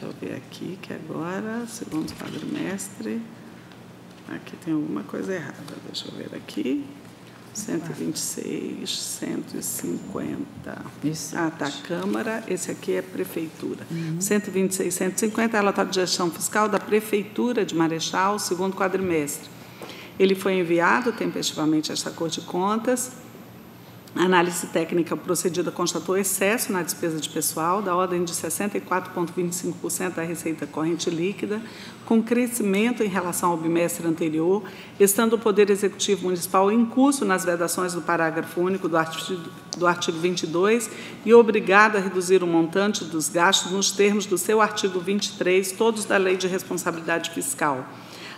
Deixa eu ver aqui, que agora, segundo quadrimestre, aqui tem alguma coisa errada. Deixa eu ver aqui. 126, 150. Isso. Ah, tá. Câmara, esse aqui é Prefeitura. Uhum. 126, 150, relatório de gestão fiscal da Prefeitura de Marechal, segundo quadrimestre. Ele foi enviado tempestivamente a esta Corte de Contas a análise técnica procedida constatou excesso na despesa de pessoal, da ordem de 64,25% da receita corrente líquida, com crescimento em relação ao bimestre anterior, estando o Poder Executivo Municipal em curso nas vedações do parágrafo único do artigo, do artigo 22 e obrigado a reduzir o montante dos gastos nos termos do seu artigo 23, todos da Lei de Responsabilidade Fiscal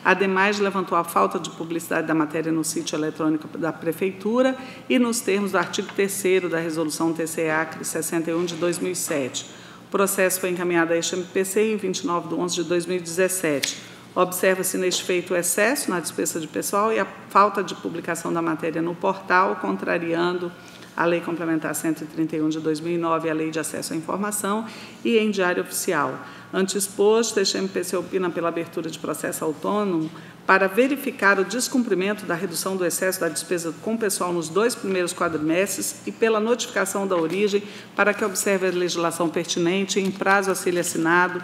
Ademais, levantou a falta de publicidade da matéria no sítio eletrônico da Prefeitura e nos termos do artigo 3 da Resolução TCA 61 de 2007. O processo foi encaminhado à este MPC em 29 de 11 de 2017. Observa-se neste feito o excesso na despesa de pessoal e a falta de publicação da matéria no portal, contrariando a Lei Complementar 131 de 2009 e a Lei de Acesso à Informação e em Diário Oficial. Antes posto, este MPC opina pela abertura de processo autônomo para verificar o descumprimento da redução do excesso da despesa com pessoal nos dois primeiros quadrimestres e pela notificação da origem para que observe a legislação pertinente em prazo a ser assinado,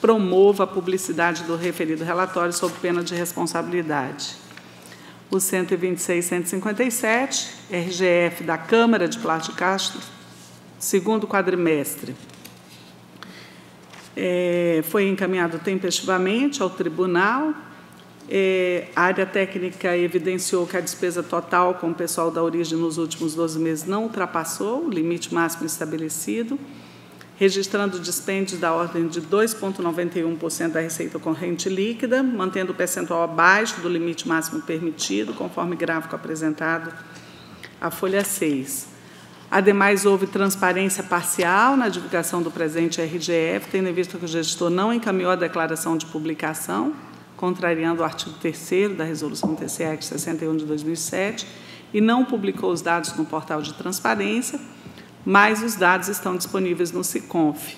promova a publicidade do referido relatório sob pena de responsabilidade. O 126 157, RGF da Câmara de Plástico Castro, segundo quadrimestre é, foi encaminhado tempestivamente ao tribunal. É, a área técnica evidenciou que a despesa total com o pessoal da origem nos últimos 12 meses não ultrapassou o limite máximo estabelecido, registrando dispêndios da ordem de 2,91% da receita corrente líquida, mantendo o percentual abaixo do limite máximo permitido, conforme gráfico apresentado à folha 6. Ademais, houve transparência parcial na divulgação do presente RGF, tendo em vista que o gestor não encaminhou a declaração de publicação, contrariando o artigo 3 da Resolução TCE 61 de 2007, e não publicou os dados no portal de transparência, mas os dados estão disponíveis no SICONF.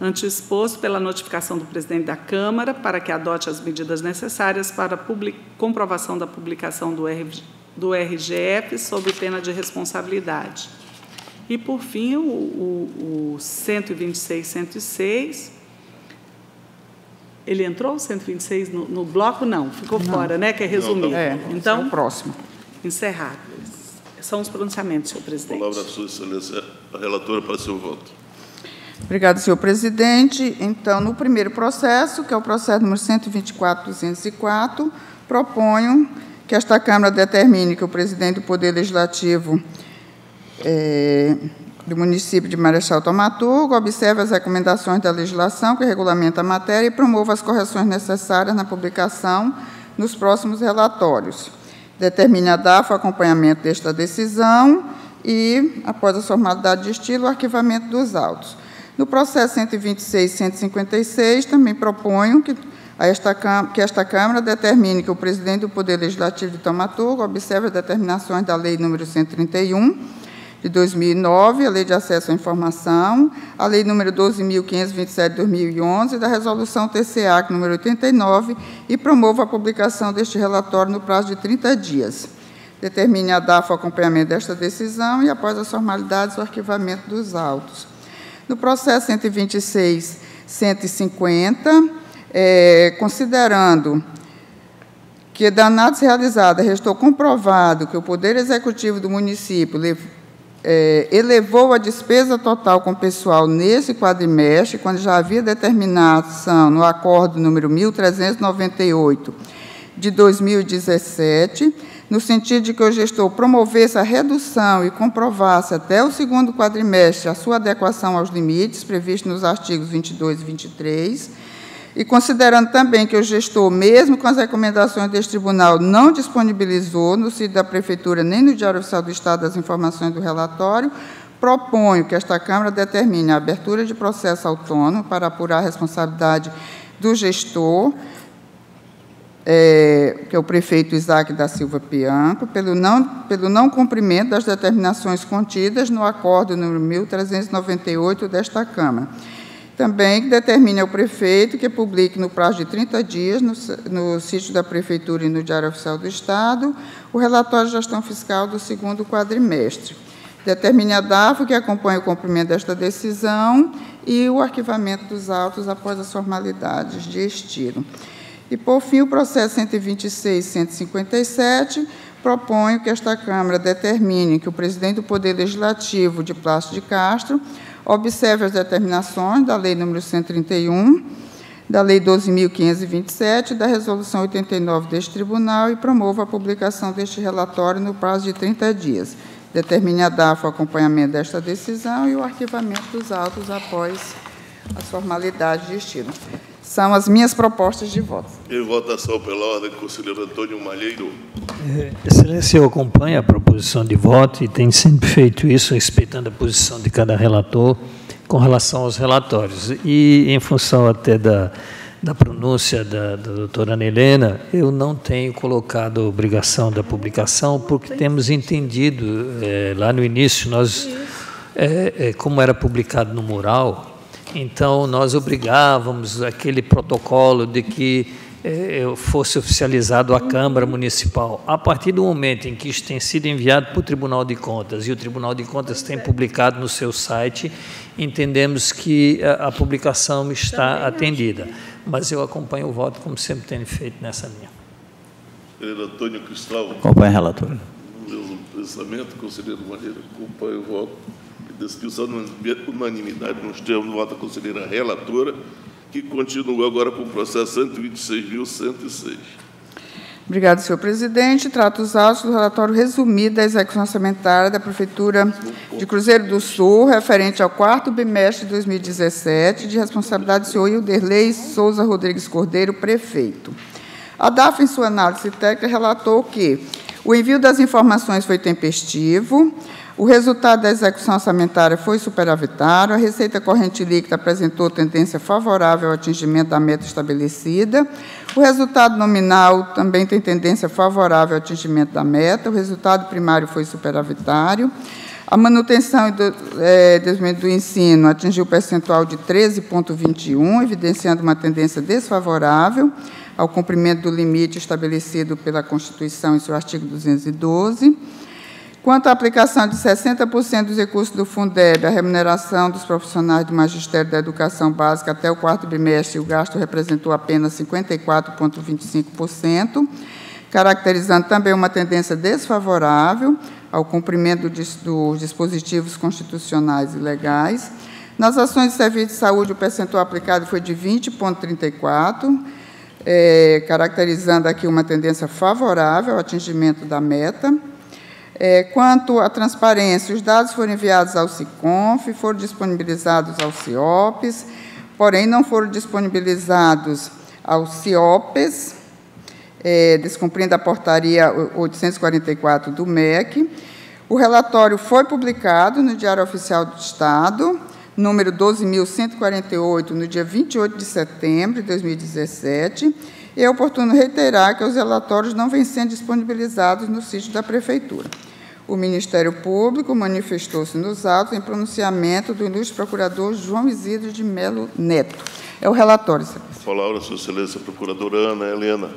Antes exposto pela notificação do presidente da Câmara para que adote as medidas necessárias para a comprovação da publicação do, do RGF sob pena de responsabilidade. E, por fim, o, o, o 126, 106. Ele entrou, 126, no, no bloco? Não, ficou não. fora, né? Que é resumido. É, então, é próximo. Encerrado. São os pronunciamentos, senhor presidente. A palavra à sua excelência, a relatora, para seu voto. Obrigada, senhor presidente. Então, no primeiro processo, que é o processo número 124.204, proponho que esta Câmara determine que o presidente do Poder Legislativo é, do município de Marechal Tomaturgo, observe as recomendações da legislação que regulamenta a matéria e promova as correções necessárias na publicação nos próximos relatórios. Determine a DAFA acompanhamento desta decisão e, após a formalidade de estilo, o arquivamento dos autos. No processo 126-156, também proponho que esta, que esta Câmara determine que o presidente do Poder Legislativo de Tomaturgo observe as determinações da Lei nº 131, de 2009, a Lei de Acesso à Informação, a Lei número 12.527 de 2011, da Resolução TCA número 89, e promova a publicação deste relatório no prazo de 30 dias. Determine a DAFA o acompanhamento desta decisão e, após as formalidades, o arquivamento dos autos. No processo 126, 150, é, considerando que da análise realizada restou comprovado que o Poder Executivo do município é, elevou a despesa total com pessoal nesse quadrimestre, quando já havia determinação no acordo número 1398 de 2017, no sentido de que o gestor promovesse a redução e comprovasse até o segundo quadrimestre a sua adequação aos limites previstos nos artigos 22 e 23, e considerando também que o gestor, mesmo com as recomendações deste tribunal, não disponibilizou no sítio da Prefeitura nem no Diário Oficial do Estado as informações do relatório, proponho que esta Câmara determine a abertura de processo autônomo para apurar a responsabilidade do gestor, é, que é o prefeito Isaac da Silva Pianco, pelo não, pelo não cumprimento das determinações contidas no acordo número 1398 desta Câmara também determine ao prefeito que publique no prazo de 30 dias no, no sítio da Prefeitura e no Diário Oficial do Estado o relatório de gestão fiscal do segundo quadrimestre. Determine a DAFO que acompanhe o cumprimento desta decisão e o arquivamento dos autos após as formalidades de estilo. E, por fim, o processo 126.157 proponho que esta Câmara determine que o presidente do Poder Legislativo de Plácio de Castro observe as determinações da Lei nº 131, da Lei 12.527 e da Resolução 89 deste Tribunal e promova a publicação deste relatório no prazo de 30 dias. Determine a DAFO o acompanhamento desta decisão e o arquivamento dos autos após as formalidades de estilo. São as minhas propostas de voto. Em votação pela ordem, conselheiro Antônio Malheiro. É, excelência, eu acompanho a proposição de voto e tenho sempre feito isso, respeitando a posição de cada relator com relação aos relatórios. E, em função até da, da pronúncia da, da doutora Ana Helena, eu não tenho colocado a obrigação da publicação, porque temos entendido, é, lá no início, nós, é, é, como era publicado no mural, então, nós obrigávamos aquele protocolo de que eh, fosse oficializado à Câmara Municipal. A partir do momento em que isso tem sido enviado para o Tribunal de Contas e o Tribunal de Contas tem publicado no seu site, entendemos que a, a publicação está atendida. Mas eu acompanho o voto, como sempre tenho feito nessa linha. Conselheiro Antônio Cristóvão. Acompanha, relator. Mesmo pensamento, conselheiro Maneiro, acompanho o voto discussão unanimidade nos termos do voto da conselheira relatora, que continua agora com o processo 126.106. Obrigado, senhor presidente. Trato os autos do relatório resumido da execução orçamentária da Prefeitura de Cruzeiro do Sul, referente ao quarto bimestre de 2017, de responsabilidade do senhor Hilderlei Souza Rodrigues Cordeiro, prefeito. A DAF, em sua análise técnica, relatou que o envio das informações foi tempestivo, o resultado da execução orçamentária foi superavitário, a receita corrente líquida apresentou tendência favorável ao atingimento da meta estabelecida, o resultado nominal também tem tendência favorável ao atingimento da meta, o resultado primário foi superavitário, a manutenção do, é, do ensino atingiu o percentual de 13,21, evidenciando uma tendência desfavorável ao cumprimento do limite estabelecido pela Constituição em seu artigo 212. Quanto à aplicação de 60% dos recursos do Fundeb à remuneração dos profissionais do Magistério da Educação Básica até o quarto bimestre, o gasto representou apenas 54,25%, caracterizando também uma tendência desfavorável ao cumprimento dos dispositivos constitucionais e legais. Nas ações de serviço de saúde, o percentual aplicado foi de 20,34%, é, caracterizando aqui uma tendência favorável ao atingimento da meta. É, quanto à transparência, os dados foram enviados ao SICONF, foram disponibilizados aos CIOPs, porém não foram disponibilizados aos CIOPes, é, descumprindo a portaria 844 do MEC. O relatório foi publicado no Diário Oficial do Estado, número 12.148, no dia 28 de setembro de 2017, e é oportuno reiterar que os relatórios não vêm sendo disponibilizados no sítio da Prefeitura. O Ministério Público manifestou-se nos atos em pronunciamento do ilustre procurador João Isidro de Melo Neto. É o relatório, senhor. Palavra, Sua Excelência, Procuradora Ana Helena.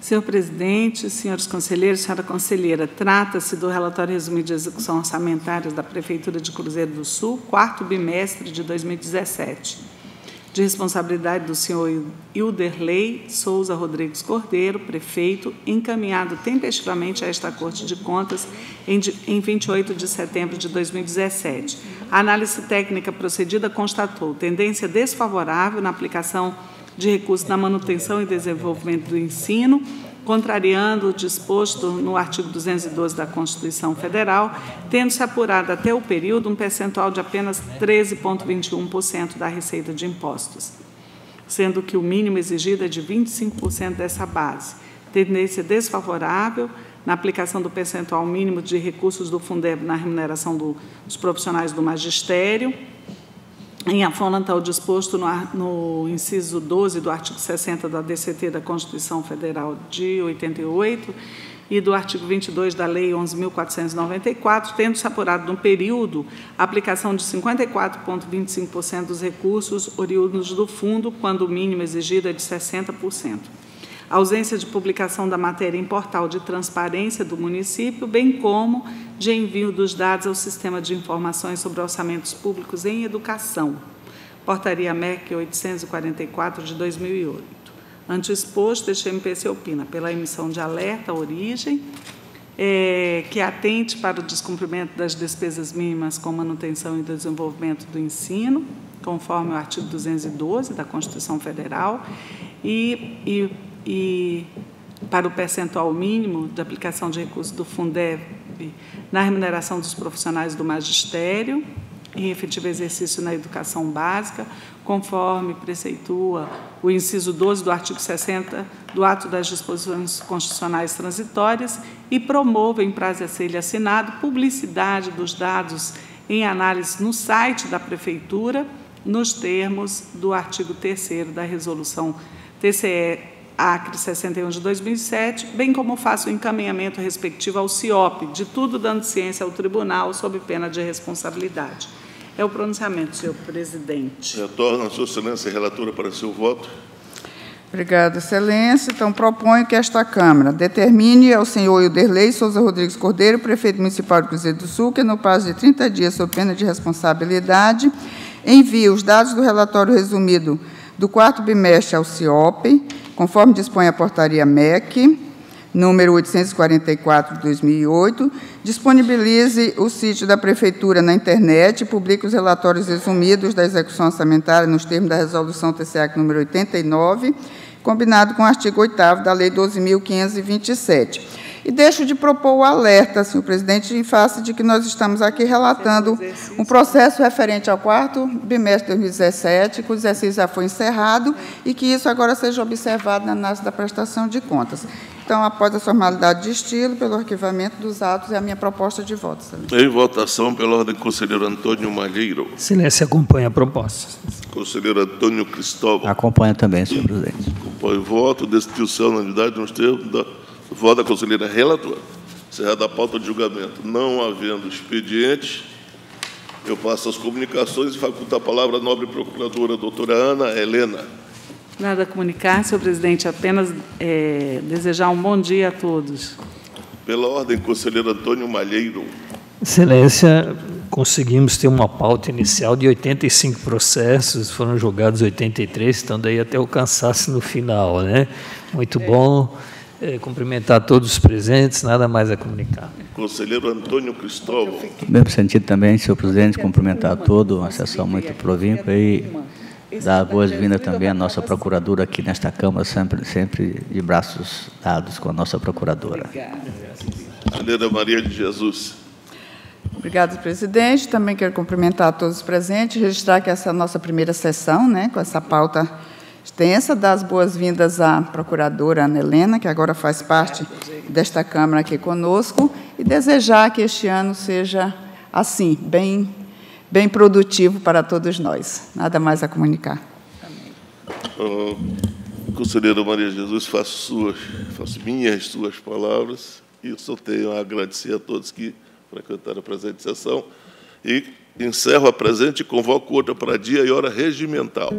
Senhor presidente, senhores conselheiros, senhora conselheira, trata-se do relatório resumido de execução orçamentária da Prefeitura de Cruzeiro do Sul, quarto bimestre de 2017 de responsabilidade do senhor Hilderley Souza Rodrigues Cordeiro, prefeito, encaminhado tempestivamente a esta Corte de Contas em 28 de setembro de 2017. A análise técnica procedida constatou tendência desfavorável na aplicação de recursos na manutenção e desenvolvimento do ensino, contrariando o disposto no artigo 212 da Constituição Federal, tendo-se apurado até o período um percentual de apenas 13,21% da receita de impostos, sendo que o mínimo exigido é de 25% dessa base. Tendência desfavorável na aplicação do percentual mínimo de recursos do Fundeb na remuneração do, dos profissionais do magistério, em afronta ao disposto no, no, inciso 12 do artigo 60 da DCT da Constituição Federal de 88 e do artigo 22 da Lei 11.494, tendo-se apurado no período a aplicação de 54,25% dos recursos oriundos do fundo, quando o mínimo exigido é de 60% ausência de publicação da matéria em portal de transparência do município, bem como de envio dos dados ao Sistema de Informações sobre Orçamentos Públicos em Educação, Portaria MEC 844 de 2008. Ante exposto, este MPC opina pela emissão de alerta à origem, é, que atente para o descumprimento das despesas mínimas com manutenção e desenvolvimento do ensino, conforme o artigo 212 da Constituição Federal, e, e, e para o percentual mínimo de aplicação de recursos do Fundeb na remuneração dos profissionais do magistério, em efetivo exercício na educação básica, conforme preceitua o inciso 12 do artigo 60 do ato das disposições constitucionais transitórias e promova, em prazo a ser assinado, publicidade dos dados em análise no site da Prefeitura, nos termos do artigo 3 da Resolução TCE Acre 61 de 2007, bem como faço o encaminhamento respectivo ao CIOP, de tudo dando ciência ao Tribunal, sob pena de responsabilidade. É o pronunciamento, senhor presidente. Retorno a Sua Excelência relatora para seu voto. Obrigada, Excelência. Então, proponho que esta Câmara determine ao senhor Ilderlei Souza Rodrigues Cordeiro, prefeito municipal de Cruzeiro do Sul, que, no prazo de 30 dias, sob pena de responsabilidade, envie os dados do relatório resumido do quarto bimestre ao CIOP, conforme dispõe a portaria MEC, número 844 de 2008, disponibilize o sítio da Prefeitura na internet, publique os relatórios resumidos da execução orçamentária nos termos da Resolução TCA número 89, combinado com o artigo 8 da Lei 12.527. E deixo de propor o alerta, senhor presidente, em face de que nós estamos aqui relatando um processo referente ao quarto bimestre de 2017, que o exercício já foi encerrado e que isso agora seja observado na análise da prestação de contas. Então, após a formalidade de estilo, pelo arquivamento dos atos, é a minha proposta de voto. Excelência. Em votação, pela ordem, conselheiro Antônio Malheiro. Excelência acompanha a proposta. Conselheiro Antônio Cristóvão. Acompanha também, senhor presidente. Acompanho o voto. Destituição na unidade nos termos da voto da conselheira relatora. Encerrada a pauta de julgamento. Não havendo expediente, eu passo as comunicações e faculto a palavra à nobre procuradora, doutora Ana Helena. Nada a comunicar, senhor presidente, apenas é, desejar um bom dia a todos. Pela ordem, conselheiro Antônio Malheiro. Excelência, conseguimos ter uma pauta inicial de 85 processos, foram julgados 83, estão daí até o cansaço no final, né? Muito bom. É, cumprimentar todos os presentes, nada mais a comunicar. Conselheiro Antônio Cristóvão. No mesmo sentido também, senhor presidente, cumprimentar a todos, uma sessão muito provínqua e dar boas-vindas também à nossa procuradora aqui nesta Câmara, sempre, sempre de braços dados com a nossa procuradora. Conselheira Maria de Jesus. Obrigada, presidente. Também quero cumprimentar a todos os presentes, registrar que essa é a nossa primeira sessão, né, com essa pauta extensa, dar as boas-vindas à procuradora Ana Helena, que agora faz parte desta Câmara aqui conosco, e desejar que este ano seja assim, bem bem produtivo para todos nós. Nada mais a comunicar. Uh, conselheira Maria Jesus, faço, suas, faço minhas suas palavras e só tenho a agradecer a todos que frequentaram a presente sessão e encerro a presente e convoco outra para dia e hora regimental.